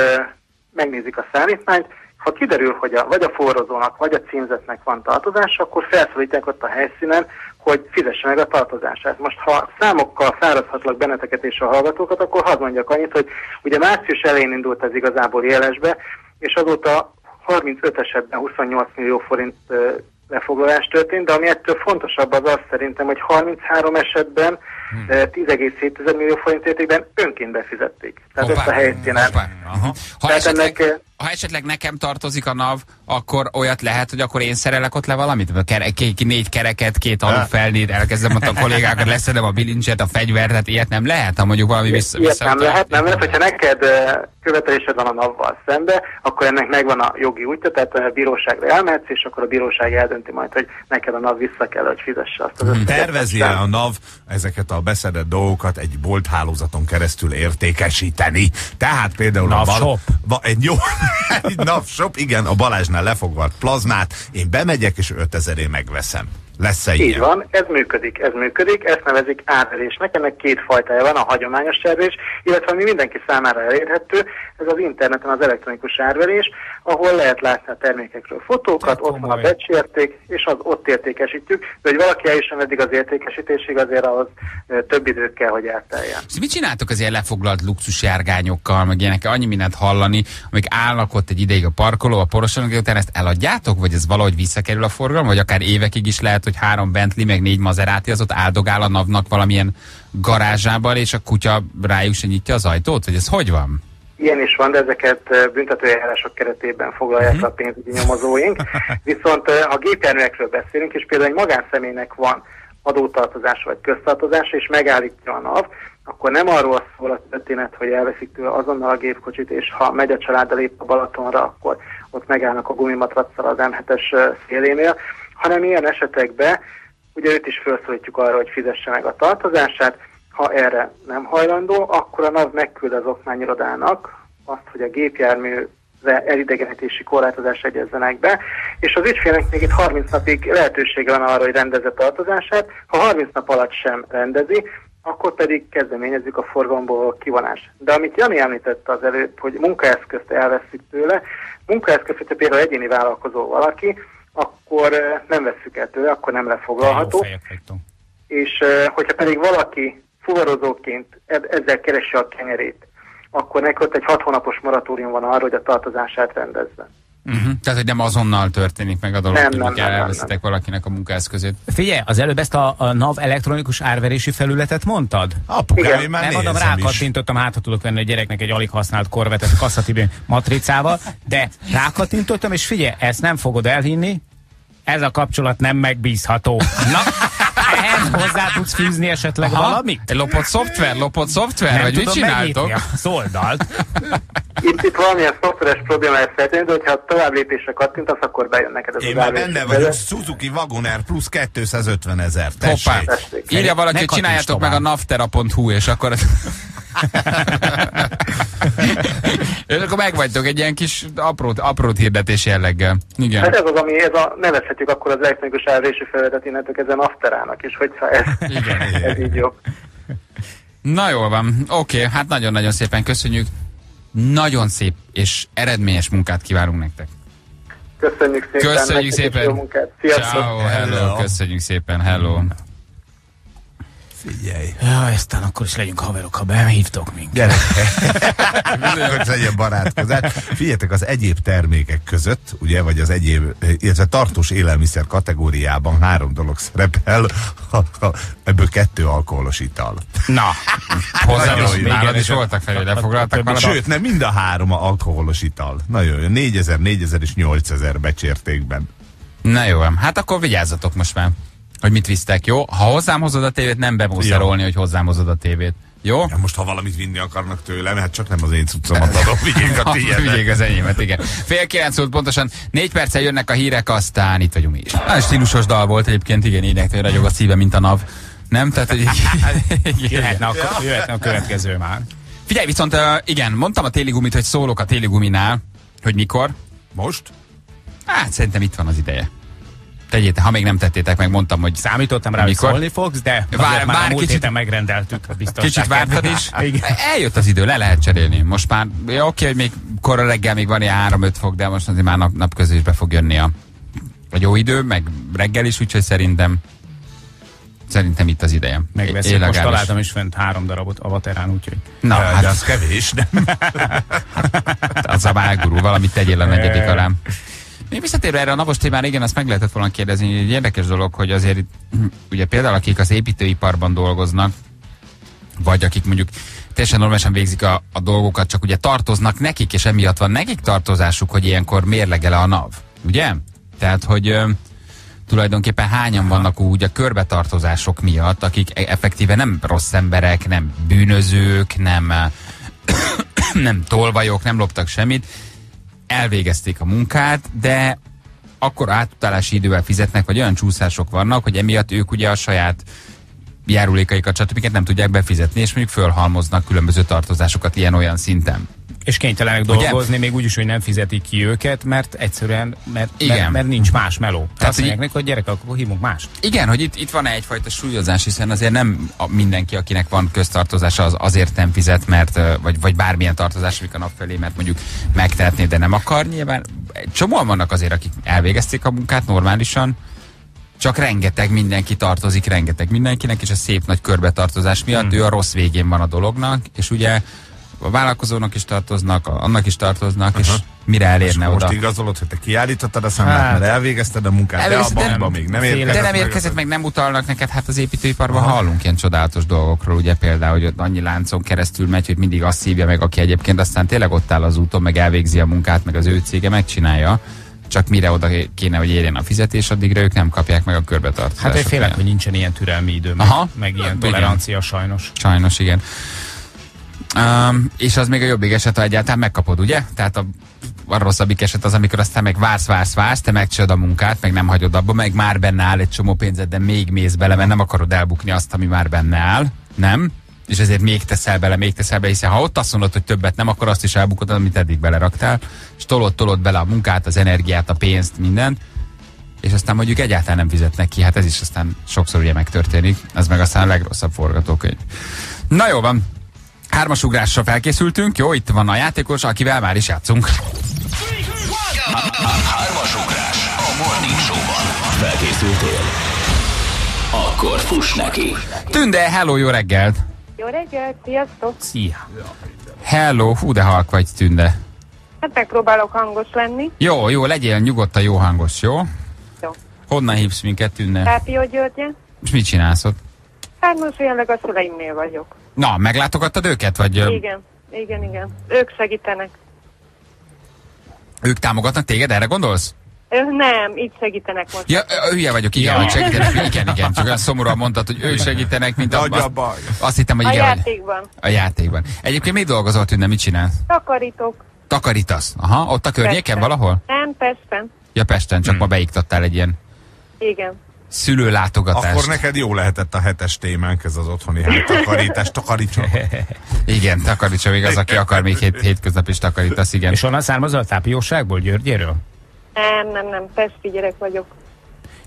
megnézik a szállítmányt. Ha kiderül, hogy a, vagy a fuvarozónak, vagy a címzetnek van tartozása, akkor felszólítják ott a helyszínen, hogy fizesse meg a tartozását. Most ha számokkal fáradhatlak benneteket és a hallgatókat, akkor hadd mondjak annyit, hogy ugye március elején indult ez igazából jelesbe, és azóta 35 esetben 28 millió forint lefoglalás történt, de ami ettől fontosabb az az szerintem, hogy 33 esetben 10,7 millió forint értékben önként befizették. Tehát ezt a helyszínen. hoppá. Aha. Ha, Tehát esetleg, ennek, ha esetleg nekem tartozik a NAV, akkor olyat lehet, hogy akkor én szerelek ott le valamit? Kere, ki, négy kereket, két alufelnét, elkezdem ott a kollégákat, leszedem a bilincset, a fegyvert, tehát ilyet nem lehet, ha mondjuk valami vissza, Ilyet vissza nem lehet, nem lehet, hogyha neked követelésed van a NAV-val szembe, akkor ennek megvan a jogi útja, tehát a bíróságra elmehetsz, és akkor a bíróság eldönti majd, hogy neked a NAV vissza kell, hogy fizesse azt az összeget. Tervezi el a NAV ezeket a beszedett dolgokat egy bolthálózaton keresztül értékesíteni. Tehát például NAV a Bal- shop. Va, egy jó, shop, igen, a Balázsnál lefoglalt plazmát, én bemegyek és 5000 megveszem. Lesz-e Így ilyen? van, ez működik, ez működik, ezt nevezik árverésnek, ennek két fajtája van, a hagyományos árverés, illetve ami mindenki számára elérhető, ez az interneten az elektronikus árverés, ahol lehet látni a termékekről fotókat, ott van a komoly. becsérték, és az ott értékesítjük, de hogy valaki eljusson eddig az értékesítésig, azért ahhoz több idő kell, hogy. És mit csináltok az ilyen lefoglalt luxusjárgányokkal, meg ilyenek, annyi mindent hallani, amik állnak ott egy ideig a parkoló, a porosonak, utána ezt eladjátok, vagy ez valahogy visszakerül a forgalom, vagy akár évekig is lehet, hogy három Bentley, meg négy Maserati az ott áldogál a navnak valamilyen garázsában, és a kutya rájuk se nyitja az ajtót, vagy ez hogy van? Ilyen is van, de ezeket ö, büntetőeljárások keretében foglalják Mhm. a pénzügyi nyomozóink. Viszont ha gépjárművekről beszélünk, és például egy magánszemélynek van adótartozása vagy köztartozása, és megállítja a NAV, akkor nem arról szól a történet, hogy elveszik tőle azonnal a gépkocsit, és ha megy a családdal épp a Balatonra, akkor ott megállnak a gumimatraccal az M7-es ö, szélénél, hanem ilyen esetekben ugye őt is felszólítjuk arra, hogy fizesse meg a tartozását, ha erre nem hajlandó, akkor a NAV megküld az okmányirodának azt, hogy a gépjármű elidegenítési korlátozás egyezzenek be, és az ügyfélnek még itt 30 napig lehetősége van arra, hogy rendezze tartozását. Ha 30 nap alatt sem rendezi, akkor pedig kezdeményezzük a forgalomból a kivonást. De amit Jani említette az előtt, hogy munkaeszközt elveszik tőle, munkaeszközt, hogyha például egyéni vállalkozó valaki, akkor eh, nem vesszük el tőle, akkor nem lefoglalható és eh, hogyha pedig valaki fuvarozóként ezzel keresi a kenyerét, akkor neki ott egy hat hónapos moratórium van arra, hogy a tartozását rendezze. Uh-huh. Tehát, hogy nem azonnal történik meg a dolog, Nem, hogy nem, nem, nem, elveszitek valakinek a munkaeszközét. Figyelj, az előbb ezt a, a NAV elektronikus árverési felületet mondtad? Apukám, én már nem mondom, rákattintottam, hát ha tudok venni a gyereknek egy alig használt korvetet kasszatibén matricával, de rákattintottam, és figyelj, ezt nem fogod elhinni, ez a kapcsolat nem megbízható. Na, ehhez hozzá tudsz fűzni esetleg Aha. valamit? Lopott szoftver, lopott szoftver, Nem vagy mit csináltok? az oldalt. Itt, itt valamilyen szoftveres probléma lesz feltétlenül, de hogyha tovább lépésre kattintasz, akkor bejön neked ez Én az már benne vagyok, Suzuki Wagoner plusz 250 ezer. Hoppá. Írja valaki, csináljátok meg a naftera.hu, és akkor... és akkor megvagytok egy ilyen kis aprót, aprót hirdetés jelleggel. Hát Igen. ez az, ami ez a, nevezhetjük akkor az elektronikus árverési felületet innentől ezen afterának, és hogyha ez, Igen, igen. ez így jó. Na jól van, oké, hát nagyon-nagyon szépen köszönjük. Nagyon szép és eredményes munkát kívánunk nektek. Köszönjük szépen. Köszönjük is szépen. Jó munkát. Sziasztok. Ciao, hello, Hello. köszönjük szépen, hello. Figyelj. Ja, aztán akkor is legyünk haverok, ha behívtok minket. Gyere. hogy legyen barátkozás. Figyeljetek, az egyéb termékek között, ugye, vagy az egyéb, illetve tartós élelmiszer kategóriában három dolog szerepel, ebből kettő alkoholos ital. Na, Hozzám is, jó. nálad is voltak felé, lefoglaltak. Sőt, nem mind a három a alkoholos ital. Nagyon jó. 4000, 4000 és 8000 becsértékben. Na jó, hát akkor vigyázzatok most már, hogy mit visztek, jó? Ha hozzám hozod a tévét, nem bemószerolni, hogy hozzám hozod a tévét. Jó? Ja, most ha valamit vinni akarnak tőlem, hát csak nem az én cuccomat adom, vigyék a Vigyék tiédet. az enyémet, igen. Fél kilenc volt pontosan, négy perccel jönnek a hírek, aztán itt vagyunk mi is. Ah, stílusos dal volt egyébként, igen, énektől ragyog a szíve, mint a nav. Nem? Tehát, hogy... jöhetne a, jöhetne a következő már. Figyelj, viszont igen, mondtam a téligumit, hogy szólok a téliguminál, hogy mikor. Most? Hát szerintem itt van az ideje. Tegyétek, ha még nem tettétek meg, mondtam, hogy Számítottam rá, hogy Mikor? szólni fogsz, de Vár- már vár a múlt kicsit- héten megrendeltük a biztonság. Kicsit vártad is? Igen. Eljött az idő, le lehet cserélni. Most már, ja, oké, hogy még kora reggel még van ilyen 3-5 fok, de most azért már nap, napközben is be fog jönni a, a jó idő, meg reggel is, úgyhogy szerintem szerintem itt az ideje. Illegális. most találtam is fent három darabot a vaterán, úgyhogy Na, Hát, hát de az kevés, nem? az a vágurú, valamit tegyél a negyedik alá. Még visszatérve erre a napos témára, igen, azt meg lehetett volna kérdezni, egy érdekes dolog, hogy azért ugye például akik az építőiparban dolgoznak, vagy akik mondjuk teljesen normálisan végzik a, a dolgokat, csak ugye tartoznak nekik, és emiatt van nekik tartozásuk, hogy ilyenkor mérlegele a NAV, ugye? Tehát, hogy ö, tulajdonképpen hányan vannak úgy a körbetartozások miatt, akik e- effektíve nem rossz emberek, nem bűnözők, nem, nem tolvajok, nem loptak semmit, elvégezték a munkát, de akkor átutalási idővel fizetnek, vagy olyan csúszások vannak, hogy emiatt ők ugye a saját járulékaikat, stb. nem tudják befizetni, és mondjuk fölhalmoznak különböző tartozásokat ilyen-olyan szinten. és kénytelenek Ugye? dolgozni, még úgy is, hogy nem fizetik ki őket, mert egyszerűen, mert, Igen. mert, mert nincs más meló. Tehát azt mondják neki, hogy gyerek, akkor hívunk mást. Igen, hogy itt, itt van egyfajta súlyozás, hiszen azért nem a mindenki, akinek van köztartozása, az azért nem fizet, mert, vagy, vagy bármilyen tartozás, amik a nap felé, mert mondjuk megtehetné, de nem akar. Nyilván csomóan vannak azért, akik elvégezték a munkát normálisan, csak rengeteg mindenki tartozik rengeteg mindenkinek, és a szép nagy körbetartozás miatt Hmm. ő a rossz végén van a dolognak, és ugye a vállalkozónak is tartoznak, annak is tartoznak, és mire elérne most oda. igazolod, hogy te kiállítottad a számlát, Hát. mert elvégezted a munkát, de a bankba nem- még nem érkezett. De nem meg érkezett, az- meg nem utalnak neked, hát az építőiparban hallunk ilyen csodálatos dolgokról, ugye például, hogy ott annyi láncon keresztül megy, hogy mindig azt szívja meg, aki egyébként aztán tényleg ott áll az úton, meg elvégzi a munkát, meg az ő cége megcsinálja, csak mire oda kéne, hogy érjen a fizetés, addigra ők nem kapják meg a körbetartozást. Hát én félek, hogy nincsen ilyen türelmi idő, meg, Aha. meg ilyen Igen. tolerancia sajnos. Sajnos, igen. Um, és az még a jobbik eset, ha egyáltalán megkapod, ugye? Tehát a, a rosszabbik eset az, amikor aztán meg vársz, vársz, vársz, te megcsinálod a munkát, meg nem hagyod abba, meg már benne áll egy csomó pénzed, de még mész bele, mert nem akarod elbukni azt, ami már benne áll, nem? És ezért még teszel bele, még teszel bele, hiszen ha ott azt mondod, hogy többet nem, akkor azt is elbukod, amit eddig beleraktál, és tolod, tolod bele a munkát, az energiát, a pénzt, mindent, és aztán mondjuk egyáltalán nem fizetnek ki, hát ez is aztán sokszor ugye megtörténik, ez meg aztán a legrosszabb forgatókönyv. Na jó van, hármas ugrásra felkészültünk, jó, itt van a játékos, akivel már is játszunk. Hármas ugrás a Morning Show-ban. Felkészültél? Akkor fuss neki. Tünde, hello, jó reggelt! Jó reggelt, sziasztok! Szia! Hello, hú de halk vagy, Tünde. Hát megpróbálok hangos lenni. Jó, jó, legyél nyugodtan jó hangos, jó? Jó. Honnan hívsz minket, Tünde? Tápió Györgye. És mit csinálsz ott? Hát most jelenleg a szüleimnél vagyok. Na, meglátogattad őket, vagy Igen, igen, igen. Ők segítenek. ők támogatnak téged, erre gondolsz? Nem, így segítenek most. Ja, hülye vagyok, igen, hogy segítenek. Igen, igen, csak olyan szomorúan mondtad, hogy ők segítenek, mint a... Nagy a Azt, baj. azt hittem, hogy A igen, hogy játékban. a játékban. Egyébként mit dolgozol, Tünde, mit csinálsz? Takarítok. Takarítasz? Aha, ott a környéken Pesten. valahol? Nem, Pesten. Ja, Pesten, csak ma beiktattál egy ilyen Igen. szülőlátogatást. Akkor neked jó lehetett a hetes témánk, ez az otthoni hát takarítás, takarítsa. Igen, takarítsa még az, aki akar még hét, hétköznap is takarítasz, igen. És onnan származol tápióságból, Györgyéről? Nem, nem, nem. Pesti gyerek vagyok.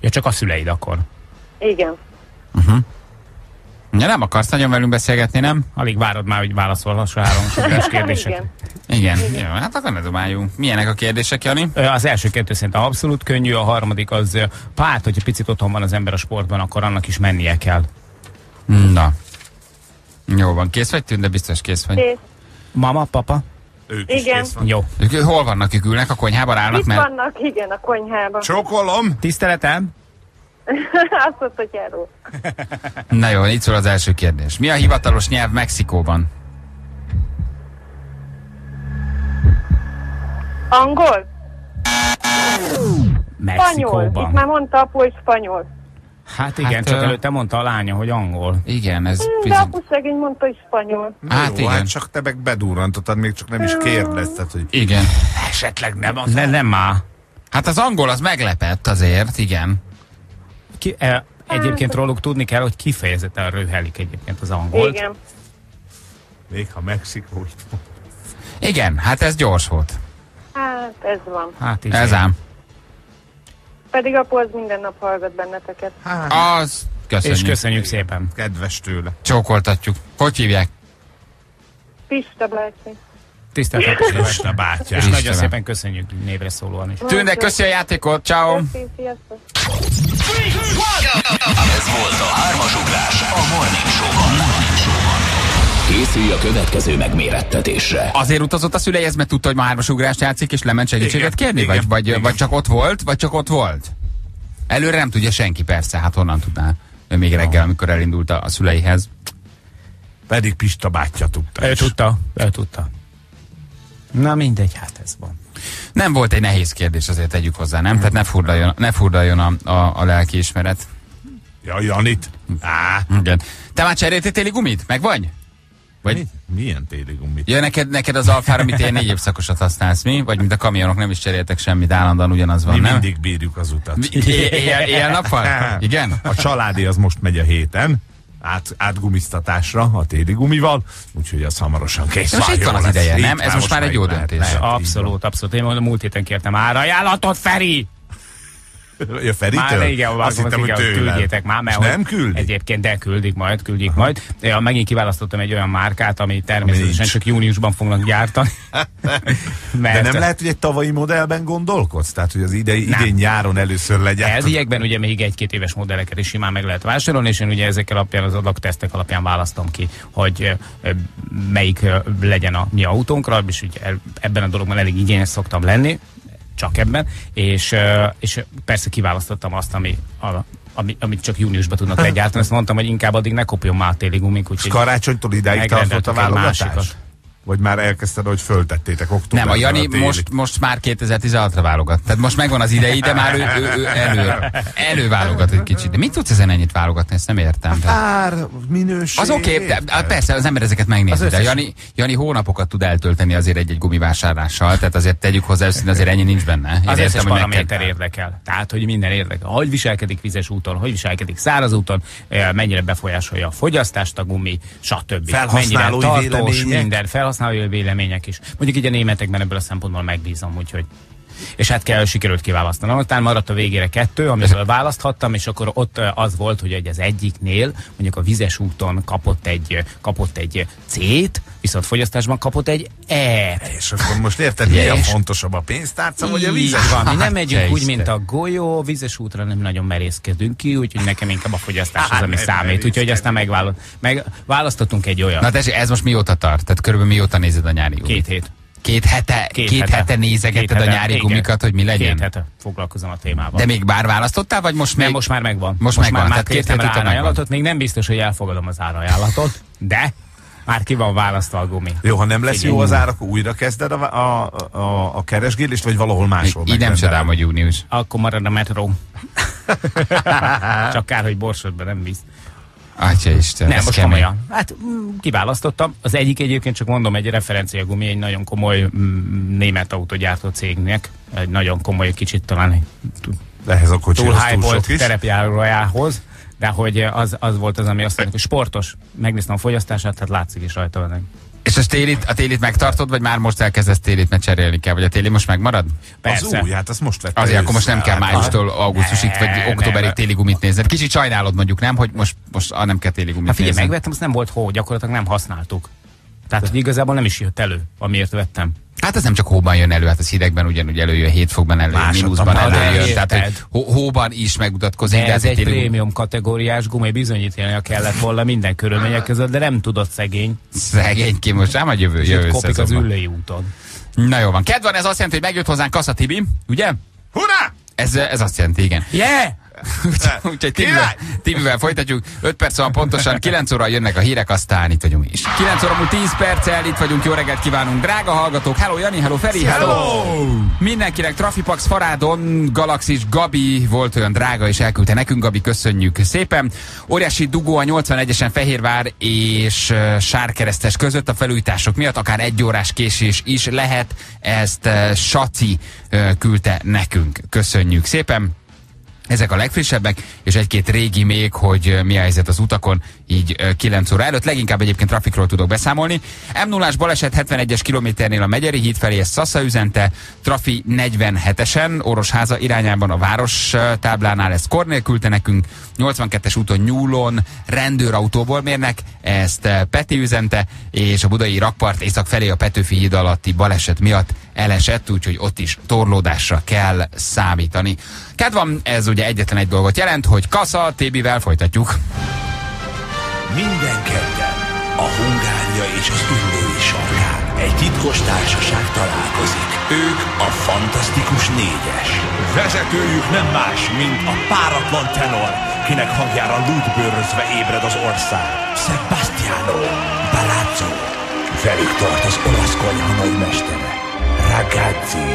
Ja, csak a szüleid akkor. Igen. Ja, nem akarsz nagyon velünk beszélgetni, nem? Alig várod már, hogy válaszolhass a három sugás kérdések. Igen. Igen. Jó, hát akkor ne dobáljunk. Milyenek a kérdések, Jani? Az első kettő szerintem abszolút könnyű, a harmadik az párt, hogyha picit otthon van az ember a sportban, akkor annak is mennie kell. Na. Jó van, kész vagy tűn, de biztos kész vagy. Kész. Mama, papa? Ők is Igen. kész. Jó. Ők hol vannak? Ők ülnek a konyhában állnak, Itt mert... vannak, igen, a konyhában. Csókolom! Tiszteletem? Azt mondta, hogy járó. Na jó, itt szól az első kérdés. Mi a hivatalos nyelv Mexikóban? Angol? Spanyol. Itt Mexikóban. már mondta apu, hogy spanyol. Hát igen, Hát, csak ö- előtte mondta a lánya, hogy angol. Igen, ez De bizony... apu szegény mondta, hogy spanyol. Hát Jó, igen. hát csak te meg bedurrantottad, még csak nem is kérdezted, hogy Igen. esetleg nem az. Ne, nem már. Hát az angol az meglepett azért, igen. Ki, e, egyébként róluk tudni kell, hogy kifejezetten röhelik egyébként az angolt. Igen. Még ha Mexikó. Igen, hát ez gyors volt. Hát ez van. Hát így Ez ám. Pedig apu az minden nap hallgat benneteket. Hát, Az. Köszönjük. És köszönjük szépen. kedves tőle. Csókoltatjuk. Hogy hívják? Pista bácsi. Tiszteltetés. a bátyám. És nagyon szépen köszönjük névre szólóan is. Tűnde, köszi a játékot, ciao. Ez volt a hármas ugrás a Morning Show-ban. Készülj a következő megmérettetésre. Azért utazott a szüleihez, mert tudta, hogy ma hármas ugrást játszik, és lement segítséget Igen, kérni? igen, vagy, vagy, igen. vagy csak ott volt, vagy csak ott volt? Előre nem tudja senki, persze, hát honnan tudná? Ő még reggel, amikor elindult a, a szüleihez. Pedig Pista bátyja tudta Ő is. tudta, ő tudta. Na mindegy, hát ez van. Nem volt egy nehéz kérdés, azért tegyük hozzá, nem? Tehát ne furdaljon, ne furdaljon a, a, a lelkiismeret. Ja, Janit. Á, Igen. Te már cseréltél téli gumit? Meg vagy? Vagy mi? Milyen téli gumit? ja, neked, neked az alfára, amit ilyen négy évszakosat használsz, mi? Vagy mint a kamionok nem is cseréltek semmit, állandóan ugyanaz van, Mi nem? mindig bírjuk az utat. Éjjel-nappal? Igen? A családi az most megy a héten, át, átgumiztatásra a téli gumival, úgyhogy az hamarosan kész Most itt van az ideje, nem? Ez most már egy jó döntés. Abszolút, abszolút. Én mondom, múlt héten kértem árajánlatot, Feri! Ja, Feritől? Már igen, Azt hittem, hogy tőled. küldjétek már, mert nem küldik? Egyébként de küldik majd, küldik Aha. majd. Ja, megint kiválasztottam egy olyan márkát, ami természetesen nincs. csak júniusban fognak gyártani. De nem lehet, hogy egy tavalyi modellben gondolkodsz? Tehát, hogy az idei, Nem. idén nyáron először legyen. Elviekben ugye még egy-két éves modelleket is simán meg lehet vásárolni, és én ugye ezekkel alapján, az adattesztek alapján választom ki, hogy melyik legyen a mi autónkra, és ugye ebben a dologban elég igényes szoktam lenni, csak ebben, és, és persze kiválasztottam azt, ami, ami, amit csak júniusban tudnak legyártani, ezt mondtam, hogy inkább addig ne kopjon már a téli gumik, És karácsonytól idáig tartott a válogatás? másikat. Vagy már elkezdted, hogy föltettétek októberben Nem, a Jani téli? most, most már 2016-ra válogat. Tehát most megvan az idei, de már ő, ő, ő elő, előválogat egy kicsit. De mit tudsz ezen ennyit válogatni? Ezt nem értem. Tehát Ár, minőség. az oké, okay, de persze az ember ezeket megnézi. De Jani, Jani hónapokat tud eltölteni azért egy-egy gumivásárlással, tehát azért tegyük hozzá, hogy azért ennyi nincs benne. Én Az összes hogy meg paraméter kell- érdekel. Tehát, hogy minden érdekel. Hogy viselkedik vizes úton, hogy viselkedik száraz úton, eh, mennyire befolyásolja a fogyasztást a gumi, stb. Felhasználói mennyire tartós, minden, felhasználói vélemények is. Mondjuk így a németekben ebből a szempontból megbízom, úgyhogy és hát kell, sikerült kiválasztanom. Aztán maradt a végére kettő, amiből választhattam, és akkor ott az volt, hogy egy az egyiknél, mondjuk a vizes úton kapott egy, kapott egy C-t, viszont fogyasztásban kapott egy E. És akkor most érted, mi a fontosabb a pénztárca, vagy a vízes? van, mi nem Hát, megyünk úgy, mint a golyó, vizes útra nem nagyon merészkedünk ki, úgyhogy nekem inkább a fogyasztás az, Hát, ami számít. Úgyhogy aztán megválasztottunk meg, választottunk egy olyan. Na tessék, ez most mióta tart? Tehát körülbelül mióta nézed a nyári? Két hét. Két hete, két, két hete, hete nézegetted Két a hete, nyári igen. gumikat, hogy mi legyen? Két hete foglalkozom a témával. De még bár választottál, vagy most nem, még? most már megvan. Most megvan, már, tehát már két kértem hét rá után megvan. ajánlatot, még nem biztos, hogy elfogadom az árajánlatot, de már ki van választva a gumi. Jó, ha nem lesz Figyelj. jó az ár, akkor újra kezded a, a, a, a keresgélést, vagy valahol máshol Így nem csodálom, hogy június. Akkor marad a metró. Csak kár, hogy borsodba nem visz. Atya Isten, Nem, most kemény. komolyan. Hát mm, kiválasztottam. Az egyik egyébként csak mondom egy referencia gumi, egy nagyon komoly mm, német autogyártó cégnek. Egy nagyon komoly, kicsit talán Ehhez a kocsihoz túl túl, high volt terepjárójához. De hogy az, az volt az, ami azt mondja, hogy sportos. Megnéztem a fogyasztását, tehát látszik is rajta van. És a télit, a télit megtartod, vagy már most elkezdesz télit, mert cserélni kell? Vagy a téli most megmarad? Persze. Az új, hát azt most vette Azért akkor most nem kell májustól augusztusig, vagy októberig téli gumit nézned. Kicsit sajnálod mondjuk, nem? Hogy most, most ah, nem kell téli gumit Hát figyelj, megvettem, azt nem volt hó, gyakorlatilag nem használtuk. Tehát, hogy igazából nem is jött elő, amiért vettem. Hát ez nem csak hóban jön elő, hát az hidegben ugyanúgy előjön, hétfokban előjön, Másodban mínuszban előjön, tehát hogy hó- hóban is megmutatkozik. De ez hát egy gumi- prémium kategóriás gumai bizonyítania kellett volna minden körülmények között, de nem tudott szegény. Szegény ki most, ám a jövő, Sőt, jövő kopik az ülői úton. Na jó van. Kedv van, ez azt jelenti, hogy megjött hozzánk Kassa Tibi, ugye? Hurrá! Ez, ez azt jelenti, igen. Yeah! Úgyhogy Tibivel, Tibivel folytatjuk. 5 perc van pontosan, 9 óra jönnek a hírek, aztán itt vagyunk is. 9 óra múlt 10 perccel, itt vagyunk, jó reggelt kívánunk. Drága hallgatók, hello Jani, hello Feri, hello! Mindenkinek Trafipax Farádon, Galaxis Gabi volt olyan drága, és elküldte nekünk, Gabi, köszönjük szépen. Óriási dugó a 81-esen Fehérvár és Sárkeresztes között a felújítások miatt, akár egy órás késés is lehet, ezt Saci küldte nekünk. Köszönjük szépen! Ezek a legfrissebbek, és egy-két régi még, hogy mi a helyzet az utakon, így ö, 9 óra előtt. Leginkább egyébként trafikról tudok beszámolni. m 0 baleset 71-es kilométernél a Megyeri híd felé, ezt Szasza üzente, Trafi 47-esen, Orosháza irányában a város táblánál, ezt Kornél küldte nekünk, 82-es úton nyúlon, rendőrautóból mérnek, ezt Peti üzente, és a budai rakpart észak felé a Petőfi híd alatti baleset miatt elesett, úgyhogy ott is torlódásra kell számítani. Kedvam, ez ugye egyetlen egy dolgot jelent, hogy Kassa TB-vel folytatjuk. Minden kedden a Hungária és az Üllői sarkán egy titkos társaság találkozik. Ők a Fantasztikus Négyes. Vezetőjük nem más, mint a páratlan tenor, kinek hangjára lúdbőrözve ébred az ország. Sebastiano Balazzo. Velük tart az olasz konyha nagymestere. Ragazzi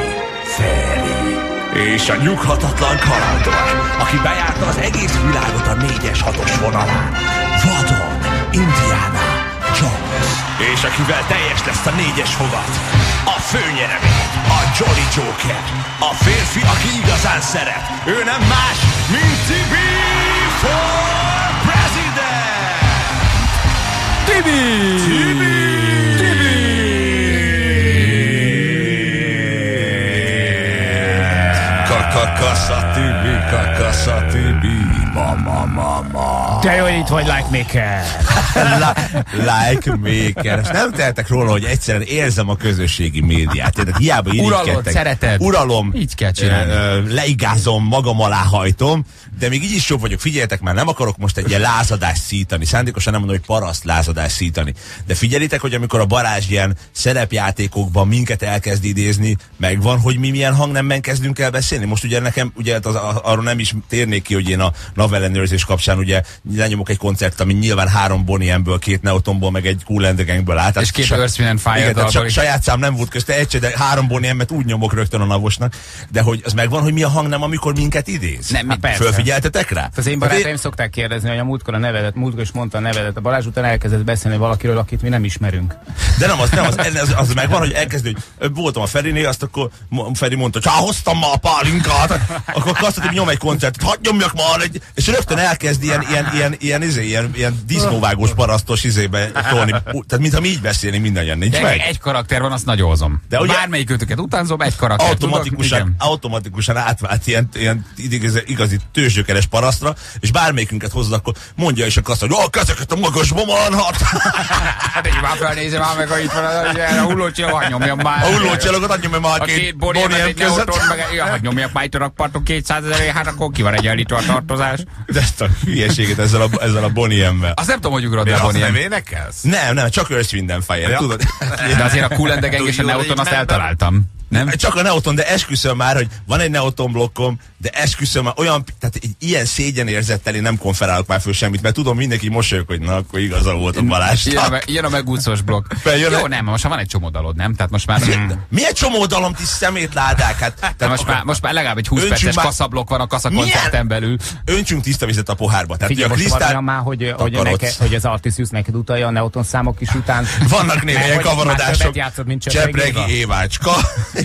Feri. És a nyughatatlan kalandor, aki bejárta az egész világot a négyes hatos vonalán. Vadon, Indiana, Jones. És akivel teljes lesz a négyes fogat. A főnyeremény, a Jolly Joker. A férfi, aki igazán szeret. Ő nem más, mint Tibi for President! Tibi! Tibi! Kakasza Tibi, ma, ma, ma, ma. De jó, itt vagy, like maker. like maker. És nem tehetek róla, hogy egyszerűen érzem a közösségi médiát. Tehát hiába Uralod, szereted. Uralom. Így kell csinálni. Leigázom, magam alá hajtom, de még így is jobb vagyok. Figyeljetek már, nem akarok most egy ilyen lázadást szítani. Szándékosan nem mondom, hogy paraszt lázadást szítani. De figyelitek, hogy amikor a Balázs ilyen szerepjátékokban minket elkezd idézni, megvan, hogy mi milyen hangnemben kezdünk el beszélni. Most ugye nekem, ugye az, az, arról nem is térnék ki, hogy én a navellenőrzés kapcsán ugye lenyomok egy koncert, ami nyilván három Boniemből, két Neotonból, meg egy Cool and the Gangből áll. Tehát És két Earth, Wind and Fire igen, tehát saját szám nem volt közte egy de három Boniemet úgy nyomok rögtön a navosnak. De hogy az megvan, hogy mi a hangnem, amikor minket idéz? Nem, Hát persze. Fölfigyeltetek rá? Az én Hát barátaim szokták kérdezni, hogy a múltkor a nevedet, múltkor is mondta a nevedet, a Balázs után elkezdett beszélni valakiről, akit mi nem ismerünk. De nem, az, nem, az, az, az megvan, hogy elkezdő, hogy voltam a Ferinél, azt akkor Feri mondta, hogy "Csá, hoztam ma a pálinkát, akkor azt hogy nyom egy koncertet, hadd nyomjak már és rögtön elkezd ilyen, ilyen, ilyen, ilyen, izé, ilyen, ilyen disznóvágós parasztos izébe tolni, tehát mintha mi így beszélni mindannyian, nincs De meg. egy karakter van, azt nagyon hozom. De ugye- Bármelyik őtöket utánzom, egy karakter automatikusan, tudok, automatikusan átvált ilyen, ilyen igazi, igazi tőzsgyökeres parasztra, és bármelyikünket hozzad, akkor mondja is a kassz, hogy oh, ezeket a magasba manhat. Hát egy már felnézem már meg itt van a, a hullócsillag, hadd nyomjam már. A hullócsillagot adj nyomjam már a két két Bonnie Bonnie egy M között. Meg ja, nyomjak már itt a rakparton 200 ezer, hát akkor ki van egyenlítő a tartozás. De ezt a hülyeséget ezzel a, ezzel a Bonnie M-vel. Azt nem tudom, hogy ugrod azt Bonnie nem énekelsz? Nem, nem, csak Wind and Fire, Ja. tudod? De azért a Cool and the Gang és a Neoton azt eltaláltam. Nem? Csak a Neoton, de esküszöm már, hogy van egy Neoton blokkom, de esküszöm már olyan, tehát egy ilyen szégyenérzettel én nem konferálok már föl semmit, mert tudom, mindenki mosolyog, hogy na, akkor igaza volt a Ilyen a, Balázsnak. me- ilyen a megúszós blokk. Feljön Jó, nem, most már van egy csomó dalod, nem? Tehát most már... Milyen csomó dalom ti szemétládák? Hát, De tehát most már, most már legalább egy 20 Öntsünk perces már- kaszablok van a kasza Milyen? koncerten belül. öntsünk tiszta vizet a pohárba. Tehát Figyelj, a most van Krisztál... már, hogy, hogy, neke, hogy az Artisius neked utalja a Neoton számok is után. Vannak néha ilyen kavarodások. többet játszott, mint Csepregi. Évácska.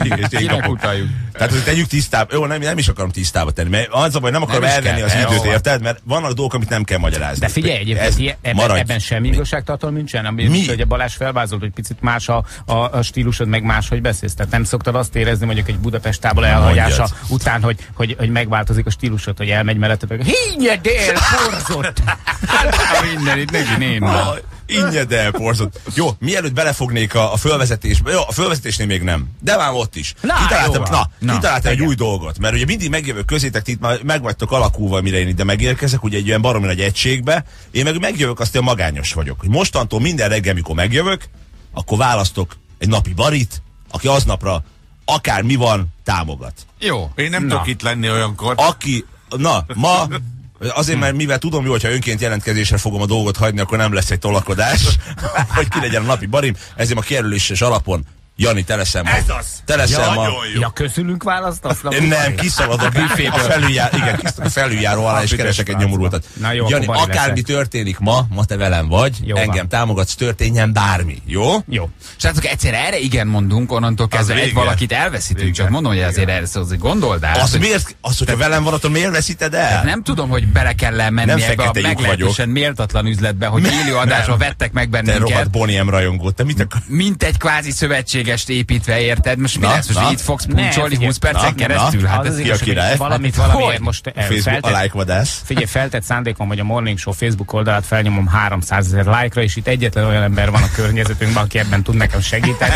Igen, és én kapok. utaljuk? Tehát, hogy tegyük tisztába. Jó, nem, nem is akarom tisztába tenni, mert az a baj, nem akarom is elvenni kell. az időt, érted? Mert vannak dolgok, amit nem kell magyarázni. De figyelj, egyébként Ez ilyen- ebben, maradj. ebben semmi igazságtartalom nincsen, ami Mi? hogy a Balázs felvázolt, hogy picit más a, a, a stílusod, meg más, hogy beszélsz. Tehát nem szoktad azt érezni, mondjuk egy Budapest tábla elhagyása Mondjad. után, hogy, hogy, hogy megváltozik a stílusod, hogy elmegy mellette, meg hínyedél, porzott! A minden, itt neki. Innyed el, porzott. Jó, mielőtt belefognék a, a fölvezetésbe, jó, a fölvezetésnél még nem, de már ott is. Na, kitaláltam, jó na, Na, kitaláltam egy új dolgot, mert ugye mindig megjövök közétek, ti itt már meg vagytok alakulva, mire én ide megérkezek, ugye egy olyan baromi nagy egységbe, én meg megjövök, azt én magányos vagyok. Hogy mostantól minden reggel, mikor megjövök, akkor választok egy napi barit, aki aznapra akár mi van, támogat. Jó. Én nem tudok itt lenni olyankor. Aki, na, ma Azért, mert mivel tudom jó, hogyha önként jelentkezésre fogom a dolgot hagyni, akkor nem lesz egy tolakodás, hogy ki legyen a napi barim, ezért a kijelöléses alapon Jani, te leszel ma. Ez az. Te leszel ma. Nagyon jó. Ja, közülünk választasz? Na, Nem, kiszalad a, a felüljár, igen, kiszalad a felüljáró alá, és keresek egy nyomorultat. Na jó, Jani, akármi leszek. történik ma, ma te velem vagy, Jó engem van. támogatsz, történjen bármi, jó? Jó. Srácok, egyszer erre igen mondunk, onnantól kezdve egy vége. valakit elveszítünk. Vége. Csak mondom, hogy azért ezt azért gondold át. Az hogy- miért, az, hogyha velem van, attól miért veszíted el? Nem tudom, hogy bele kell -e menni Nem ebbe a meglehetősen méltatlan üzletbe, hogy élő adásra vettek meg Te bennünket. rohadt Bonnie M rajongó, te mit mint egy kvázi szövetségest építve, érted? Most mi Na, lesz? Most na. így fogsz puncsolni figyelj. 20 percen Na, keresztül? na. Hát ez ki a király? valamit valamiért most eh, Facebook feltett, alájkvadász. Figyelj, feltett szándékom, hogy a Morning Show Facebook oldalát felnyomom 300 ezer lájkra, és itt egyetlen olyan ember van a környezetünkben, aki ebben tud nekem segíteni,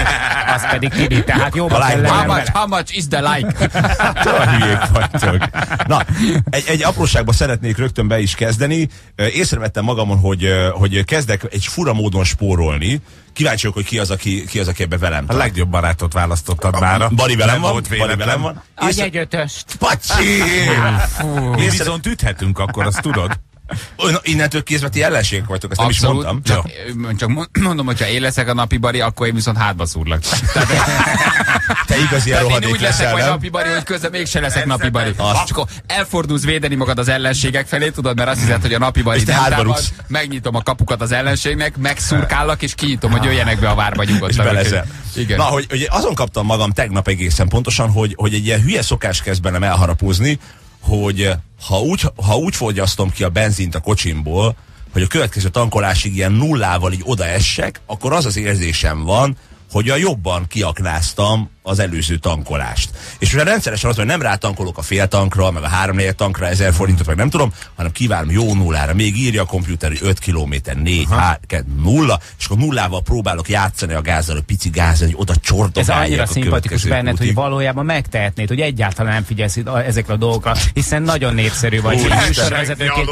az pedig Tibi. Tehát A like How much, how much is the like? Na, egy, egy apróságba szeretnék rögtön be is kezdeni. Észrevettem magamon, hogy, hogy kezdek egy fura módon spórolni. Kíváncsi vagyok, hogy ki az, aki, ki az, aki ebbe velem A tart. legjobb barátottad választottad már. Bari velem van, Bari velem van. A Észre... jegyötöst. Pacsi! Mi viszont üthetünk akkor, azt tudod? Ö, na, Innentől kezdve ti ellenségek vagytok, ezt nem is mondtam. Csak, csak mond- mondom, hogyha én leszek a napi bari, akkor én viszont hátba szúrlak. Tehát, Te igazi tehát én úgy leszek leszel, majd napi bari, hogy közben mégse leszek napi bari. Azt. És akkor elfordulsz védeni magad az ellenségek felé, tudod, mert azt hiszed, hogy a napi bari És nem támad, megnyitom a kapukat az ellenségnek, megszurkállak, és kinyitom, hogy jöjjenek be a várba És nyugodtan. beleszel. Úgyhogy- Igen. Na, hogy, hogy azon kaptam magam tegnap egészen pontosan, hogy, hogy egy ilyen hülye szokás kezd bennem elharapózni, hogy eh, ha úgy, ha úgy fogyasztom ki a benzint a kocsimból, hogy a következő tankolásig ilyen nullával így odaessek, akkor az az érzésem van, hogy a jobban kiaknáztam az előző tankolást. És ugye rendszeresen az, hogy nem rátankolok a fél tankra, meg a három tankra ezer forintot, meg nem tudom, hanem kívánom jó nullára. Még írja a komputer, hogy 5 km, 4, 3, 0, és akkor nullával próbálok játszani a gázzal, hogy pici gázzal, hogy oda Ez csordogáljak annyira a szimpatikus benned, hogy útig. valójában megtehetnéd, hogy egyáltalán nem figyelsz a- ezekre a dolgokra, hiszen nagyon népszerű vagy, hogy műsorvezetőként,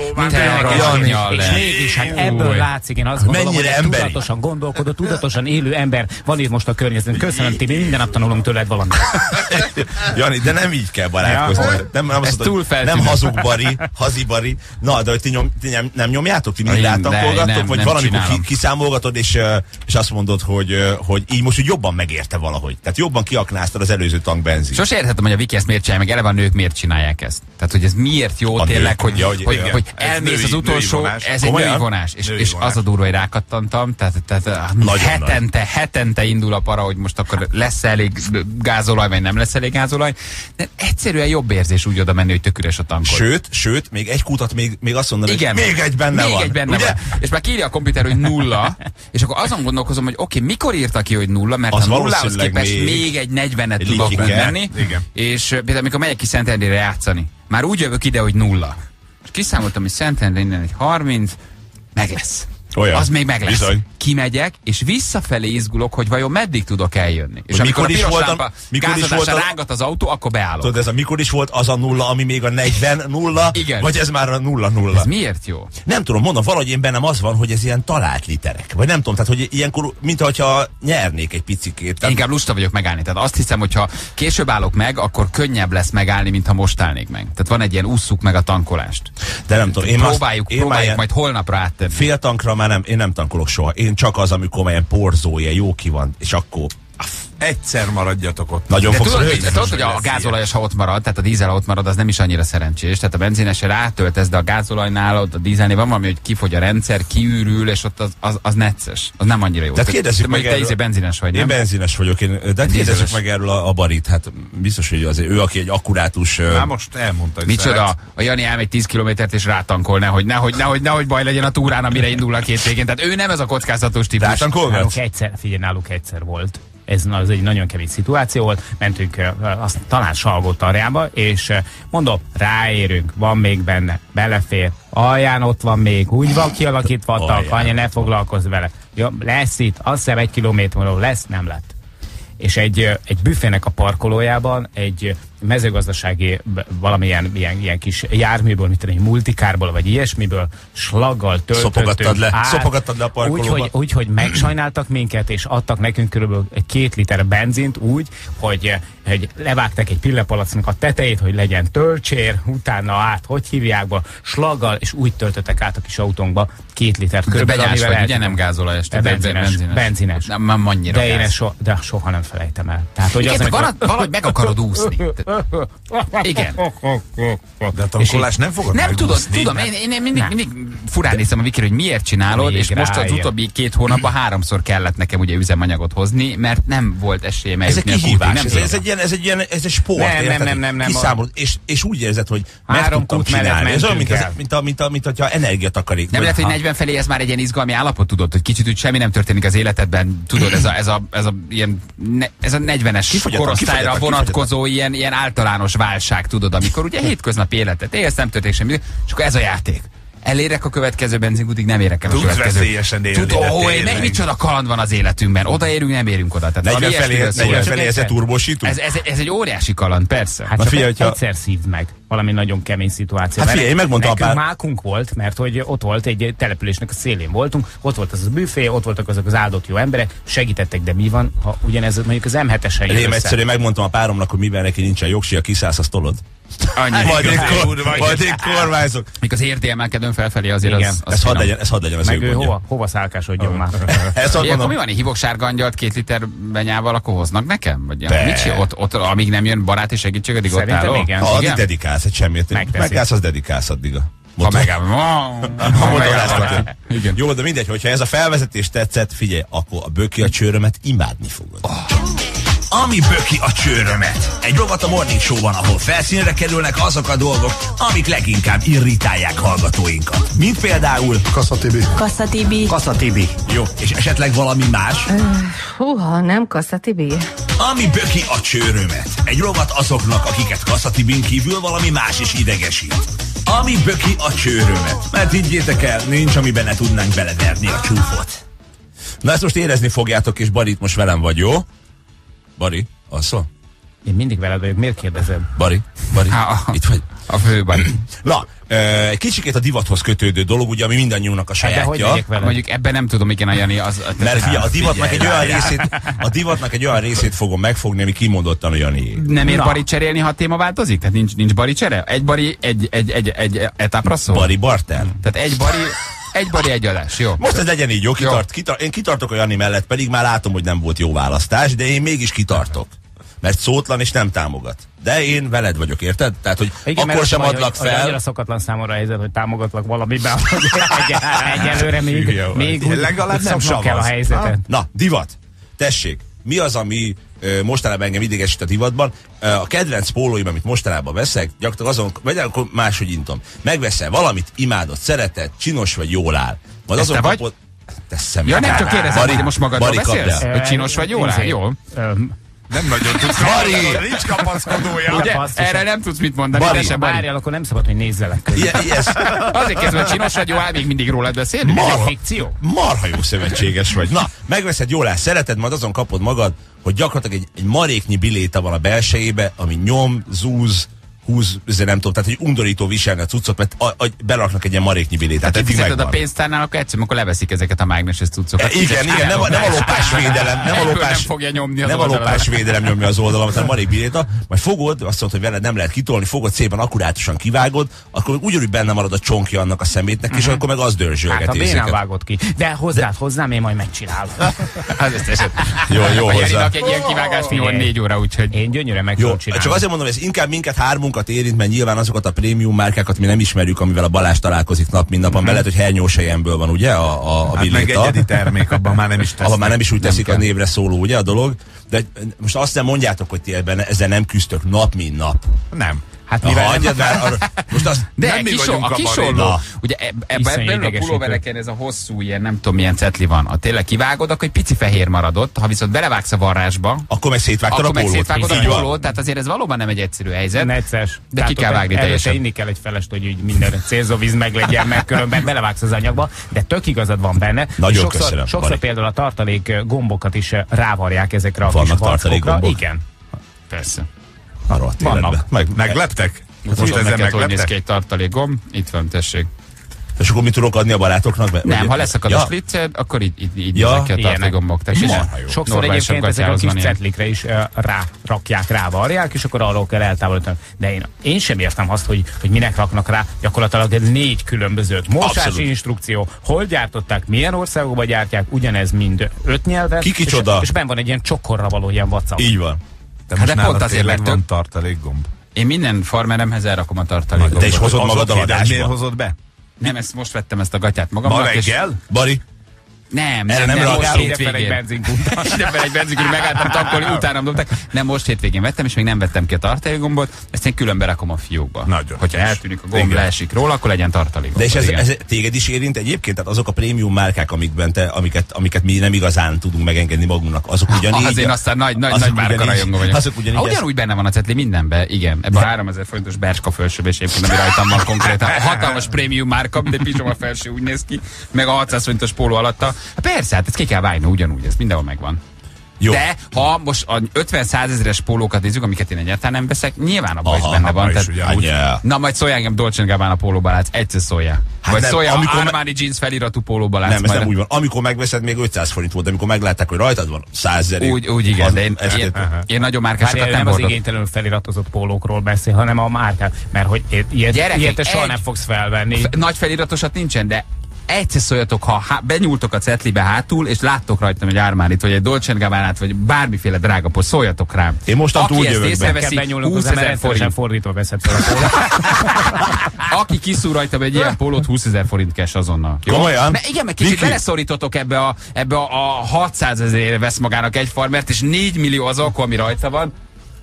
és mégis hát ebből látszik, én azt gondolom, Mennyire hogy tudatosan gondolkodó, tudatosan élő ember van itt most a környezetben. Köszönöm, Tibi, minden nap tanulunk tőled valamit. Jani, de nem így kell barátkozni. Ja, nem, nem, azt mondod, nem hazug bari, hazi bari. Na, de hogy ti, nyom, ti nem, nem nyomjátok? Ti mindig nem, Vagy nem valamikor ki, kiszámolgatod, és, és azt mondod, hogy, hogy így most úgy jobban megérte valahogy. Tehát jobban kiaknáztad az előző tank benzin. Sose értettem, hogy a Viki ezt miért csinálja, meg eleve a nők miért csinálják ezt. Tehát, hogy ez miért jó A tényleg, nők. hogy, Ja, hogy, hogy- hogy, igen. hogy elmész női- az utolsó, női vonás. ez egy Komolyan? női vonás, és, Női és vonás. az a durva, hogy rákattantam, tehát, tehát hetente, hetente indul a para, hogy most akkor lesz elég gázolaj, vagy nem lesz elég gázolaj, de egyszerűen jobb érzés úgy oda menni, hogy tök üres a tankod. Sőt, sőt, még egy kutat még, még azt mondod, Igen. hogy még egy benne még van. egy benne ugye? van. És már kírja a komputer, hogy nulla, és akkor azon gondolkozom, hogy oké, mikor írta ki, hogy nulla, mert Az a nullához képest még, még egy 40-et egy tudok menni. És például amikor megyek ki Szentendrére játszani, már úgy jövök ide, hogy nulla. És kiszámoltam, hogy Szentendre innen egy 30, meg lesz. Olyan. Az még meg lesz. Bizony. kimegyek, és visszafelé izgulok, hogy vajon meddig tudok eljönni. És amikor mikor a is piros volt a- mikor is volt a- rángat az autó, akkor beállok. Tudod, ez a mikor is volt az a nulla, ami még a 40 nulla, Igen. vagy ez már a nulla nulla? Ez miért jó? Nem tudom, mondom, valahogy én bennem az van, hogy ez ilyen talált literek. Vagy nem tudom, tehát hogy ilyenkor, mint hogyha nyernék egy picikét. Tehát, inkább lusta vagyok megállni. Tehát azt hiszem, hogy ha később állok meg, akkor könnyebb lesz megállni, mint ha most állnék meg. Tehát van egy ilyen ússzuk meg a tankolást. de nem tudom, én már azt- próbáljuk, én próbáljuk majd holnapra áttenni. Fél tankra már nem, én nem tankolok soha. Én csak az, amikor már ilyen porzó, ilyen jó ki van, és akkor Egyszer maradjatok ott. nagyon De fogsz tudod, hogy, tudod, hogy a gázolajos, ha ott marad, tehát a dízel ha ott marad, az nem is annyira szerencsés. Tehát a benzinesre rátöltesz, de a gázolajnál, ott a dízelnél van valami, hogy kifogy a rendszer, kiürül, és ott az, az, az necces. Az nem annyira jó. Tehát kérdezzük meg mondjuk te erről- izé benzines vagy, Én nem? benzines vagyok, én, de kérdezzük meg erről a, a barit. Hát biztos, hogy azért ő, aki egy akkurátus... Már most elmondta, hogy Micsoda? A Jani elmegy 10 kilométert és rátankol, nehogy, nehogy, nehogy, nehogy baj legyen a túrán, amire indul a két végén. Tehát ő nem ez a kockázatos típus. Rátankolgatsz? Náluk egyszer, figyelj, náluk egyszer volt. Ez az egy nagyon kevés szituáció volt. Mentünk azt talán Salgó tarjába, és mondom, ráérünk, van még benne, belefér, alján ott van még, úgy van kialakítva a tank, anya, ne foglalkozz vele. Jó, lesz itt, azt hiszem egy kilométer múlva lesz, nem lett. És egy, egy büfének a parkolójában egy mezőgazdasági valamilyen ilyen, ilyen kis járműből, mint tudom, egy multikárból, vagy ilyesmiből slaggal töltöttünk Szopogattad le- át. szopogattad le a parkolóba. Úgy, hogy, úgy, hogy megsajnáltak minket, és adtak nekünk körülbelül egy két liter benzint úgy, hogy, hogy levágták egy pillepalacnak a tetejét, hogy legyen töltsér, utána át, hogy hívják be, slaggal, és úgy töltöttek át a kis autónkba két liter De körülbelül, amivel vagy, ugye nem gázolajos? De benzines, benzines. benzines. Nem, nem annyira De én gáz. so, de soha nem felejtem el. Tehát, hogy Igen, az, amikor- valahogy- valahogy meg akarod úszni. Igen. De a tankolás nem fogod Nem tudod, tudom, én, én, én mindig, Nem. mindig furán nézem a Vikir, hogy miért csinálod, Még és most az utóbbi két hónapban háromszor kellett nekem ugye üzemanyagot hozni, mert nem volt esélyem Ez egy a kihívás, nem ez, ez, egy ilyen, ez egy ilyen, ez egy sport. Nem, nem, érted? nem, nem, nem. Kiszámolod, és, és úgy érzed, hogy Három kút mellett. Ez olyan, mint, az, mint, a, mint, a, mint, hogyha energiatakarék. Nem lehet, hogy ha- 40 felé ez már egy ilyen izgalmi állapot, tudod, hogy kicsit úgy semmi nem történik az életedben, tudod, ez a, ez a, ez a, ilyen, ez a 40-es Kifogyatlan, korosztályra vonatkozó ilyen, ilyen általános válság, tudod, amikor ugye hétköznapi életet élsz, nem történik semmi, és akkor ez a játék. Elérek a következő benzinkutig, nem érek el a Tudsz következő. veszélyesen élni, Tud, de ó, meg micsoda kaland van az életünkben. Odaérünk, nem érünk oda. Tehát 40 valami felé, ilyesmiről szól 40 ez. felé ez egy turbósító? Ez, ez, ez, egy óriási kaland, persze. Hát Na figyelj, hogyha- egyszer szívd meg. Valami nagyon kemény szituáció. Hát figyelj, én megmondtam nekünk a pár- mákunk volt, mert hogy ott volt egy településnek a szélén voltunk, ott volt az a büfé, ott voltak azok az áldott jó emberek, segítettek, de mi van, ha ugyanez mondjuk az M7-esen jön Rém össze? egyszerűen megmondtam a páromnak, hogy mivel neki nincsen jogsia, kiszállsz, azt tolod. Annyi. Majd én, kor, majd én kormányzok. Még az érdi emelkedőn felfelé azért Igen. az, az Ez hadd legyen, ez hadd legyen az Meg ő gondja. hova, hova szálkásodjon már? Ezt azt Ilyenkor mi van, egy hívok sárga angyalt két liter benyával, akkor hoznak nekem? Vagy mit csinál? Ott, ott, amíg nem jön baráti segítség, addig ott Szerintem állok? igen. ha addig dedikálsz egy semmit, megállsz, az dedikálsz addig a Ha motor. megáll. Ha. Igen. Jó, de mindegy, hogyha ez a felvezetés tetszett, figyelj, akkor a böki a csőrömet imádni fogod. Ami böki a csőrömet. Egy rovat a Morning Show-ban, ahol felszínre kerülnek azok a dolgok, amik leginkább irritálják hallgatóinkat. Mint például Kassa Tibi. Kassa Tibi. Kassa Tibi. Jó, és esetleg valami más? Húha, nem Kassa Tibi. Ami böki a csőrömet. Egy rovat azoknak, akiket Kassa Tibin kívül valami más is idegesít. Ami böki a csőrömet. Mert higgyétek el, nincs, amiben ne tudnánk beleverni a csúfot. Na ezt most érezni fogjátok, és Bari, itt most velem vagy, jó? Bari, alszol? Én mindig veled vagyok, miért kérdezed? Bari, Bari, Á, itt vagy. A főben. Na, egy kicsikét a divathoz kötődő dolog, ugye, ami mindannyiunknak a Hát de hogy sajátja. veled? Mondjuk ebben nem tudom, igen, a Jani az... az Mert figyelj, a divatnak egy olyan részét, a divatnak egy olyan részét fogom megfogni, ami kimondottan a Janié. Nem ér Na. bari cserélni, ha a téma változik? Tehát nincs, nincs bari csere? Egy bari, egy, egy, egy, egy etapra szól? Bari Barter. Tehát egy bari, egy bari, egy adás, jó? Most ez legyen így, jó? Kitart, kitart, én kitartok a Jani mellett, pedig már látom, hogy nem volt jó választás, de én mégis kitartok. Mert szótlan és nem támogat. De én veled vagyok, érted? Tehát, hogy Igen, akkor sem adlak hogy, Hogy fel. annyira szokatlan számomra a helyzet, hogy támogatlak valamiben, hogy egy, egyelőre még, vagy. még úgy, Legalább úgy nem kell a helyzetet. Na, divat. Tessék, mi az, ami mostanában engem idegesít a divatban? A kedvenc pólóim, amit mostanában veszek, gyakorlatilag azon, vagy akkor máshogy intom. Megveszel valamit, imádod, szereted, csinos vagy jól áll. Majd Ez azon vagy? kapod... Te szemét. Ja, nem csak kérdezem, Bari- hogy most magadról Bari, beszélsz? Hogy csinos vagy jól áll? Izé, Jó. Nem nagyon tudsz. Bari! Nincs kapaszkodója. Ugye? Erre nem tudsz mit mondani. Bari, te se, Bari. Akkor nem szabad, hogy nézzelek közben. Ilyen, ilyen, Azért kezdve csinos vagy, jó, áll még mindig rólad beszélni. Ez Marha. fikció? marha jó szövetséges vagy. Na, megveszed jól áll, szereted, majd azon kapod magad, hogy gyakorlatilag egy, egy maréknyi biléta van a belsejébe, ami nyom, zúz, húz, nem tudom, tehát egy undorító viselni a cuccot, mert a, a, belaknak egy ilyen maréknyi bilétát. Tehát Eddig kifizeted a megvan. pénztárnál, akkor egyszerűen akkor leveszik ezeket a mágneses cuccokat. E, Igen, igen, nem, a- nem a lopásvédelem, nem a lopás, nem fogja nyomni az nem a lopásvédelem nyomja az oldalamat, hanem marék biléta, majd fogod, azt mondod, hogy veled nem lehet kitolni, fogod szépen akkurátusan kivágod, akkor ugyanúgy benne marad a csonkja annak a szemétnek, és akkor meg az Hát dörzsölgeti a bénán vágott ki. De hozzád hozzám, én majd megcsinálom. Az összeset. Jó, jó hozzá. Egy ilyen kivágás mi van négy óra, úgyhogy... Én gyönyörűen meg csak azért mondom, hogy ez inkább minket hármunkat érint, mert nyilván azokat a prémium márkákat mi nem ismerjük, amivel a Balázs találkozik nap, mint nap. Mm-hmm. Lehet, hogy hernyósejemből van, ugye, a, a, a Hát meg egyedi termék, abban már nem is tesznek. ahol már nem is úgy teszik a névre szóló, ugye a dolog. De most azt nem mondjátok, hogy ti ebben ezzel nem küzdök nap, mint nap. Nem. Hát mivel hagyjad már, arra, most azt De Nem mi kisol, vagyunk a a ugye eb- ebben Iszonyú belül a pulóvereken ez a hosszú, ilyen nem tudom milyen cetli van. Ha tényleg kivágod, akkor egy pici fehér maradott, ha viszont belevágsz a varrásba, akkor meg szétvágtad akkor a pólót. szétvágod a pólót, tehát azért ez valóban nem egy egyszerű helyzet. Necces. De ki kell vágni teljesen. inni kell egy felest, hogy így minden célzóvíz meg legyen, meg különben belevágsz az anyagba, de tök igazad van benne. Nagyon sokszor, köszönöm, Sokszor például a tartalék gombokat is ö, rávarják ezekre a Vannak kis tartalék gombok? Igen. Persze. A rohadt Vannak. Meg, meg, Megleptek? Most Most ezen neked hogy néz ki egy tartalékgomb? Itt van, tessék. és akkor mit tudok adni a barátoknak? Mert- Nem, vagy- ha leszakad ja. a slicced, akkor így, így, így Ja, ki a jó. Sokszor Normálisabb egyébként ezek a kis cetlikre is uh, rárakják, rávarják, és akkor arról kell eltávolítani. De én, én sem értem azt, hogy, hogy minek raknak rá gyakorlatilag egy négy különbözőt. Mosási Abszolút. instrukció, hol gyártották, milyen országokban gyártják, ugyanez mind öt nyelven. Ki kicsoda? És, és benn van egy ilyen csokorra való ilyen WhatsApp. Így van. De Hát de pont azért, mert van több- tartalékgomb. Én minden farmeremhez elrakom a tartalékgombot. Te is hozod magad a oké, de vadásba? Miért hozod be? Nem, ezt most vettem ezt a gatyát Ma magamnak. és- reggel? Bari, Nem, Erre nem, nem nem, most egy hétvégén. benzinkúttal. Ide fel egy benzinkúttal, megálltam tankolni, utána dobták. Nem, most hétvégén vettem, és még nem vettem ki a tartalékgombot, ezt én külön berakom a fiókba. Nagyon Hogyha eltűnik a gomb, Igen. leesik róla, akkor legyen tartalékgomb. de és ez, Igen. ez téged is érint egyébként? Tehát azok a prémium márkák, amikben te, amiket, amiket mi nem igazán tudunk megengedni magunknak, azok ugyanígy... Az én aztán nagy, nagy, azok nagy márka vagyok. Azok ugyanígy... Ezt- ugyanúgy benne van a cetli mindenben, igen. Ebben a 3000 forintos Berska felsőbe, és éppen ami rajtam van konkrétan. A hatalmas prémium márka, de pizsoma felső úgy néz ki, meg a 600 forintos póló alatta. Hát persze, hát ezt ki kell vágni ugyanúgy, ez mindenhol megvan. Jó. De ha most a 50-100 ezeres pólókat nézzük, amiket én egyáltalán nem veszek, nyilván abban is Aha, benne abban van. is Tehát, ugyanúgy. Anyja. Na majd szóljál engem Dolce Gabbana pólóba látsz, egyszer szóljál. Hát Vagy nem, szóljál amikor me- Armani jeans feliratú pólóba látsz. Nem, ez majd nem a- úgy van. Amikor megveszed, még 500 forint volt, de amikor meglátták, hogy rajtad van 100 ezer. Úgy, úgy igen, de én, én, én nagyon márkásokat nem nem az igénytelenül feliratozott pólókról beszél, hanem a márkát. Mert hogy ilyet, Gyerekek, ilyet te soha egy- nem fogsz felvenni. Nagy feliratosat nincsen, de egyszer szóljatok, ha há- benyúltok a cetlibe hátul, és láttok rajtam egy Armánit, vagy egy Dolce Gabbana-t, vagy bármiféle drága post, szóljatok rám. Én mostantól Aki úgy ezt jövök be. Kell észreveszi, benyúlnunk 20 hozzá, mert ezer forint. fordítva veszed fel a pólót. Aki kiszúr rajtam egy ilyen pólót, 20 ezer forint cash azonnal. Jó? Komolyan? Mert igen, meg kicsit Viki? beleszorítotok ebbe a, ebbe a, a 600 ezerére vesz magának egy farmert, és 4 millió az akkor, ami rajta van.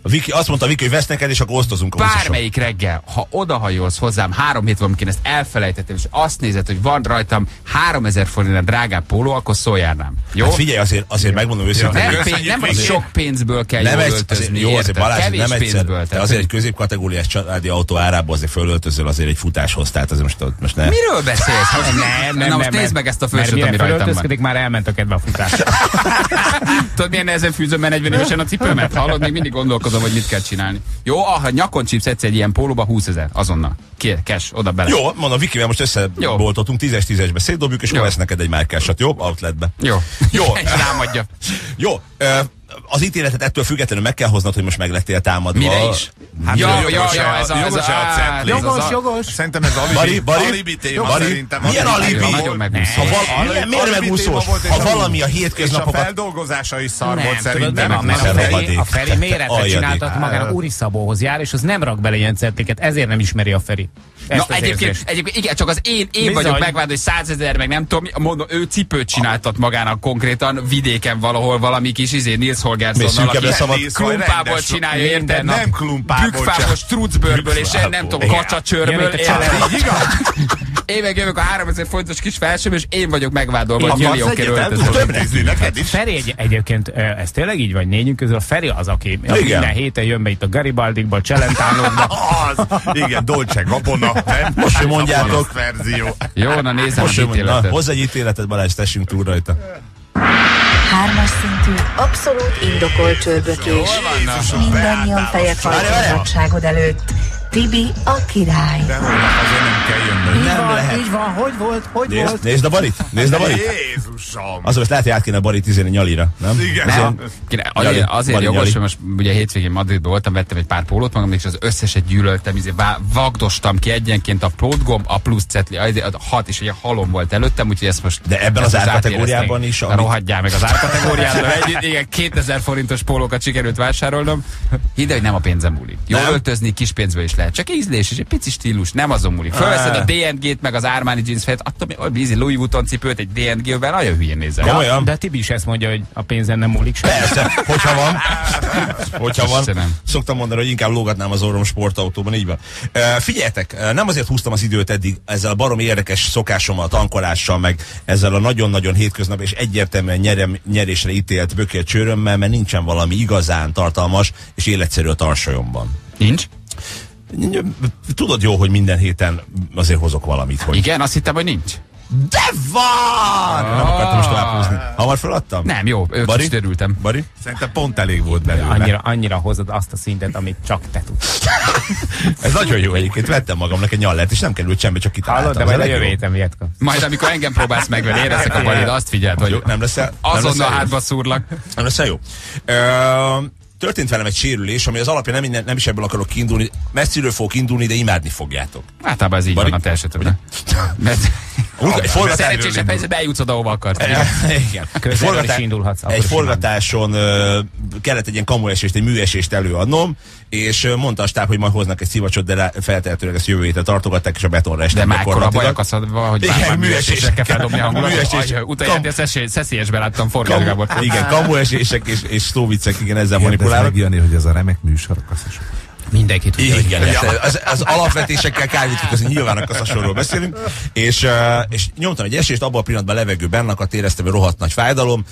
Viki, azt mondta Viki, hogy vesz neked, és akkor osztozunk Bármelyik reggel, ha odahajolsz hozzám három hét van, amikor ezt elfelejtettem, és azt nézed, hogy van rajtam 3000 forintnál drágább póló, akkor szóljál rám. Jó? Hát figyelj, azért, azért megmondom őszintén. nem, hogy- pénz, nem azért- sok pénzből kell nem jól egy, öltözni, azért, jó, azért? Balázs, nem egyszer, pénzből. de tehát, azért egy középkategóriás családi autó árába azért fölöltözöl azért egy futáshoz, tehát azért most, most ne. Miről beszélsz? Most, Nem, nem, Na most nem, nézd mert- meg ezt a mert mire ami rajtam van. már elment a kedve a futásra. Tudod, milyen nehezen fűzöm be 40 évesen a cipőmet? Hallod, még mindig gondolkodom, hogy mit kell csinálni. Jó, ha nyakon csípsz egyszer egy ilyen pólóba, 20 ezer, azonnal. Ki, cash, oda bele. Jó, mondom, Vikivel most összeboltottunk, 10-es 10-esbe szétdobjuk, és Jó. lesz neked egy márkásat, jó? Outletbe. Jó. Jó. És rám adja. Jó, ö, az ítéletet ettől függetlenül meg kell hoznod, hogy most meg lettél támadva. Mire is? Hát Ja, jogos ja, ja, ez a- jogos ez a- a Jogos, a- jogos. Szerintem ez alibi, Bari, Bari, alibi téma Bari, szerintem. milyen alibi? Nagyon miért megúszós? Ha valami a És a hétköznapokat... feldolgozása is szar volt szerintem. a Feri, aljadik. csináltat magának Uri Szabóhoz jár, és az nem rak bele ilyen cetliket, ezért nem ismeri a Feri. Ezt Na egyébként, érzést. egyébként, igen, csak az én, én Bizony. vagyok megvád, hogy százezer, meg nem tudom, mondom, ő cipőt csináltat magának konkrétan vidéken valahol valami kis izé Nils Szűkebbre aki szabad- klumpából rendes- csinálja, érted? nem klumpából Bükkfából, strucbőrből, és nem tudom, kacsacsőrből. A? Én meg jövök a 3000 forintos kis felsőm, és én vagyok megvádolva, hogy nézni neked is. Feri egy, egyébként, ez tényleg így vagy négyünk közül, a Feri az, aki minden héten jön be itt a Garibaldikba, Celentánokba. Az, igen, Dolce Gabona, nem? Most, mondjátok. verzió. Jó, na nézem Most az na, ítéletet. hozz egy ítéletet, Balázs, tessünk túl rajta. Hármas szintű, abszolút indokolt csörbökés. Mindannyian fejet hajtó nagyságod előtt. Tibi a király. De holnap azért nem kell jönnöm. Nem van, lehet. Így van, hogy volt, hogy Nézd, volt? nézd a barit, nézd a barit. Jézusom! Az, hogy lehet, hogy át kéne barit izélni nyalira, nem? Igen. Nem. Kéne, Nyali, azért, azért Bali, jogos, nyali. hogy most ugye hétvégén Madridban voltam, vettem egy pár pólót magam, és az összeset gyűlöltem, izé, vagdostam ki egyenként a plótgomb, a plusz cetli, a, a hat és egy halom volt előttem, úgyhogy ezt most... De ebben az most árkategóriában is, amit- Rohadjál meg az árkategóriában együtt, igen, 2000 forintos pólókat sikerült vásárolnom. Hidd, hogy nem a pénzem múlik. Jó Nem? öltözni kis pénzből is lehet, csak ízlés és egy pici stílus, nem azon múlik. Fölveszed a DNG-t, meg az Armani jeans fejet, attól mi, hogy ízi Louis Vuitton cipőt egy DNG-vel, nagyon hülyén nézel. Komolyan? De Tibi is ezt mondja, hogy a pénzen nem múlik sem. Persze, hogyha van. Hogyha van. Istenem. Szoktam mondani, hogy inkább lógatnám az orrom sportautóban, így van. Uh, figyeljetek, nem azért húztam az időt eddig ezzel a barom érdekes szokásommal, tankolással, meg ezzel a nagyon-nagyon hétköznap és egyértelműen nyerem, nyerésre ítélt bökér csőrömmel, mert nincsen valami igazán tartalmas és életszerű a tarsajomban. Nincs? Tudod jó, hogy minden héten azért hozok valamit, hogy... Igen, azt hittem, hogy nincs. De van! Nem akartam most tovább húzni. Hamar feladtam? Nem, jó, őt Bari? is örültem. Bari? Szerintem pont elég volt belőle. Annyira, annyira hozod azt a szintet, amit csak te tudsz. Ez nagyon jó egyébként. Vettem magamnak egy nyallert, és nem került semmi, csak kitaláltam. Hallod, de majd a jövő jó. héten miért kapsz? Majd amikor engem próbálsz megvenni, érezek a balid, azt figyeld, Jó, hogy nem leszel? nem azonnal leszel jó? hátba szúrlak. Nem leszel jó? Ö, történt velem egy sérülés, ami az alapja nem, nem is ebből akarok kiindulni. Messziről fogok indulni, de imádni fogjátok. Általában ez így Bari? van a te esetedben. Mert szerencsésebb helyzetben eljutsz oda, ahova akarsz. Igen. Egy, is forgatá- indulhatsz, egy forgatáson kellett egy ilyen kamuesést, egy műesést előadnom, és mondta a stáb, hogy majd hoznak egy szivacsot, de feltehetőleg ezt jövő héten tartogatták, és a betonra De estem már akkor a gyakorlatilag. bajak aszadva, hogy Igen, már, már műesések. műesésekkel feldobni a hangulatot. Szeszélyesbe láttam Forgás Gábor. Igen, kamuesések és, és szóviccek, igen, ezzel manipulálok. Jani, hogy ez a remek műsor, a kaszos. Mindenki tudja, hogy Igen, ja. az, az alapvetésekkel kárítjuk, az nyilván a kaszasorról beszélünk, és, és nyomtam egy esést, abban a pillanatban levegő bennakadt, éreztem, hogy rohadt nagy fájdalom,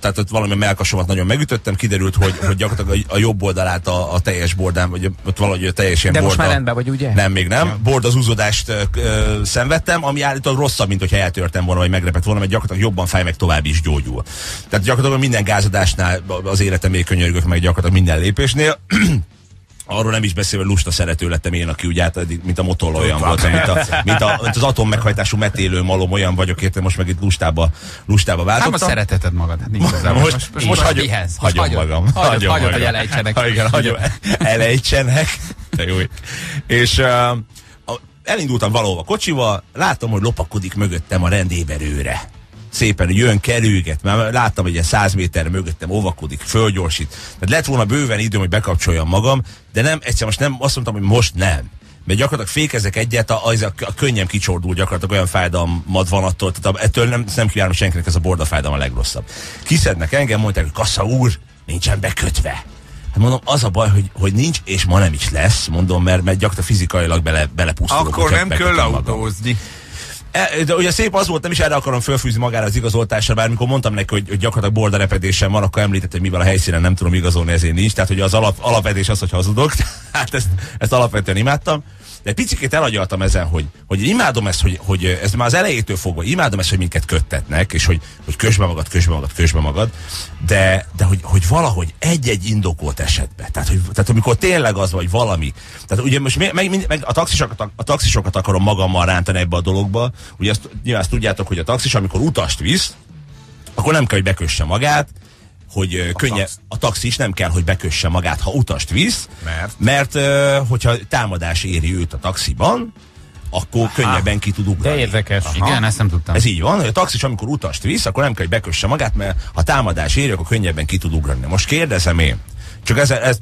tehát ott valami melkasomat nagyon megütöttem, kiderült, hogy, hogy gyakorlatilag a, a jobb oldalát a, a teljes bordán, vagy ott valahogy a teljes ilyen De most borda. már rendben vagy, ugye? Nem, még nem. Bord az úzodást ö, ö, szenvedtem, ami állítólag rosszabb, mint hogyha eltörtem volna, vagy megrepett volna, mert gyakorlatilag jobban fáj, meg tovább is gyógyul. Tehát gyakorlatilag minden gázadásnál az életem még könyörgök meg gyakorlatilag minden lépésnél. Arról nem is beszélve, lusta szerető lettem én, aki ugye át, mint a motoll olyan voltam, mint, a, mint, a, mint az atom meghajtású metélő malom olyan vagyok, érte most meg itt lustába, lustába Hát váltottam. most szereteted magad. Hát nincs igazából. Most, most, most hagyom, mihez? Most hagyom hagyod. magam. Hagyod, Hagyom hagyod, hogy elejtsenek. Ha, Igen, hagyom, elejtsenek. Te jó. És uh, elindultam valahova kocsival, látom, hogy lopakodik mögöttem a rendéberőre. Szépen jön, kerülget, mert láttam, hogy egy 100 méterre mögöttem óvakodik, fölgyorsít. Tehát lett volna bőven időm, hogy bekapcsoljam magam, de nem, egyszer most nem, azt mondtam, hogy most nem. Mert gyakorlatilag fékezek egyet, a, az a, a könnyem kicsordul, gyakorlatilag olyan fájdalmat van attól, tehát a- ettől nem, nem kívánom senkinek, ez a borda fájdalom a legrosszabb. Kiszednek engem, mondták, hogy kassa úr, nincsen bekötve. Hát mondom, az a baj, hogy, hogy nincs, és ma nem is lesz, mondom, mert, mert gyakorlatilag fizikailag bele, belepusztulok. Akkor nem kell autózni. E, De ugye szép az volt, nem is erre akarom fölfűzni magára az igazoltásra, bár amikor mondtam neki, hogy, hogy gyakorlatilag bordarepedésem van, akkor említett, hogy mivel a helyszínen nem tudom igazolni, ezért nincs. Tehát, hogy az alap, alapedés az, hogy hazudok. Hát ezt, ezt alapvetően imádtam. De picit elagyaltam ezen, hogy, hogy imádom ezt, hogy, hogy ez már az elejétől fogva, imádom ezt, hogy minket köttetnek, és hogy, hogy kösd be magad, kösd be magad, kösd be magad, de, de hogy, hogy valahogy egy-egy indokolt esetben, tehát, hogy, tehát amikor tényleg az vagy valami, tehát ugye most meg, meg, meg a, taxisokat, a taxisokat akarom magammal rántani ebbe a dologba, ugye azt, nyilván azt tudjátok, hogy a taxis, amikor utast visz, akkor nem kell, hogy bekösse magát, hogy ö, könnye, a taxis nem kell, hogy bekösse magát, ha utast visz, Mert? mert hogyha támadás éri őt a taxiban, akkor könnyebben ki tud ugrani. De érdekes. Igen, ezt nem tudtam. Ez így van, hogy a taxis, amikor utast visz, akkor nem kell, hogy bekösse magát, mert ha támadás éri, akkor könnyebben ki tud ugrani. Most kérdezem én, csak ez, ez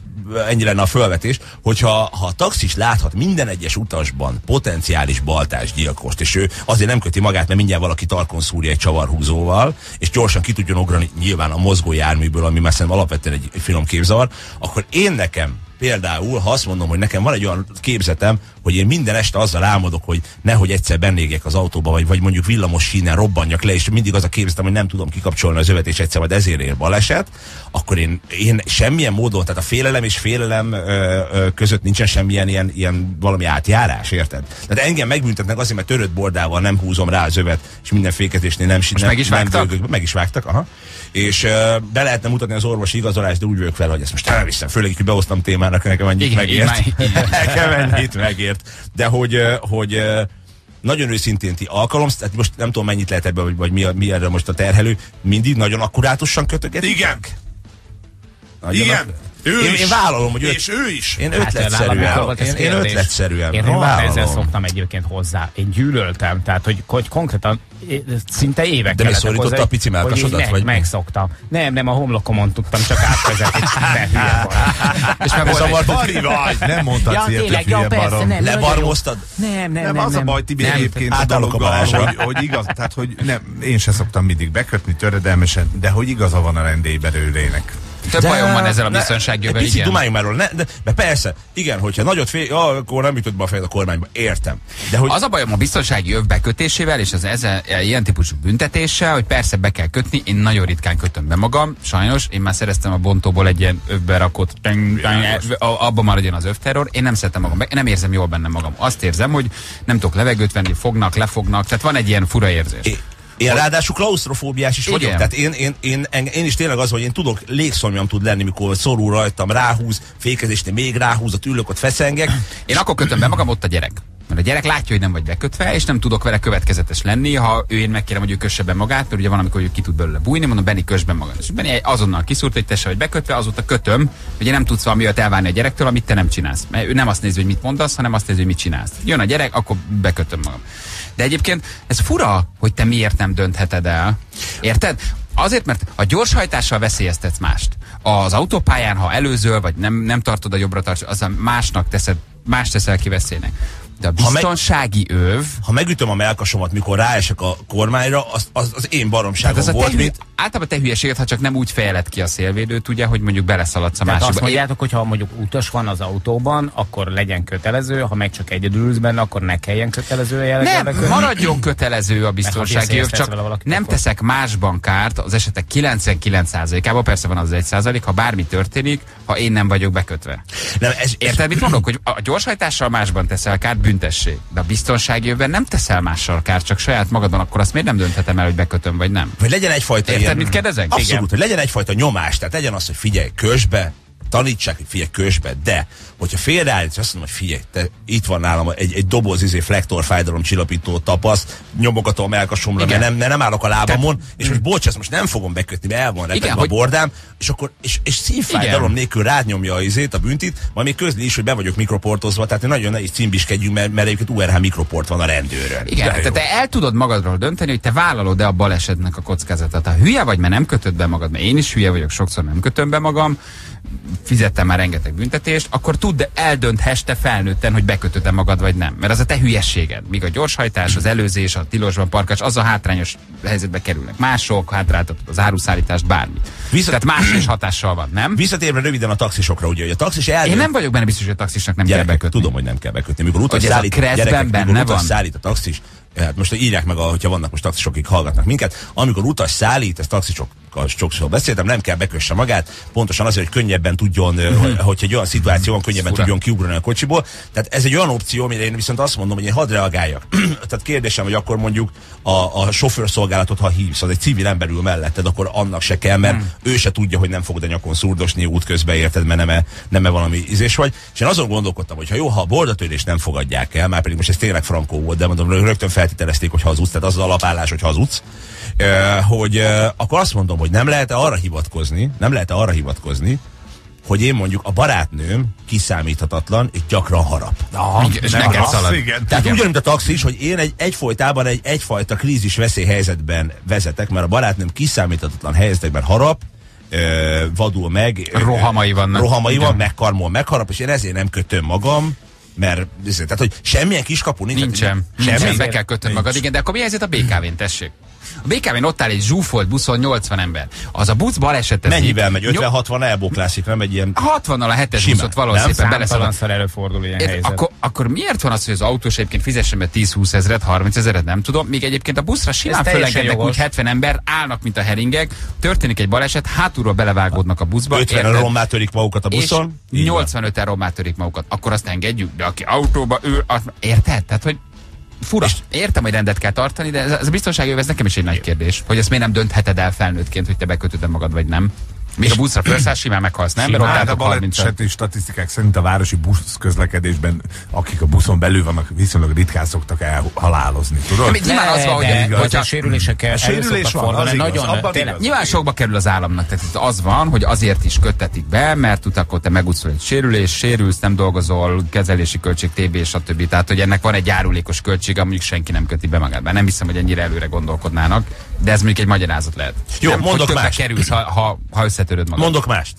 ennyi lenne a felvetés, hogyha ha a taxis láthat minden egyes utasban potenciális baltásgyilkost, és ő azért nem köti magát, mert mindjárt valaki tarkon szúrja egy csavarhúzóval, és gyorsan ki tudjon ugrani nyilván a mozgó járműből, ami szerintem alapvetően egy finom képzavar, akkor én nekem például, ha azt mondom, hogy nekem van egy olyan képzetem, hogy én minden este azzal álmodok, hogy nehogy egyszer bennégek az autóba, vagy, vagy mondjuk villamos sínen robbanjak le, és mindig az a képzetem, hogy nem tudom kikapcsolni az övet, és egyszer majd ezért ér baleset, akkor én, én semmilyen módon, tehát a félelem és félelem ö, ö, között nincsen semmilyen ilyen, ilyen valami átjárás, érted? Tehát engem megbüntetnek azért, mert törött bordával nem húzom rá az övet, és minden fékezésnél nem Most meg is nem vágtak? dögök, meg is vágtak, aha. És ö, be lehetne mutatni az orvosi igazolást, de úgy vagyok fel, hogy ezt most elviszem, főleg, hogy behoztam témának, nekem ennyit Igen, megért. nekem ennyit megért. De hogy, hogy nagyon őszintén ti alkalom, tehát most nem tudom mennyit lehet ebben, vagy, vagy mi, mi erre most a terhelő, mindig nagyon akkurátusan kötögetik? Igen. Nagyon Igen. ak- Ő én, is. én vállalom, hogy öt, És ő is. Én Hát, ötletszerűen, ez én, én ötletszerűen, Én én vállalom. szoktam egyébként hozzá. Én gyűlöltem, tehát hogy, hogy konkrétan szinte évek De mi szorította hozzá, a pici mellkasodat, meg, vagy megszoktam. Nem, nem, a homlokomon tudtam csak átvezetni. És Ez volt Bari vagy, nem mondhatsz Ja, ilyet, ja, hülye persze, barom. nem. Lebarmoztad? Nem, nem, Nem, az a baj, Tibi, egyébként a Átadok a dologgal, hogy, hogy igaz, tehát hogy nem, én se szoktam mindig bekötni töredelmesen, de hogy igaza van a rendélyberőlének. Több bajom van ezzel a picit igen. dumáljunk már róla. Ne, de, de persze, igen, hogyha nagyot fél, ja, akkor nem ütött be a fejed a kormányba. Értem. De hogy Az a bajom a biztonsági öv bekötésével és az ezzel, ilyen típusú büntetéssel, hogy persze be kell kötni, én nagyon ritkán kötöm be magam, sajnos, én már szereztem a bontóból egy ilyen övbe rakott, teng, teng, a- abban maradjon az övterror, én nem szeretem magam, be, én nem érzem jól benne magam. Azt érzem, hogy nem tudok levegőt venni, fognak, lefognak, tehát van egy ilyen fura érzés. É- Én ráadásul klaustrofóbiás is vagyok. Igen. Tehát én, én, én, én, én, is tényleg az, hogy én tudok, légszomjam tud lenni, mikor szorul rajtam, ráhúz, fékezésnél még ráhúz, ott ülök, ott feszengek. Én akkor kötöm be magam, ott a gyerek. Mert a gyerek látja, hogy nem vagy bekötve, és nem tudok vele következetes lenni, ha ő én megkérem, hogy ő kösse be magát, mert ugye van, amikor ő ki tud belőle bújni, mondom, Benni, kös be magad. És Benni azonnal kiszúrt, hogy te se vagy bekötve, azóta kötöm, hogy én nem tudsz valami olyat elvárni a gyerektől, amit te nem csinálsz. Mert ő nem azt nézi, hogy mit mondasz, hanem azt nézi, hogy mit csinálsz. Jön a gyerek, akkor bekötöm magam. De egyébként ez fura, hogy te miért nem döntheted el. Érted? Azért, mert a gyorshajtással veszélyeztetsz mást. Az autópályán, ha előzöl, vagy nem, nem tartod a jobbra tartás, az a másnak teszed, más teszel ki veszélynek. De a Ha meg- biztonsági öv, Ha megütöm a melkasomat, mikor ráesek a kormányra, az, az, az én baromságom tehát az a volt, hülye, mint... általában te hülyeséged, ha csak nem úgy fejeled ki a szélvédőt, ugye, hogy mondjuk beleszaladsz a Tehát azt másikba. Én- mondjátok, hogy ha mondjuk utas van az autóban, akkor legyen kötelező, ha meg csak egyedül ülsz benne, akkor ne kelljen kötelező jelleggel Nem, bekötni? maradjon kötelező a biztonsági veszélyeztetsz csak nem akkor- teszek másban kárt, az esetek 99%-ában, persze van az 1%, ha bármi történik, ha én nem vagyok bekötve. Nem, ez, Érted, mit mondok? Hogy a gyorshajtással másban teszel kárt, büntesség. De a biztonsági nem teszel mással kárt, csak saját magadban, akkor azt miért nem dönthetem el, hogy bekötöm, vagy nem? Hogy legyen egyfajta Érted, ilyen... mit kérdezek? Abszolút, Igen. hogy legyen egyfajta nyomás. Tehát legyen az, hogy figyelj, kösbe, tanítsák, hogy figyelj, kösbe, de hogyha félreállítsz, azt mondom, hogy figyelj, te, itt van nálam egy, egy doboz izé, flektor fájdalom csillapító tapasz, nyomogatom a melkasomra, mert nem, mert nem állok a lábamon, és most bocs, ezt most nem fogom bekötni, mert el van repedve a hogy- bordám, és akkor, és, és szívfájdalom nélkül rányomja a izét, a büntit, majd még közli is, hogy be vagyok mikroportozva, tehát nagyon ne is címbiskedjünk, mert, mert egyébként URH mikroport van a rendőrön. Igen, De tehát jó. te el tudod magadról dönteni, hogy te vállalod-e a balesetnek a kockázatát. Ha hülye vagy, mert nem kötöd be magad, mert én is hülye vagyok, sokszor nem kötöm be magam, fizettem már rengeteg büntetést, akkor tudd eldönthess te felnőtten, hogy bekötöd-e magad, vagy nem. Mert az a te hülyességed. Míg a gyorshajtás, az előzés, a tilosban parkás, az a hátrányos helyzetbe kerülnek. Mások hátráltatod az áruszállítást, bármit. Vissza- Tehát más is hatással van, nem? Visszatérve röviden a taxisokra, ugye, hogy a taxis eldönt... Én nem vagyok benne biztos, hogy a taxisnak nem kell Gyerekek, bekötni. tudom, hogy nem kell bekötni. Mikor utas a szállít, Kresszben gyerekek, mikor utas van? szállít a taxis, hát most írják meg, hogyha vannak most taxisok, akik hallgatnak minket, amikor utas szállít, ezt taxisokkal sokszor beszéltem, nem kell bekösse magát, pontosan azért, hogy könnyebben tudjon, mm-hmm. hogyha egy olyan szituáció van, könnyebben Fura. tudjon kiugrani a kocsiból. Tehát ez egy olyan opció, amire én viszont azt mondom, hogy én hadd reagáljak. Tehát kérdésem, hogy akkor mondjuk a, a sofőrszolgálatot, ha hívsz, az egy civil ember ül melletted, akkor annak se kell, mert Hmm. ő se tudja, hogy nem fogod a nyakon szurdosni útközben, érted, mert nem-e, nem-e valami izés vagy. És én azon gondolkodtam, hogy ha jó, ha a bordatörést nem fogadják el, már pedig most ez tényleg frankó volt, de mondom, rögtön feltételezték, hogy hazudsz, tehát az az alapállás, hogy hazudsz, hogy akkor azt mondom, hogy nem lehet arra hivatkozni, nem lehet arra hivatkozni, hogy én mondjuk a barátnőm kiszámíthatatlan és gyakran harap. Ah, és nem neked szalad. igen. Tehát ugyanúgy, mint a taxis, hogy én egy, egyfolytában egy egyfajta krízis veszélyhelyzetben vezetek, mert a barátnőm kiszámíthatatlan helyzetekben harap, ö, vadul meg. Rohamai vannak. Rohamai Igen. van, megkarmol, megharap, és én ezért nem kötöm magam mert tehát, hogy semmilyen kiskapu nincs. Nincsen. Semmi. Nincsen, be kell kötnöd magad. Igen, de akkor mi helyzet a BKV-n, tessék? A BKV-n ott áll egy zsúfolt buszon 80 ember. Az a busz balesetezik. Mennyivel megy? Jó, 50-60 elboklászik, nem egy ilyen... 60-nal a hetes Simán, buszot valahol nem? szépen beleszalad. Előfordul ilyen Ért, helyzet. akkor, akkor miért van az, hogy az autós egyébként fizessen be 10-20 ezeret, 30 ezeret, nem tudom, míg egyébként a buszra simán fölengednek úgy jogos. 70 ember, állnak, mint a heringek, történik egy baleset, hátulról belevágódnak a buszba. 50 érted? rommá törik magukat a buszon. És 85 en rommá törik magukat. Akkor azt engedjük, de aki autóba ül, az, érted? Tehát, hogy fura. És értem, hogy rendet kell tartani, de ez, ez a biztonsági ez nekem is egy nagy kérdés, hogy ezt miért nem döntheted el felnőttként, hogy te bekötöd magad, vagy nem. Még a buszra felszállsz, simán meghalsz, nem? Mert ott Hát a álltok 30 baleseti statisztikák szerint a városi busz közlekedésben, akik a buszon belül vannak, viszonylag ritkán szoktak elhalálozni, tudod? De nyilván az van, hogy, hogy hogyha a sérülésekkel A sérülés van, az igaz, nagyon, abban tényleg, igaz. Nyilván sokba kerül az államnak, tehát itt az van, hogy azért is köttetik be, mert utána akkor te megúszol egy sérülés, sérülsz, nem dolgozol, kezelési költség, TB és a többi. Tehát, hogy ennek van egy járulékos költség, mondjuk senki nem köti be magát. Nem hiszem, hogy ennyire előre gondolkodnának, de ez mondjuk egy magyarázat lehet. Jó, nem, mondok hogy más. kerülsz, ha, ha, ha összetöröd magad. Mondok mást.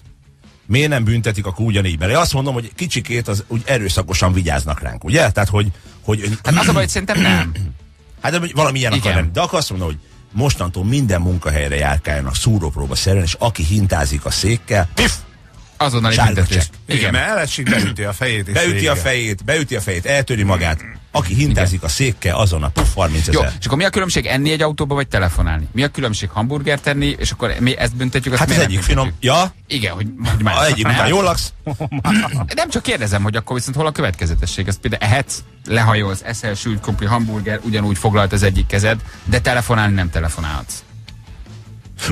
Miért nem büntetik akkor ugyanígy? Én azt mondom, hogy kicsikét az úgy erőszakosan vigyáznak ránk, ugye? Tehát, hogy... hogy Hát az a baj, hogy szerintem nem. Hát de valamilyen akar lenni. De akkor azt mondom, hogy mostantól minden munkahelyre járkáljanak szúrópróba szerűen, és aki hintázik a székkel, pif, Azonnali büntetés. Igen, mert elesik, beüti a fejét. Beüti a fejét, beüti a fejét, eltöri magát. Aki hintázik a székkel, azon a puff 30 Jó, ezer. és akkor mi a különbség enni egy autóba, vagy telefonálni? Mi a különbség hamburgert tenni, és akkor mi ezt büntetjük? Azt Hát az egyik finom, ja, Igen, hogy, hogy más. a egyik után jól laksz, Nem csak kérdezem, hogy akkor viszont hol a következetesség. Ezt például ehetsz, lehajolsz, eszel sült krumpli hamburger, ugyanúgy foglalt az egyik kezed, de telefonálni nem telefonálhatsz.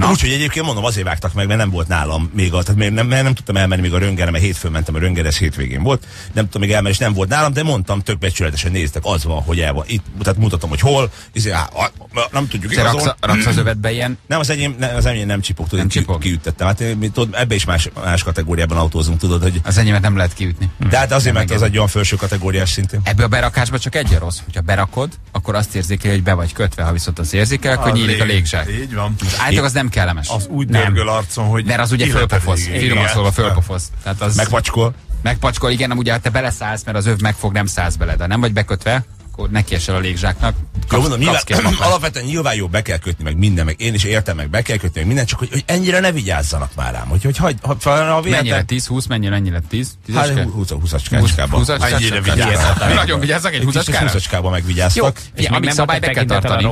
Úgyhogy egyébként mondom, azért vágtak meg, mert nem volt nálam még a, tehát még nem, mert nem tudtam elmenni még a röngerre, mert hétfőn mentem a röngerre, ez hétvégén volt. Nem tudtam még elmenni, és nem volt nálam, de mondtam tök becsületesen néztek, az van, hogy el van. Itt, tehát mutatom, hogy hol, izé, á, á, nem tudjuk Te raksz, az övetbe ilyen, Nem, az enyém, nem, az enyém nem csipog, tudod, Nem ki, csipog? kiüttettem. Hát mi, tudod, ebbe is más, más kategóriában autózunk, tudod, hogy az enyémet nem lehet kiütni. de hát azért, mert Nem az egy olyan felső kategóriás szintén. Ebbe a berakásba csak egy a rossz. Hogyha berakod, akkor azt érzékel, hogy be vagy kötve, ha viszont az érzékel, akkor nyílik a lég- légzsák. Így van. Az nem kellemes. Az úgy nem. dörgöl arcon, hogy... Mert az ugye fölpofoz. Finoman szólva fölpofoz. Tehát az Megpacskol. megpacskol, igen, amúgy ha te beleszállsz, mert az öv megfog, nem szállsz bele, de nem vagy bekötve, akkor neki esel a légzsáknak. Jó, Kapsz, mondom, nyilván, alapvetően nyilván jó, be kell kötni, meg minden, meg én is értem, meg be kell kötni, meg minden, csak hogy, hogy ennyire ne vigyázzanak már rám, hogy, hogy, hogy, hogy ha Mennyire véletlen... 10-20, mennyire, mennyire 10? Hát, 10 20 20 acskában. Ennyire vigyáznak. Nagyon vigyázzak egy 20 20 kára? acskában Jó, megvigyáztak. figyelj, amíg szabály be kell tartani.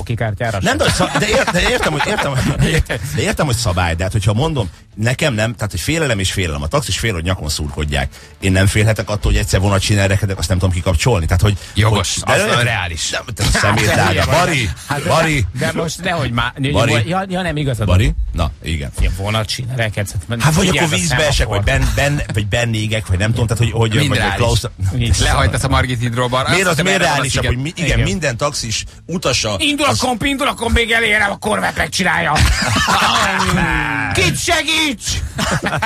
Nem, de, de, de értem, hogy értem, hogy- de értem, hogy szabály, de hát hogyha mondom, nekem nem, tehát hogy félelem és félelem, a taxis fél, hogy nyakon szúrkodják. Én nem félhetek attól, hogy egyszer vonat csinálrekedek, azt nem tudom kikapcsolni. Tehát, hogy, Jogos, hogy, az reális. Nem, te szemétláda. Bari, Bari, De most nehogy már... Bari. Ja, ja, nem igazad. Bari, na, igen. Ilyen vonat csinálrekedsz. Hát vagy akkor vízbe esek, vagy, ben, ben, vagy bennégek, vagy nem tudom, tehát hogy, hogy vagy a reális. Klaus... Lehajtasz a Margit hidróban. Miért az miért reálisabb, sziget. hogy igen, minden taxis utasa... Indul a komp, indul a komp, még elérem, a korvát megcsinálja. Kit segíts!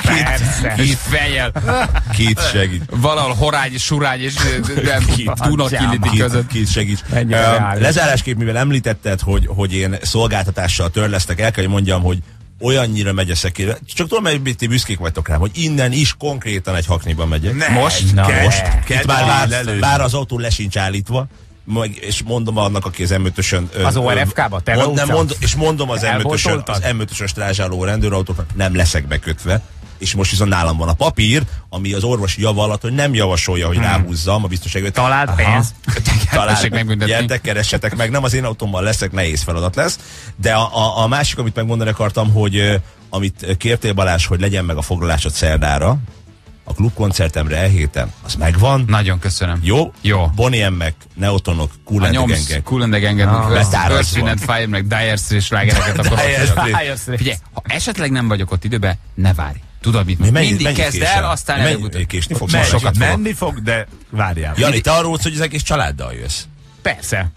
Persze. És fejjel. Kit segít. Valahol horágy, surágy és nem, Duna kiliti Kit, között. Segíts. Ö, reális. Lezárásképp, mivel említetted, hogy, hogy én szolgáltatással törlesztek, el kell, hogy mondjam, hogy olyannyira megy a szekére. Csak tudom, hogy ti büszkék vagytok rám, hogy innen is konkrétan egy hakniban megyek. Ne, most? na, most? ne. Itt már lelőni. bár az autó lesincs állítva, meg, és mondom annak, aki az M5-ösön... ö, Az ORFK-ba, mond, nem, mond, És mondom az M5-ösön, Elboltoltad? az M5-ösös trázsáló rendőrautóknak nem leszek bekötve, és most viszont nálam van a papír, ami az orvosi java alatt, hogy nem javasolja, hogy ráhúzzam a biztonságot. Talált pénz. Megbüntetni. Gyertek, keressetek meg, nem az én autómmal leszek, nehéz feladat lesz. De a, a, a másik, amit megmondani akartam, hogy amit kértél Balázs, hogy legyen meg a foglalásod szerdára, a klubkoncertemre e héten, az megvan. Nagyon köszönöm. Jó? Jó. Bonnie M-mek, Neotonok, Cool and the. Cool and the Gang-et, Ah. Earth. Wind Fire, meg Dire Straits slágereket, Straits. Figyelj, ha esetleg nem vagyok ott időben, ne várj. Tudod mit? Mi, mennyi- Mindig mennyi kezd késel? el, aztán Mennyi- késni? Most Menni- sokat. Menni fog, de várjál. Jani, te arról hogy az egész családdal jössz. Persze.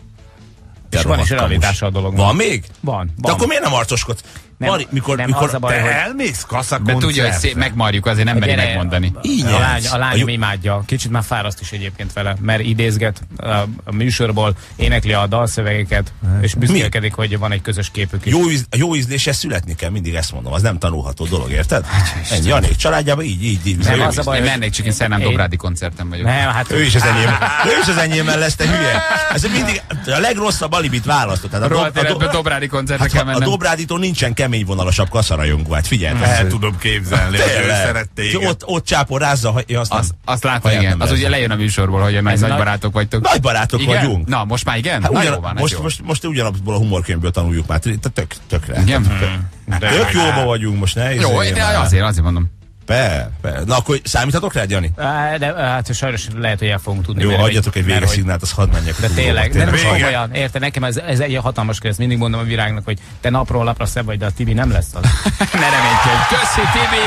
Te És van is realitása a dolognak. Van még? Van, De van. akkor miért nem arcoskodsz? Nem, Mari, mikor, nem, mikor az a baj, hogy elmész kassa De tudja, hogy szép, megmarjuk, azért nem meri megmondani. Így a, lány, a A lányom jó- imádja. Kicsit már fáraszt is egyébként vele, mert idézget a, a műsorból, énekli a dalszövegeket, és büszkélkedik, hogy van egy közös képük is. Jó, íz, a jó ízléshez születni kell, mindig ezt mondom, az nem tanulható dolog, érted? Ennyi, Janék családjában így, így, így. Nem, az a baj, Én mennék, csak én Szernám Dobrádi koncerten vagyok. Nem, hát Ő is az enyém, ő is az enyémmel lesz, te hülye. Ez mindig a legrosszabb alibit választott. A, dob, a, Dobrádi koncertre hát, kell ha a mennem. Dobráditól nincsen kemény vonalasabb kaszarajongó, hát figyelj. El tudom képzelni, hogy ő Tényleg. szeret téged. Ott, ott csáporázza, ja, azt, Azt, nem- azt látom, igen. Az ugye lejön a műsorból, hogy nagy, Ez nagy barátok vagytok. Nagy barátok igen? vagyunk. Na, most már igen? Hát ugyan, van, most, most, most ugyanabból a humorkönyvből tanuljuk már, te tök, tökre. Igen? Tök, tök jóba vagyunk most, ne? Jó, de már. azért, azért mondom. Be, be. Na akkor számíthatok rád, Jani? Á, De hát sajnos lehet, hogy el fogunk tudni. Jó, mert- adjatok egy véges szignált, az hadd menjek. De tényleg, de nem tényleg. komolyan, érte, nekem ez, ez egy hatalmas ezt mindig mondom a virágnak, hogy te napról napra szebb vagy, de a Tibi nem lesz az. ne reménykedj. Köszi, Tibi!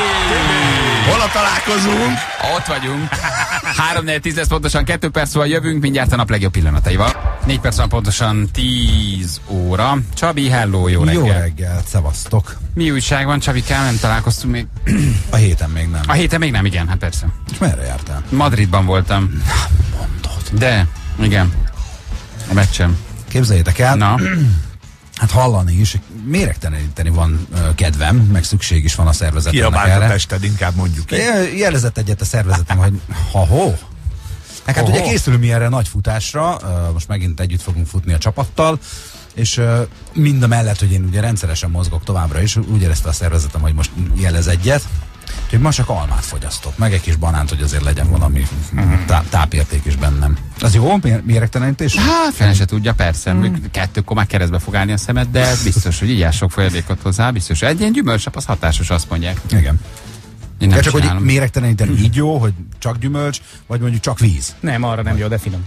Hol a találkozunk? Ott vagyunk. 3 4 10 lesz pontosan, 2 perc múlva jövünk, mindjárt a nap legjobb pillanataival. 4 perc van pontosan 10 óra. Csabi, hello, jó reggel. Jó reggelt, szevasztok. Mi újság van, Csabikám? Nem találkoztunk még. A héten még nem. A héten még nem, igen, hát persze. És merre jártál? Madridban voltam. Mondod. De, igen. A meccsem. Képzeljétek el, Na, hát hallani is, méregteleníteni van kedvem, meg szükség is van a szervezetemnek Kiabált a erre. tested, inkább mondjuk. Je- Jelezett egyet a szervezetem, hogy ha-ho. Hát Ho-ho. ugye készülünk mi erre a nagy futásra, most megint együtt fogunk futni a csapattal, és mind a mellett, hogy én ugye rendszeresen mozgok továbbra is, úgy érezte a szervezetem, hogy most jelez egyet, úgyhogy ma csak almát fogyasztok, meg egy kis banánt, hogy azért legyen valami tá- tápérték is bennem. Az jó? Mér- Méregtelenítés? hát fene se tudja, persze. Mm. Kettőkkor már keresztbe fog állni a szemed, de biztos, hogy így sok folyadékot hozzá, biztos. Egy ilyen gyümölcsap, az hatásos, azt mondják. Igen. Én nem csak hogy csinálom. méregteleníteni így jó, hogy csak gyümölcs, vagy mondjuk csak víz. Nem, arra nem jó, de finom.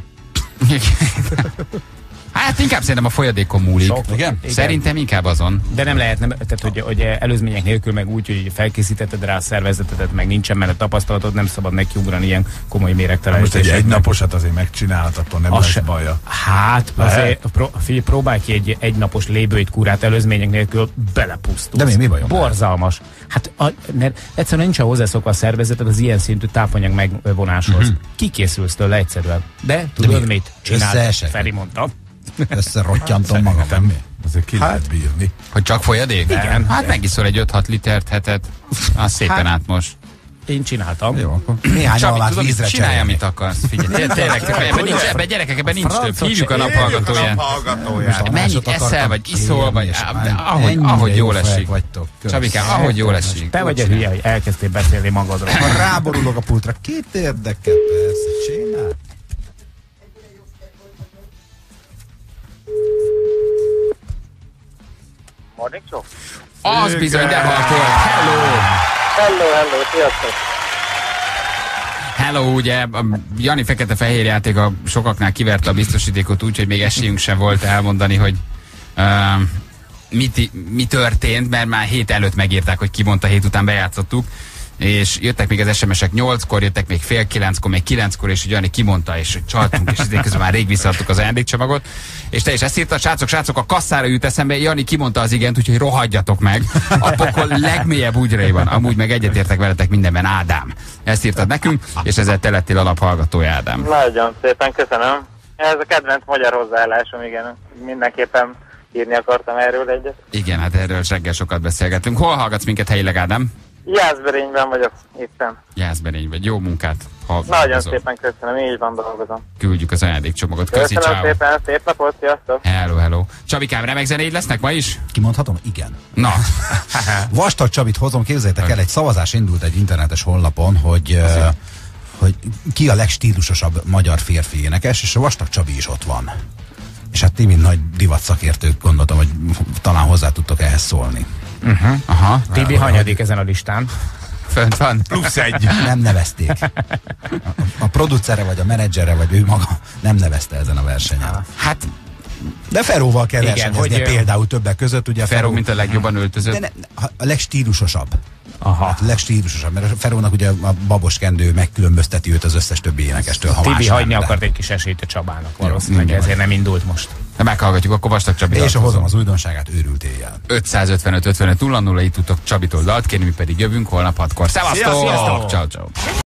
Hát inkább szerintem a folyadékon múlik. Sok. Igen? Igen. Szerintem inkább azon. De nem lehet, nem, tehát hogy, hogy előzmények nélkül, meg úgy, hogy felkészítetted rá a szervezetedet, meg nincsen benne tapasztalatod, nem szabad nekiugrani ilyen komoly Most egy méregtelenítéseknek. egynaposat azért megcsinálhat, attól nem Az lesz baja. Hát, azért, pró, figyelj, próbálj ki egy egynapos lébőit kúrát előzmények nélkül, belepusztulsz. De mi- mi bajom lehet? Borzalmas. Hát, a, mert egyszerűen nincs hozzászokva a szervezeted az ilyen szintű tápanyag megvonáshoz. Kikészülsz tőle egyszerűen. De tudod mi? mit? Csináld. Feri mondta. Összerotyantom magam. Nem? Azért ki Hát- lehet bírni. Hogy csak folyadék? Igen. Hát megiszol egy 5-6 litert hetet, az szépen Hát, átmos. Én csináltam. Jó, akkor néhány Csabi, almát tudod, vízre csinálj, cserélni. amit akarsz. Figyelj, tényleg, ebben, nincs, ebben gyerekek, ebben nincs több. Hívjuk a naphallgatóját. Hallgatóját. Mennyit eszel, vagy iszol, vagy ahogy, ahogy jó jól esik. Csabikám, ahogy jól esik. Te vagy a hülye, hogy elkezdtél beszélni magadról. Ráborulok a pultra, két érdeket, persze, csinál. Morning show? Az bizony, de halkolt. Hello! Hello, hello, sziasztok! Hello, ugye a Jani fekete-fehér játéka sokaknál kiverte a biztosítékot úgy, hogy még esélyünk sem volt elmondani, hogy uh, mit, mi történt, mert már hét előtt megírták, hogy ki mondta, hét után bejátszottuk, és jöttek még az SMS-ek 8-kor, jöttek még fél kilenckor, még kilenckor, és hogy Jani kimondta, és hogy csaltunk, és ezért közben már rég visszaadtuk az ajándékcsomagot. És te is ezt írtad, srácok, srácok, a kasszára jut eszembe, Jani kimondta az igent, úgyhogy rohadjatok meg. A pokol legmélyebb úgyrai Amúgy meg egyetértek veletek mindenben, Ádám. Ezt írtad nekünk, és ezzel te lettél a nap hallgatója, Ádám. Nagyon szépen köszönöm. Ez a kedvenc magyar hozzáállásom, igen. Mindenképpen írni akartam erről egyet. Igen, hát erről reggel sokat beszélgetünk. Hol hallgatsz minket helyileg, Ádám? Jászberényben vagyok éppen. Jászberény vagy. Jó munkát. Ha Nagyon szépen köszönöm, így van dolgozom. Küldjük az ajándékcsomagot. Köszi, Köszönöm ciao. szépen, szép napot, sziasztok! Hello, hello. Csabikám, remek zenéid lesznek ma is? Kimondhatom? Igen. Na. Vastag Csabit hozom, képzeljétek el, egy szavazás indult egy internetes honlapon, hogy, hogy ki a legstílusosabb magyar férfi énekes, és a Vastag Csabi is ott van. És hát ti, mint nagy divat szakértők, gondoltam, hogy talán hozzá tudtok ehhez szólni. Uh-huh. Aha. Tibi hanyadik ezen a listán? Fönt van. Plusz egy. Nem nevezték. A, a producere, vagy a menedzsere, vagy ő maga nem nevezte ezen a versenyen. Hát, De Feróval kell Igen, versenyezni hogy, például többek között. Ugye Feró, mint a legjobban öltözött. De ne, a legstílusosabb. Aha. Hát legstílusosabb, mert a Ferónak ugye a baboskendő megkülönbözteti őt az összes többi énekestől. Ha Tibi hagyni nem, akart egy kis esélyt a Csabának valószínűleg, ezért nem indult most. De meghallgatjuk a Kovastak Csabi És a hozom az újdonságát őrült éjjel. 555 55 00 itt tudtok Csabitól dalt kérni, mi pedig jövünk holnap hatkor. Szevasztok! Ciao, ciao!